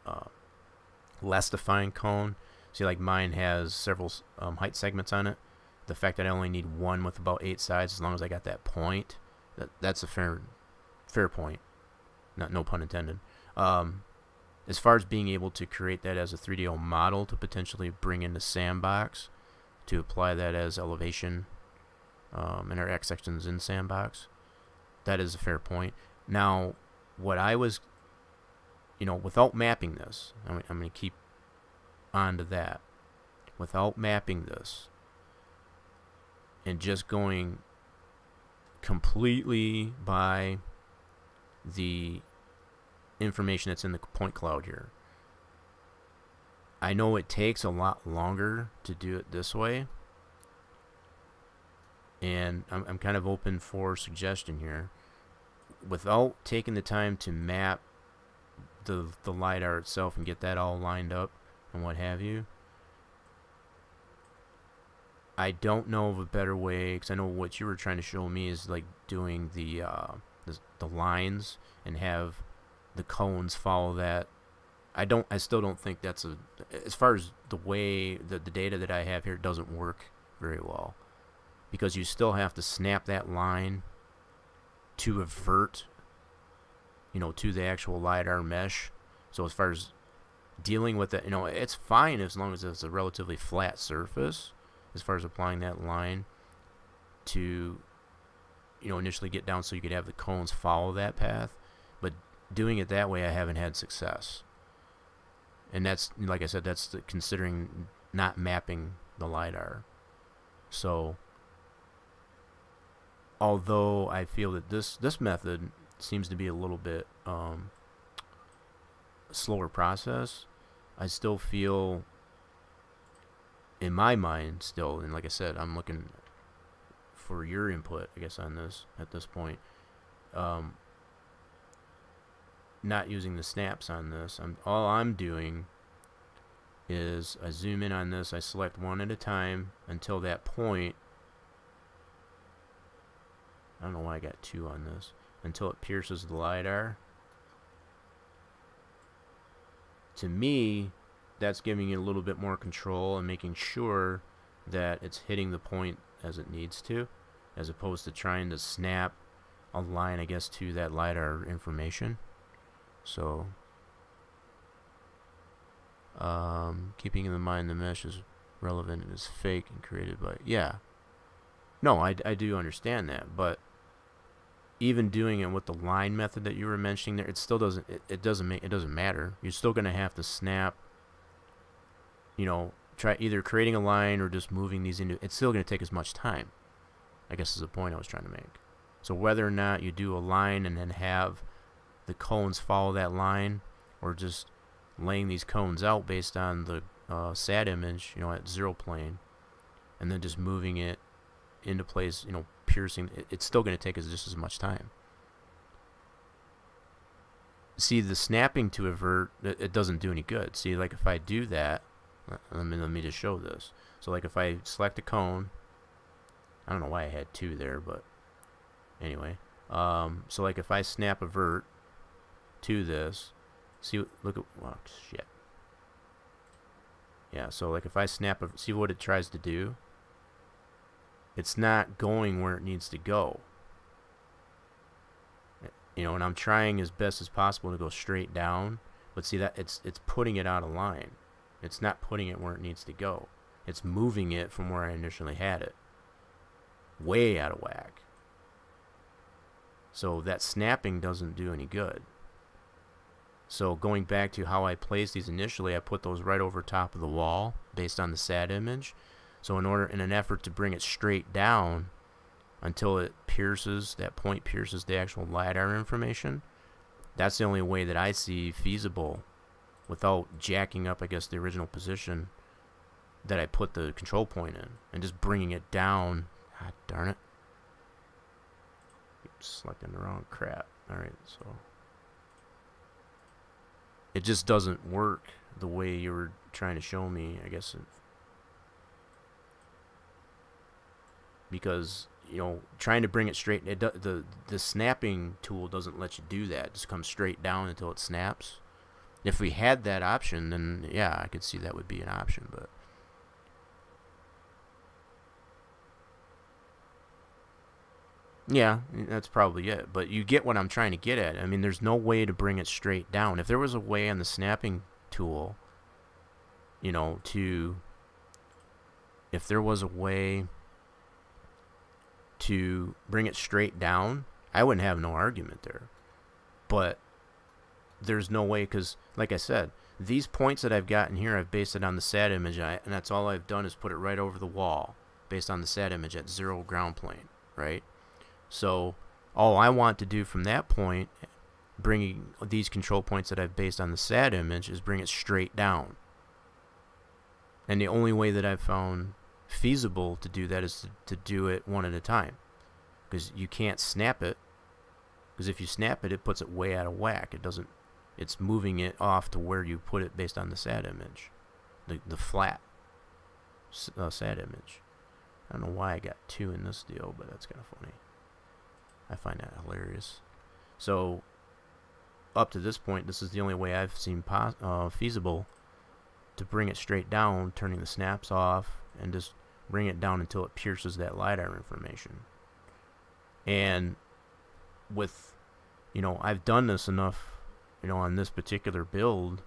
Speaker 1: uh, less defined cone. See, like mine has several um, height segments on it. The fact that I only need one with about eight sides, as long as I got that point, that that's a fair fair point. Not no pun intended. Um, as far as being able to create that as a 3DO model to potentially bring into Sandbox to apply that as elevation um, in our X sections in Sandbox, that is a fair point. Now, what I was, you know, without mapping this, I'm, I'm going to keep on to that. Without mapping this and just going completely by the information that's in the point cloud here. I know it takes a lot longer to do it this way. And I'm, I'm kind of open for suggestion here. Without taking the time to map the, the LiDAR itself and get that all lined up and what have you, I don't know of a better way, because I know what you were trying to show me is like doing the, uh, the, the lines and have the cones follow that. I don't. I still don't think that's a. As far as the way the the data that I have here doesn't work very well, because you still have to snap that line to avert. You know, to the actual lidar mesh. So as far as dealing with it, you know, it's fine as long as it's a relatively flat surface. As far as applying that line to, you know, initially get down so you could have the cones follow that path but doing it that way, I haven't had success. And that's, like I said, that's the, considering not mapping the LiDAR. So, although I feel that this, this method seems to be a little bit um, slower process, I still feel, in my mind, still, and like I said, I'm looking for your input, I guess, on this at this point. Um, not using the snaps on this. I'm, all I'm doing is I zoom in on this, I select one at a time until that point. I don't know why I got two on this. Until it pierces the LiDAR. To me, that's giving you a little bit more control and making sure that it's hitting the point as it needs to, as opposed to trying to snap a line, I guess, to that LiDAR information. So, um, keeping in mind the mesh is relevant and is fake and created by, yeah. No, I, I do understand that, but even doing it with the line method that you were mentioning there, it still doesn't, it, it doesn't make, it doesn't matter. You're still going to have to snap, you know, try either creating a line or just moving these into, it's still going to take as much time. I guess is the point I was trying to make. So whether or not you do a line and then have the cones follow that line or just laying these cones out based on the uh, image, you know, at zero plane, and then just moving it into place, you know, piercing, it, it's still going to take us just as much time. See, the snapping to avert, it, it, doesn't do any good. See, like if I do that, let me, let me just show this. So like if I select a cone, I don't know why I had two there, but anyway. Um, so like if I snap a vert to this. See, look at, oh, shit. Yeah, so like if I snap, a, see what it tries to do? It's not going where it needs to go. You know, and I'm trying as best as possible to go straight down, but see that it's it's putting it out of line. It's not putting it where it needs to go. It's moving it from where I initially had it. Way out of whack. So that snapping doesn't do any good. So going back to how I placed these initially, I put those right over top of the wall based on the SAT image. So in order, in an effort to bring it straight down until it pierces, that point pierces the actual LiDAR information, that's the only way that I see feasible without jacking up, I guess, the original position that I put the control point in and just bringing it down. God darn it. Keep selecting the wrong crap. Alright, so. It just doesn't work the way you were trying to show me, I guess. It, because, you know, trying to bring it straight, it do, the, the snapping tool doesn't let you do that. It just comes straight down until it snaps. If we had that option, then yeah, I could see that would be an option, but. Yeah, that's probably it. But you get what I'm trying to get at. I mean, there's no way to bring it straight down. If there was a way on the snapping tool, you know, to. If there was a way to bring it straight down, I wouldn't have no argument there. But there's no way, because, like I said, these points that I've gotten here, I've based it on the SAT image, and that's all I've done is put it right over the wall based on the SAT image at zero ground plane, right? So all I want to do from that point, bringing these control points that I've based on the SAT image, is bring it straight down. And the only way that I've found feasible to do that is to, to do it one at a time. Because you can't snap it. Because if you snap it, it puts it way out of whack. It doesn't. It's moving it off to where you put it based on the SAT image, the the flat uh, SAT image. I don't know why I got two in this deal, but that's kind of funny. I find that hilarious. So, up to this point, this is the only way I've seen uh, feasible to bring it straight down, turning the snaps off, and just bring it down until it pierces that LiDAR information. And with, you know, I've done this enough, you know, on this particular build,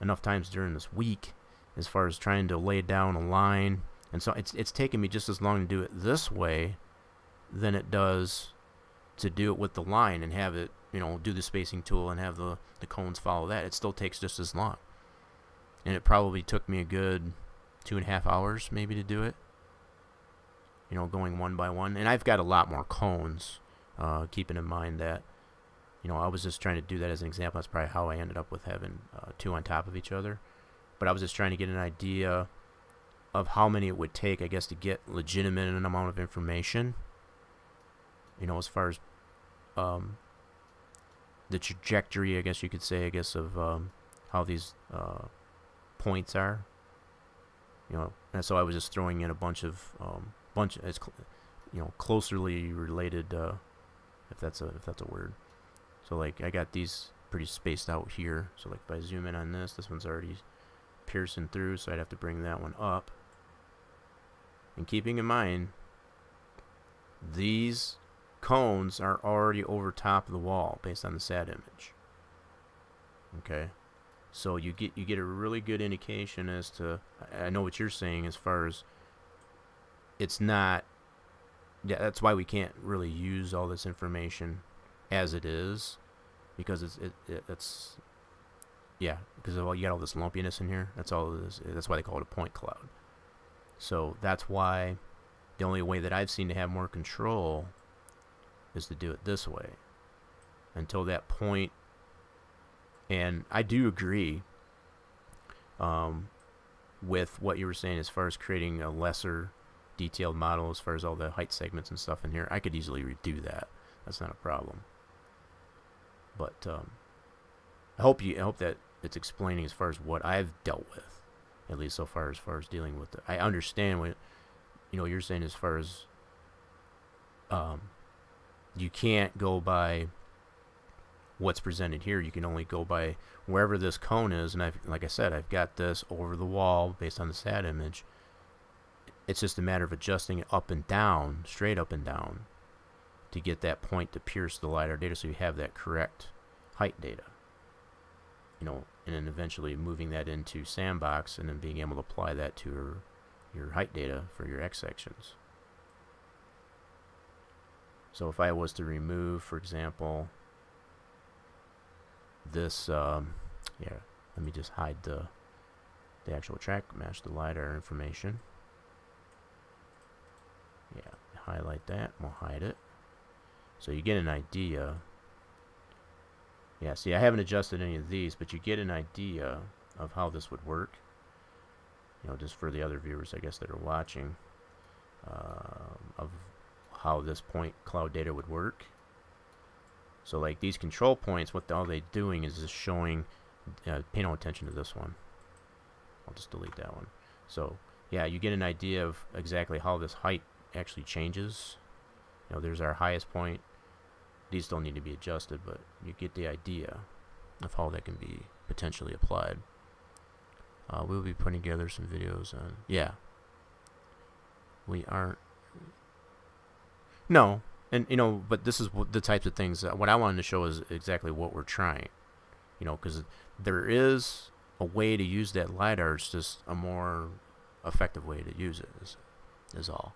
Speaker 1: enough times during this week, as far as trying to lay down a line. And so it's, it's taken me just as long to do it this way than it does to do it with the line and have it, you know, do the spacing tool and have the, the cones follow that. It still takes just as long. And it probably took me a good two and a half hours maybe to do it. You know, going one by one. And I've got a lot more cones, uh, keeping in mind that, you know, I was just trying to do that as an example. That's probably how I ended up with having uh, two on top of each other. But I was just trying to get an idea of how many it would take, I guess, to get legitimate an amount of information. You know, as far as um, the trajectory, I guess you could say, I guess, of um, how these uh, points are. You know, and so I was just throwing in a bunch of um, bunch as you know closely related, uh, if that's a if that's a word. So like I got these pretty spaced out here. So like if I zoom in on this, this one's already piercing through, so I'd have to bring that one up. And keeping in mind, these cones are already over top of the wall based on the SAT image. Okay. So you get you get a really good indication as to I know what you're saying as far as it's not yeah, that's why we can't really use all this information as it is because it's it, it it's yeah, because of all you got all this lumpiness in here. That's all. That's why they call it a point cloud. So that's why the only way that I've seen to have more control is to do it this way until that point. point and I do agree um, with what you were saying as far as creating a lesser detailed model as far as all the height segments and stuff in here I could easily redo that that's not a problem but um, I hope you I hope that it's explaining as far as what I've dealt with at least so far as far as dealing with it I understand what you know you're saying as far as um, you can't go by what's presented here. You can only go by wherever this cone is. And I've, like I said, I've got this over the wall based on the SAT image. It's just a matter of adjusting it up and down, straight up and down, to get that point to pierce the LiDAR data so you have that correct height data. You know, and then eventually moving that into Sandbox and then being able to apply that to your, your height data for your X sections. So if I was to remove, for example, this, um, yeah, let me just hide the, the actual track match, the LiDAR information. Yeah, highlight that, we'll hide it. So you get an idea. Yeah, see, I haven't adjusted any of these, but you get an idea of how this would work. You know, just for the other viewers, I guess, that are watching, uh, of how this point cloud data would work. So like these control points, what all they doing is just showing, uh, pay no attention to this one. I'll just delete that one. So yeah, you get an idea of exactly how this height actually changes. You know, there's our highest point. These don't need to be adjusted, but you get the idea of how that can be potentially applied. Uh, we'll be putting together some videos on, yeah. We aren't no, and you know, but this is the types of things. what I wanted to show is exactly what we're trying. You know, because there is a way to use that lidar. It's just a more effective way to use it. Is, is all.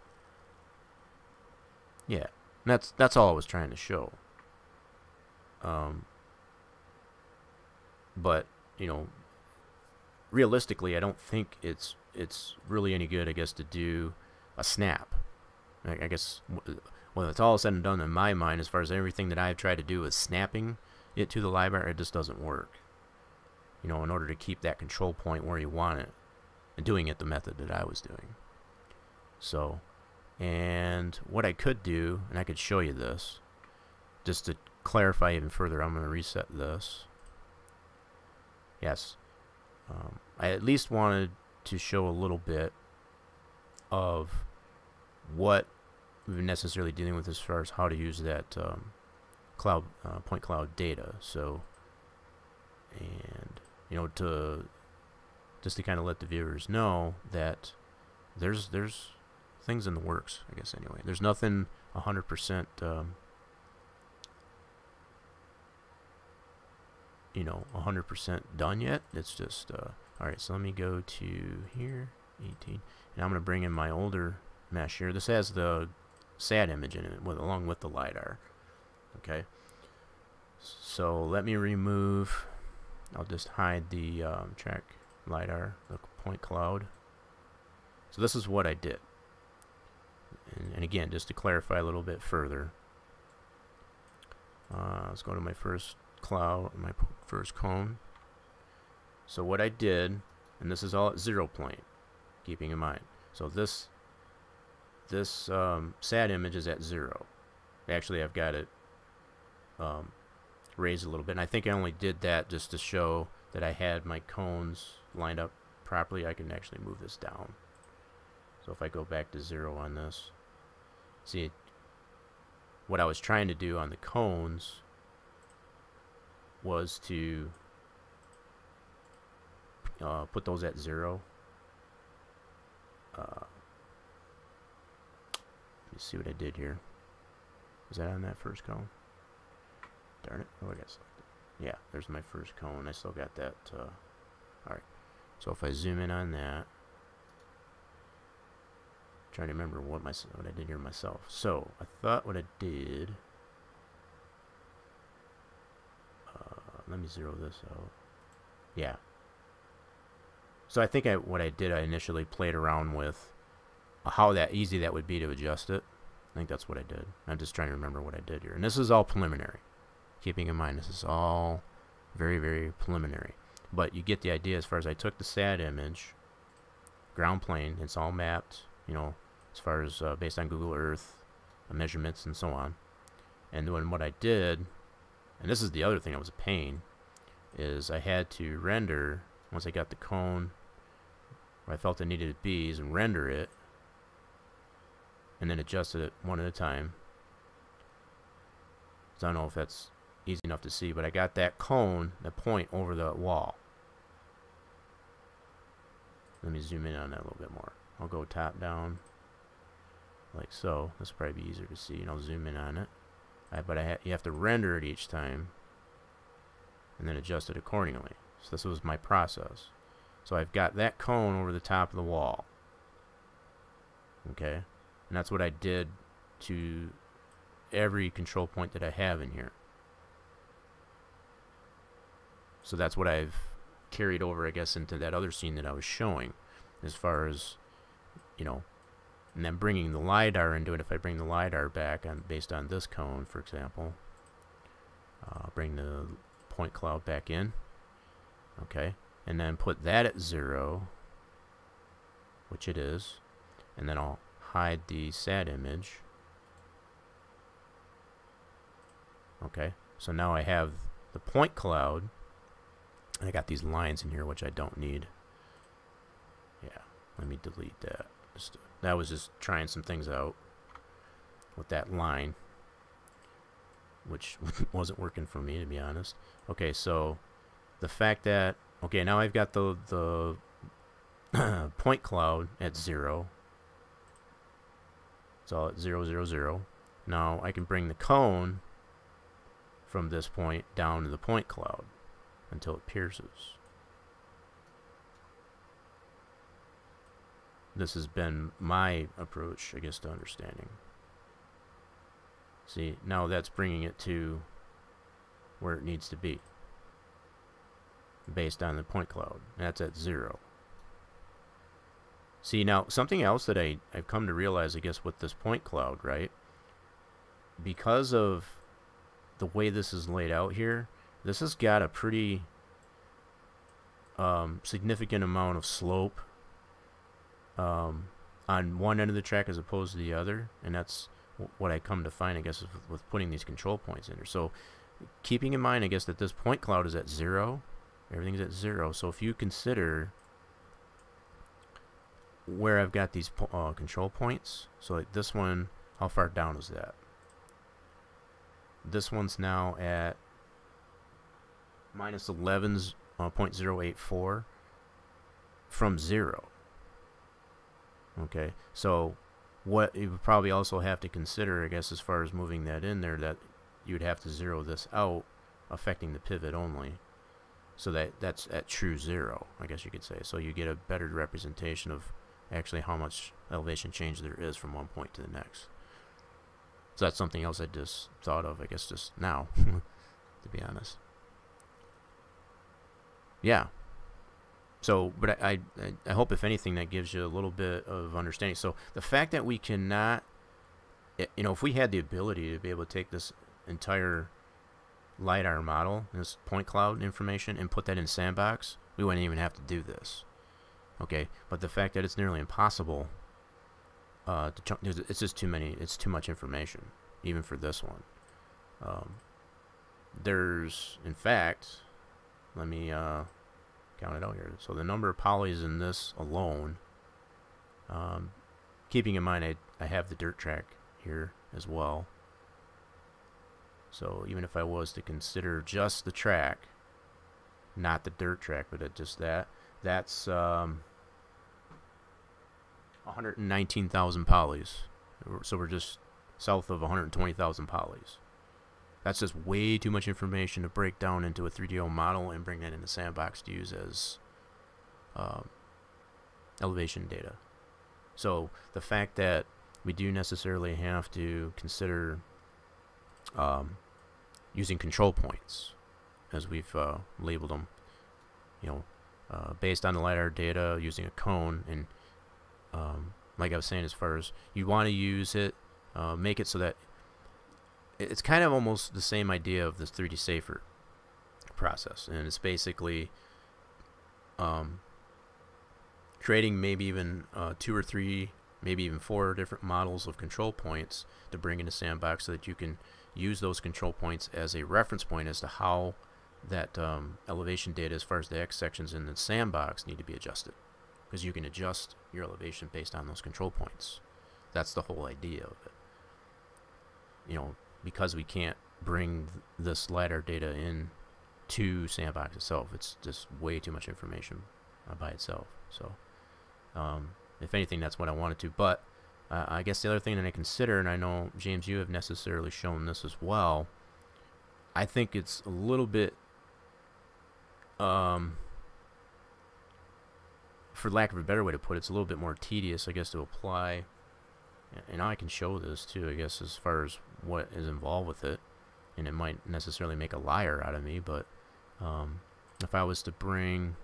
Speaker 1: Yeah, and that's that's all I was trying to show. Um, but you know, realistically, I don't think it's it's really any good. I guess to do a snap. I, I guess when it's all said and done in my mind, as far as everything that I've tried to do with snapping it to the lidar, it just doesn't work. You know, in order to keep that control point where you want it, and doing it the method that I was doing. So, and what I could do, and I could show you this, just to clarify even further, I'm going to reset this. Yes, um, I at least wanted to show a little bit of what been necessarily dealing with as far as how to use that um, cloud uh, point cloud data. So, and you know, to just to kind of let the viewers know that there's there's things in the works. I guess anyway, there's nothing 100%. Um, you know, 100% done yet. It's just, uh, alright, so let me go to here, 18, and I'm going to bring in my older mesh here. This has the SAT image in it with, along with the LiDAR. Okay. So let me remove, I'll just hide the um, track LiDAR, the point cloud. So this is what I did. And, and again, just to clarify a little bit further, uh, let's go to my first cloud, my first cone. So what I did, and this is all at zero point, keeping in mind. So this this um, SAT image is at zero. Actually, I've got it um, raised a little bit. And I think I only did that just to show that I had my cones lined up properly. I can actually move this down. So if I go back to zero on this, see, what I was trying to do on the cones was to uh, put those at zero. Uh, me see what I did here. Is that on that first cone? Darn it. Oh, I got selected. Yeah, there's my first cone. I still got that. Uh, Alright. So if I zoom in on that, trying to remember what my what I did here myself. So I thought what I did. Let me zero this out. Yeah. So I think I what I did I initially played around with how that easy that would be to adjust it. I think that's what I did. I'm just trying to remember what I did here. And this is all preliminary. Keeping in mind, this is all very, very preliminary. But you get the idea as far as I took the SAT image, ground plane, it's all mapped, you know, as far as uh, based on Google Earth, uh, measurements and so on. And then what I did, and this is the other thing that was a pain, is I had to render, once I got the cone where I felt it needed to be, and render it, and then adjust it one at a time. So I don't know if that's easy enough to see, but I got that cone, the point over the wall. Let me zoom in on that a little bit more. I'll go top down, like so. This will probably be easier to see, and I'll zoom in on it. But I ha you have to render it each time, and then adjust it accordingly. So this was my process. So I've got that cone over the top of the wall. Okay. And that's what I did to every control point that I have in here. So that's what I've carried over, I guess, into that other scene that I was showing, as far as, you know, and then bringing the LiDAR into it. If I bring the LiDAR back on based on this cone, for example, uh, bring the point cloud back in, okay, and then put that at zero, which it is, and then I'll hide the SAT image. Okay, so now I have the point cloud. And I got these lines in here which I don't need. Yeah, let me delete that. Just, that was just trying some things out with that line, which wasn't working for me to be honest. Okay, so the fact that okay now I've got the the point cloud at zero. It's all at zero zero zero. Now I can bring the cone from this point down to the point cloud until it pierces. This has been my approach, I guess, to understanding. See, now that's bringing it to where it needs to be based on the point cloud. That's at zero. See, now, something else that I, I've come to realize, I guess, with this point cloud, right? Because of the way this is laid out here, this has got a pretty um, significant amount of slope um, on one end of the track as opposed to the other, and that's what I come to find, I guess, with, with putting these control points in there. So, keeping in mind, I guess, that this point cloud is at zero, everything's at zero. So, if you consider where I've got these uh, control points, so like this one, how far down is that? This one's now at minus 11.084 uh, from zero. Okay, so what you would probably also have to consider, I guess, as far as moving that in there, that you would have to zero this out, affecting the pivot only. So that that's at true zero, I guess you could say. So you get a better representation of actually how much elevation change there is from one point to the next. So that's something else I just thought of, I guess, just now, to be honest. Yeah, so, but I, I, I hope if anything that gives you a little bit of understanding. So the fact that we cannot, you know, if we had the ability to be able to take this entire lidar model, this point cloud information, and put that in Sandbox, we wouldn't even have to do this. Okay, but the fact that it's nearly impossible uh, to it's just too many, it's too much information, even for this one. Um, there's, in fact, let me uh, count it out here. So the number of polys in this alone, um, keeping in mind I, I have the dirt track here as well. So even if I was to consider just the track, not the dirt track, but just that, that's um, 119,000 polys. So we're just south of 120,000 polys. That's just way too much information to break down into a 3DO model and bring that into Sandbox to use as um, elevation data. So the fact that we do necessarily have to consider um, using control points, as we've uh, labeled them, you know, uh, based on the LiDAR data, using a cone, and um, like I was saying, as far as you want to use it, uh, make it so that it's kind of almost the same idea of this 3D Safer process, and it's basically um, creating maybe even uh, two or three, maybe even four different models of control points to bring into a Sandbox so that you can use those control points as a reference point as to how that um, elevation data as far as the X sections in the sandbox need to be adjusted because you can adjust your elevation based on those control points. That's the whole idea of it. You know, because we can't bring this LiDAR data in to Sandbox itself. It's just way too much information uh, by itself. So, um, if anything, that's what I wanted to. But uh, I guess the other thing that I consider, and I know James, you have necessarily shown this as well. I think it's a little bit, um, for lack of a better way to put it, it's a little bit more tedious, I guess, to apply and I can show this too, I guess, as far as what is involved with it, and it might necessarily make a liar out of me. But um, if I was to bring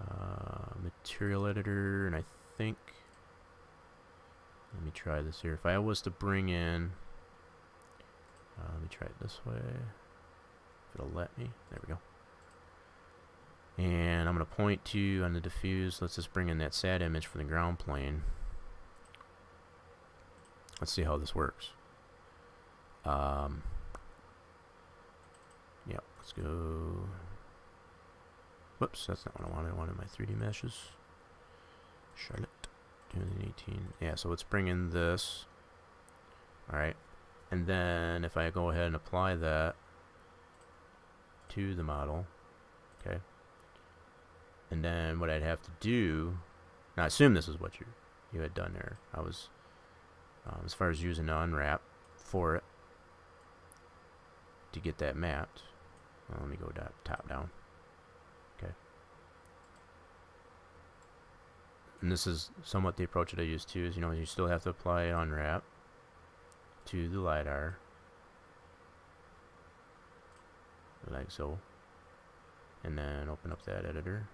Speaker 1: uh, material editor, and I think let me try this here. If I was to bring in, uh, let me try it this way. If it'll let me, there we go. And I'm going to point to on the diffuse. Let's just bring in that sat image for the ground plane. Let's see how this works. Um, yeah, let's go. Whoops, that's not what I wanted. I wanted my 3D meshes. Charlotte, 2018. Yeah, so let's bring in this. Alright. And then if I go ahead and apply that to the model, okay. And then what I'd have to do, now I assume this is what you you had done there. I was um, as far as using the unwrap for it to get that mapped. Well, let me go top down. Okay. And this is somewhat the approach that I use too. Is you know you still have to apply unwrap to the lidar, like so, and then open up that editor.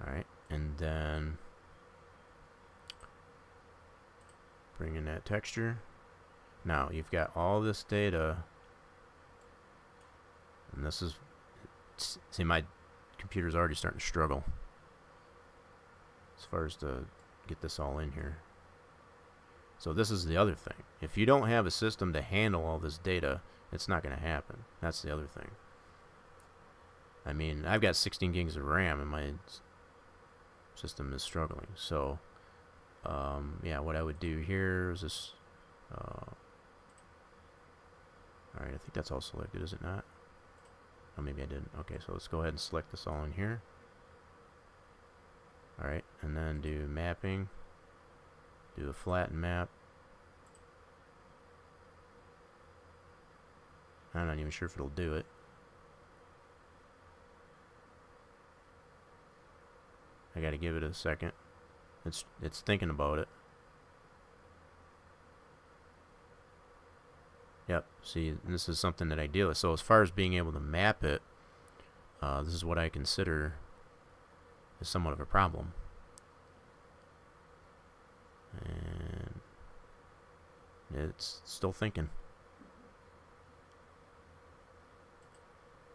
Speaker 1: All right, and then Bring in that texture. Now, you've got all this data. And this is... See, my computer's already starting to struggle. As far as to get this all in here. So this is the other thing. If you don't have a system to handle all this data, it's not going to happen. That's the other thing. I mean, I've got 16 gigs of RAM and my system is struggling. So um, yeah, what I would do here is this. Uh, Alright, I think that's all selected, is it not? Oh, maybe I didn't. Okay, so let's go ahead and select this all in here. Alright, and then do mapping. Do a flatten map. I'm not even sure if it'll do it. I gotta give it a second. It's it's thinking about it. Yep. See, this is something that I deal with. So as far as being able to map it, uh, this is what I consider is somewhat of a problem. And it's still thinking.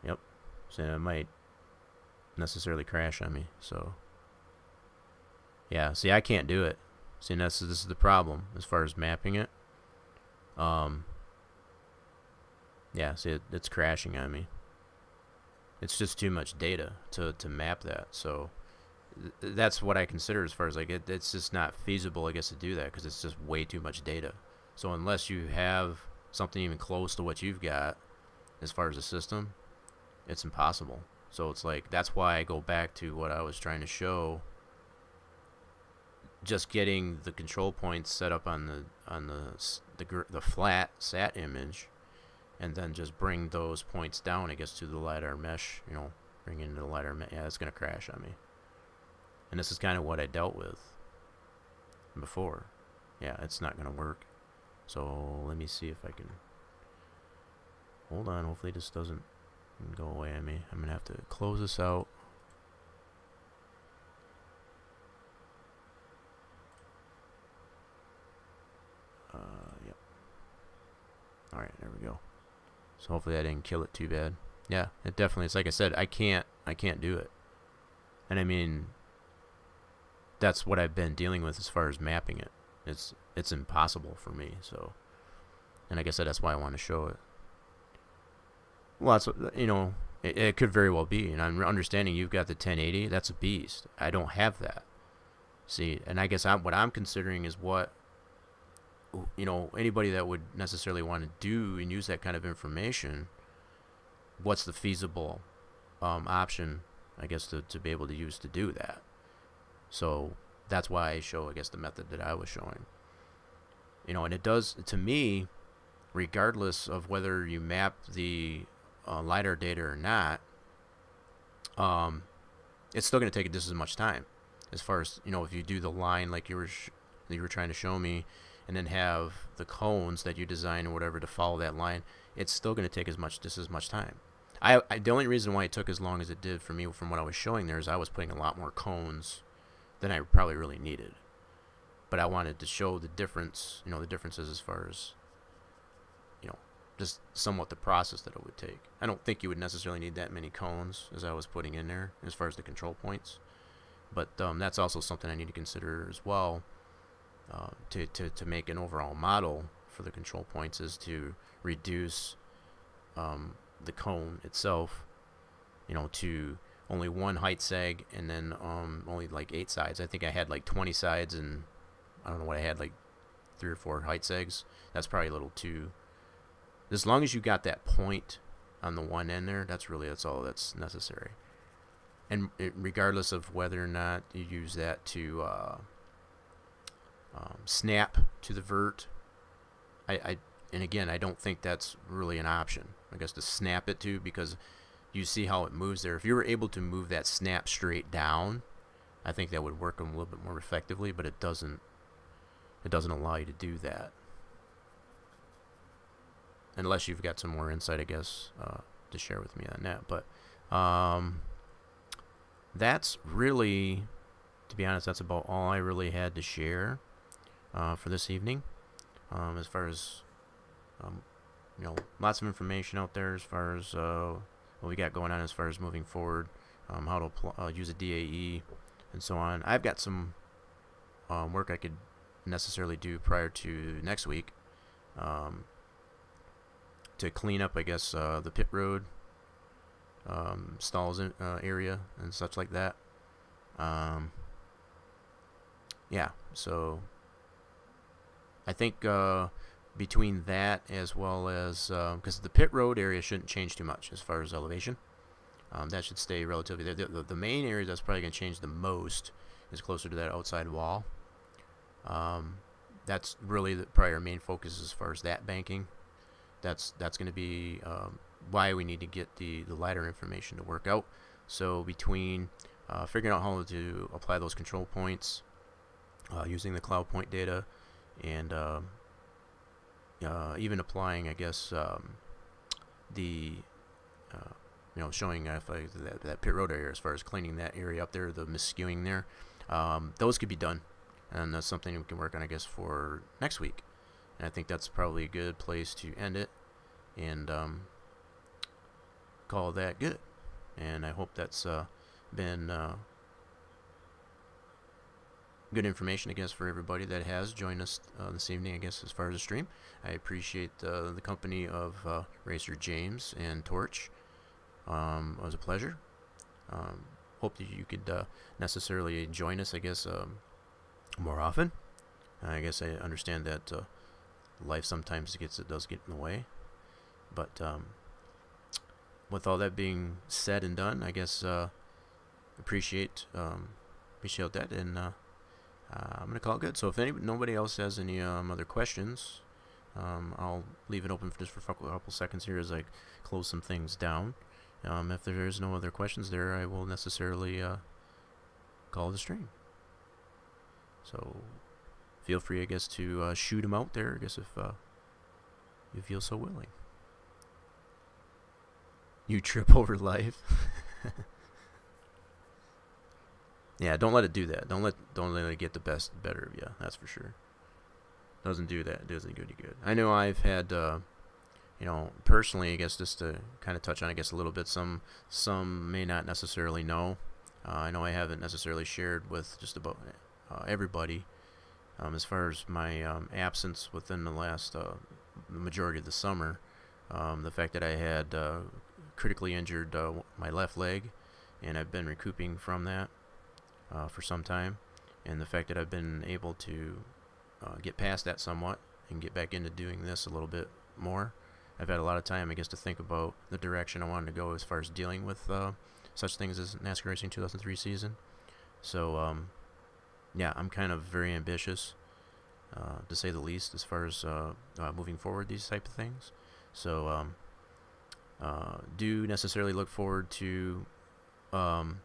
Speaker 1: Yep. So it might necessarily crash on me. So. Yeah, see, I can't do it. See, this, this is the problem as far as mapping it. Um, yeah, see, it, it's crashing on me. It's just too much data to, to map that. So th that's what I consider as far as like it, it's just not feasible, I guess, to do that because it's just way too much data. So unless you have something even close to what you've got as far as the system, it's impossible. So it's like that's why I go back to what I was trying to show just getting the control points set up on the on the the, the flat sat image and then just bring those points down I guess to the lidar mesh you know bring into the lidar mesh yeah it's gonna crash on me. And this is kind of what I dealt with before. Yeah it's not gonna work. So let me see if I can hold on hopefully this doesn't go away on me. I'm gonna have to close this out Alright, there we go. So hopefully I didn't kill it too bad. Yeah, it definitely, it's like I said, I can't, I can't do it. And I mean, that's what I've been dealing with as far as mapping it. It's, it's impossible for me, so. And like I said, that's why I want to show it. Well, that's, you know, it, it could very well be. And I'm understanding you've got the 1080. That's a beast. I don't have that. See, and I guess I'm, what I'm considering is what you know anybody that would necessarily want to do and use that kind of information what's the feasible um, option I guess to, to be able to use to do that? So that's why I show I guess the method that I was showing. You know and it does to me regardless of whether you map the uh, lidar data or not um, it's still going to take just as much time. As far as you know if you do the line like you were you were trying to show me and then have the cones that you design or whatever to follow that line, it's still going to take as much just as much time. I, I the only reason why it took as long as it did for me from what I was showing there is I was putting a lot more cones than I probably really needed. But I wanted to show the difference, you know, the differences as far as you know, just somewhat the process that it would take. I don't think you would necessarily need that many cones as I was putting in there as far as the control points. But um, that's also something I need to consider as well uh, to, to, to make an overall model for the control points is to reduce um, the cone itself, you know, to only one height seg and then um, only like eight sides. I think I had like 20 sides and I don't know what I had, like three or four height segs. That's probably a little too. As long as you got that point on the one end there, that's really that's all that's necessary. And it, regardless of whether or not you use that to uh, um, snap to the vert, I, I and again I don't think that's really an option. I guess to snap it to because you see how it moves there. If you were able to move that snap straight down, I think that would work a little bit more effectively, but it doesn't it doesn't allow you to do that. Unless you've got some more insight, I guess, uh, to share with me on that. But um, that's really, to be honest, that's about all I really had to share uh, for this evening. Um, as far as, um, you know, lots of information out there as far as uh, what we got going on as far as moving forward, um, how to uh, use a DAE, and so on. I've got some um, work I could necessarily do prior to next week um, to clean up, I guess, uh, the pit road um, stalls in, uh, area and such like that. Yeah, so I think uh, between that as well as because uh, the pit road area shouldn't change too much as far as elevation. Um, that should stay relatively there. The, the, the main area that's probably going to change the most is closer to that outside wall. Um, that's really the, probably our main focus as far as that banking. That's that's going to be um, why we need to get the the lidar information to work out. So between uh, figuring out how to apply those control points, uh, using the cloud point data, and um, uh, even applying, I guess, um, the uh, you know showing if I, that, that pit road area as far as cleaning that area up there, the miscuing there, um, those could be done and that's something we can work on, I guess, for next week. And I think that's probably a good place to end it and um, call that good. And I hope that's uh, been uh, good information, I guess, for everybody that has joined us uh, this evening, I guess, as far as the stream. I appreciate uh, the company of uh, Racer James and Torch. Um, it was a pleasure. Um, hope that you could uh, necessarily join us, I guess, um, more often. I guess I understand that uh, life sometimes gets it does get in the way, but um, with all that being said and done, I guess uh, appreciate um, appreciate that, and uh, I'm gonna call it good. So if any nobody else has any um, other questions, um, I'll leave it open for just for a couple seconds here as I close some things down. Um, if there is no other questions there, I will necessarily uh, call the stream. So feel free, I guess, to uh, shoot them out there. I guess if uh, you feel so willing. You trip over life. yeah, don't let it do that. Don't let don't let it get the best better of you. That's for sure. Doesn't do that. Doesn't do any good. I know I've had. Uh, you know, personally, I guess just to kind of touch on, I guess a little bit. Some some may not necessarily know. Uh, I know I haven't necessarily shared with just about uh, everybody um, as far as my um, absence within the last uh, majority of the summer. Um, the fact that I had uh, critically injured uh, my left leg, and I've been recouping from that uh, for some time, and the fact that I've been able to uh, get past that somewhat and get back into doing this a little bit more. I've had a lot of time, I guess, to think about the direction I wanted to go as far as dealing with such things as NASCAR Racing 2003 season. So, um, yeah, I'm kind of very ambitious, uh, to say the least, as far as uh, uh, moving forward these type of things. So um, uh, do necessarily look forward to um,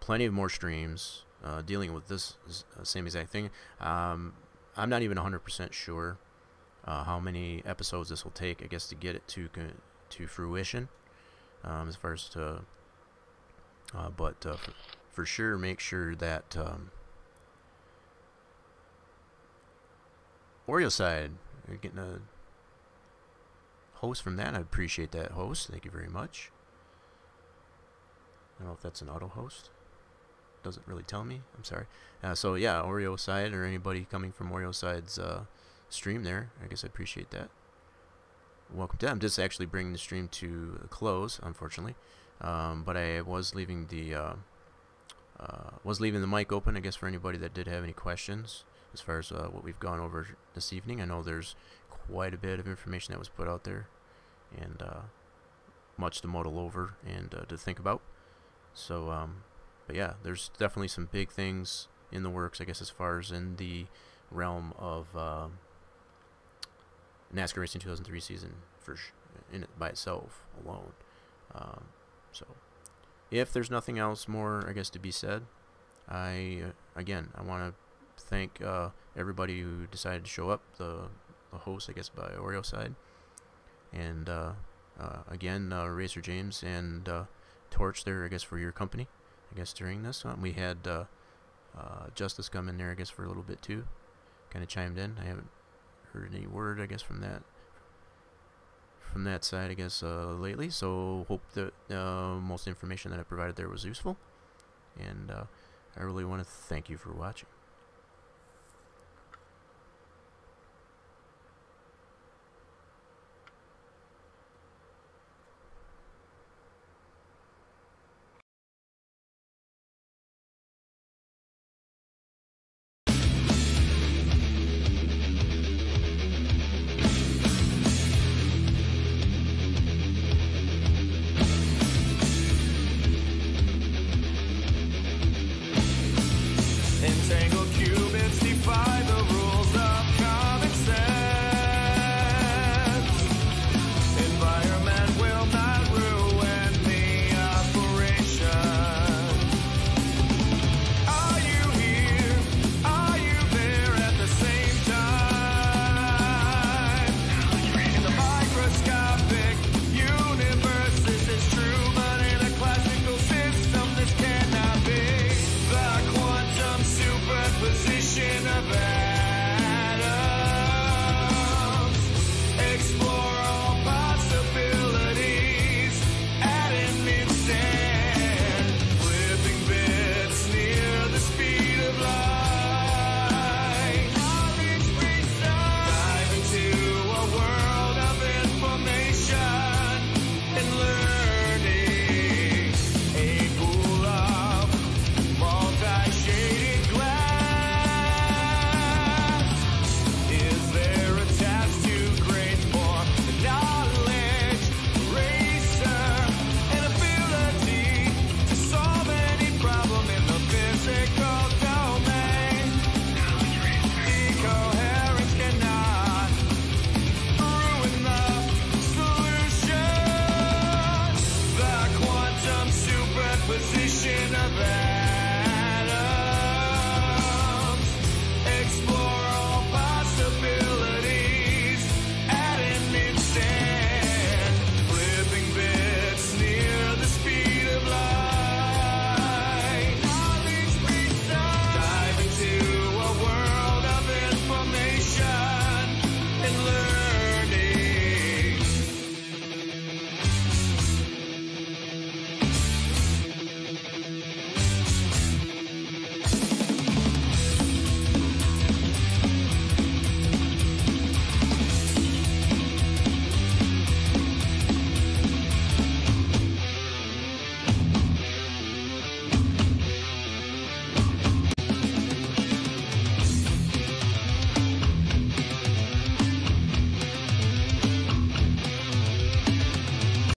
Speaker 1: plenty of more streams uh, dealing with this uh, same exact thing. Um, I'm not even 100% sure uh, how many episodes this will take, I guess, to get it to to fruition, um, as far as to. Uh, but uh, for, for sure, make sure that um, Oreo side, you're getting a host from that. I appreciate that host. Thank you very much. I don't know if that's an auto host. Doesn't really tell me. I'm sorry. Uh, so yeah, Oreo side or anybody coming from Oreo side's uh, stream there. I guess I appreciate that. Welcome to. I'm just actually bringing the stream to a close, unfortunately. Um, but I was leaving the uh, uh, was leaving the mic open. I guess for anybody that did have any questions as far as uh, what we've gone over this evening. I know there's quite a bit of information that was put out there, and uh, much to muddle over and to think about. So, um, but yeah, there's definitely some big things in the works. I guess as far as in the realm of uh, NASCAR Racing 2003 season for in it by itself alone. Um, so, if there's nothing else more, I guess to be said, I uh, again I want to thank uh, everybody who decided to show up. The the host, I guess, by Oreo side, and uh, uh, again, uh, Racer James and Torch there, I guess, for your company. I guess during this, one. we had uh, uh, Justice come in there, I guess, for a little bit too. Kind of chimed in. I haven't heard any word, I guess, from that from that side, I guess, uh, lately. So hope that uh, most information that I provided there was useful, and uh, I really want to thank you for watching.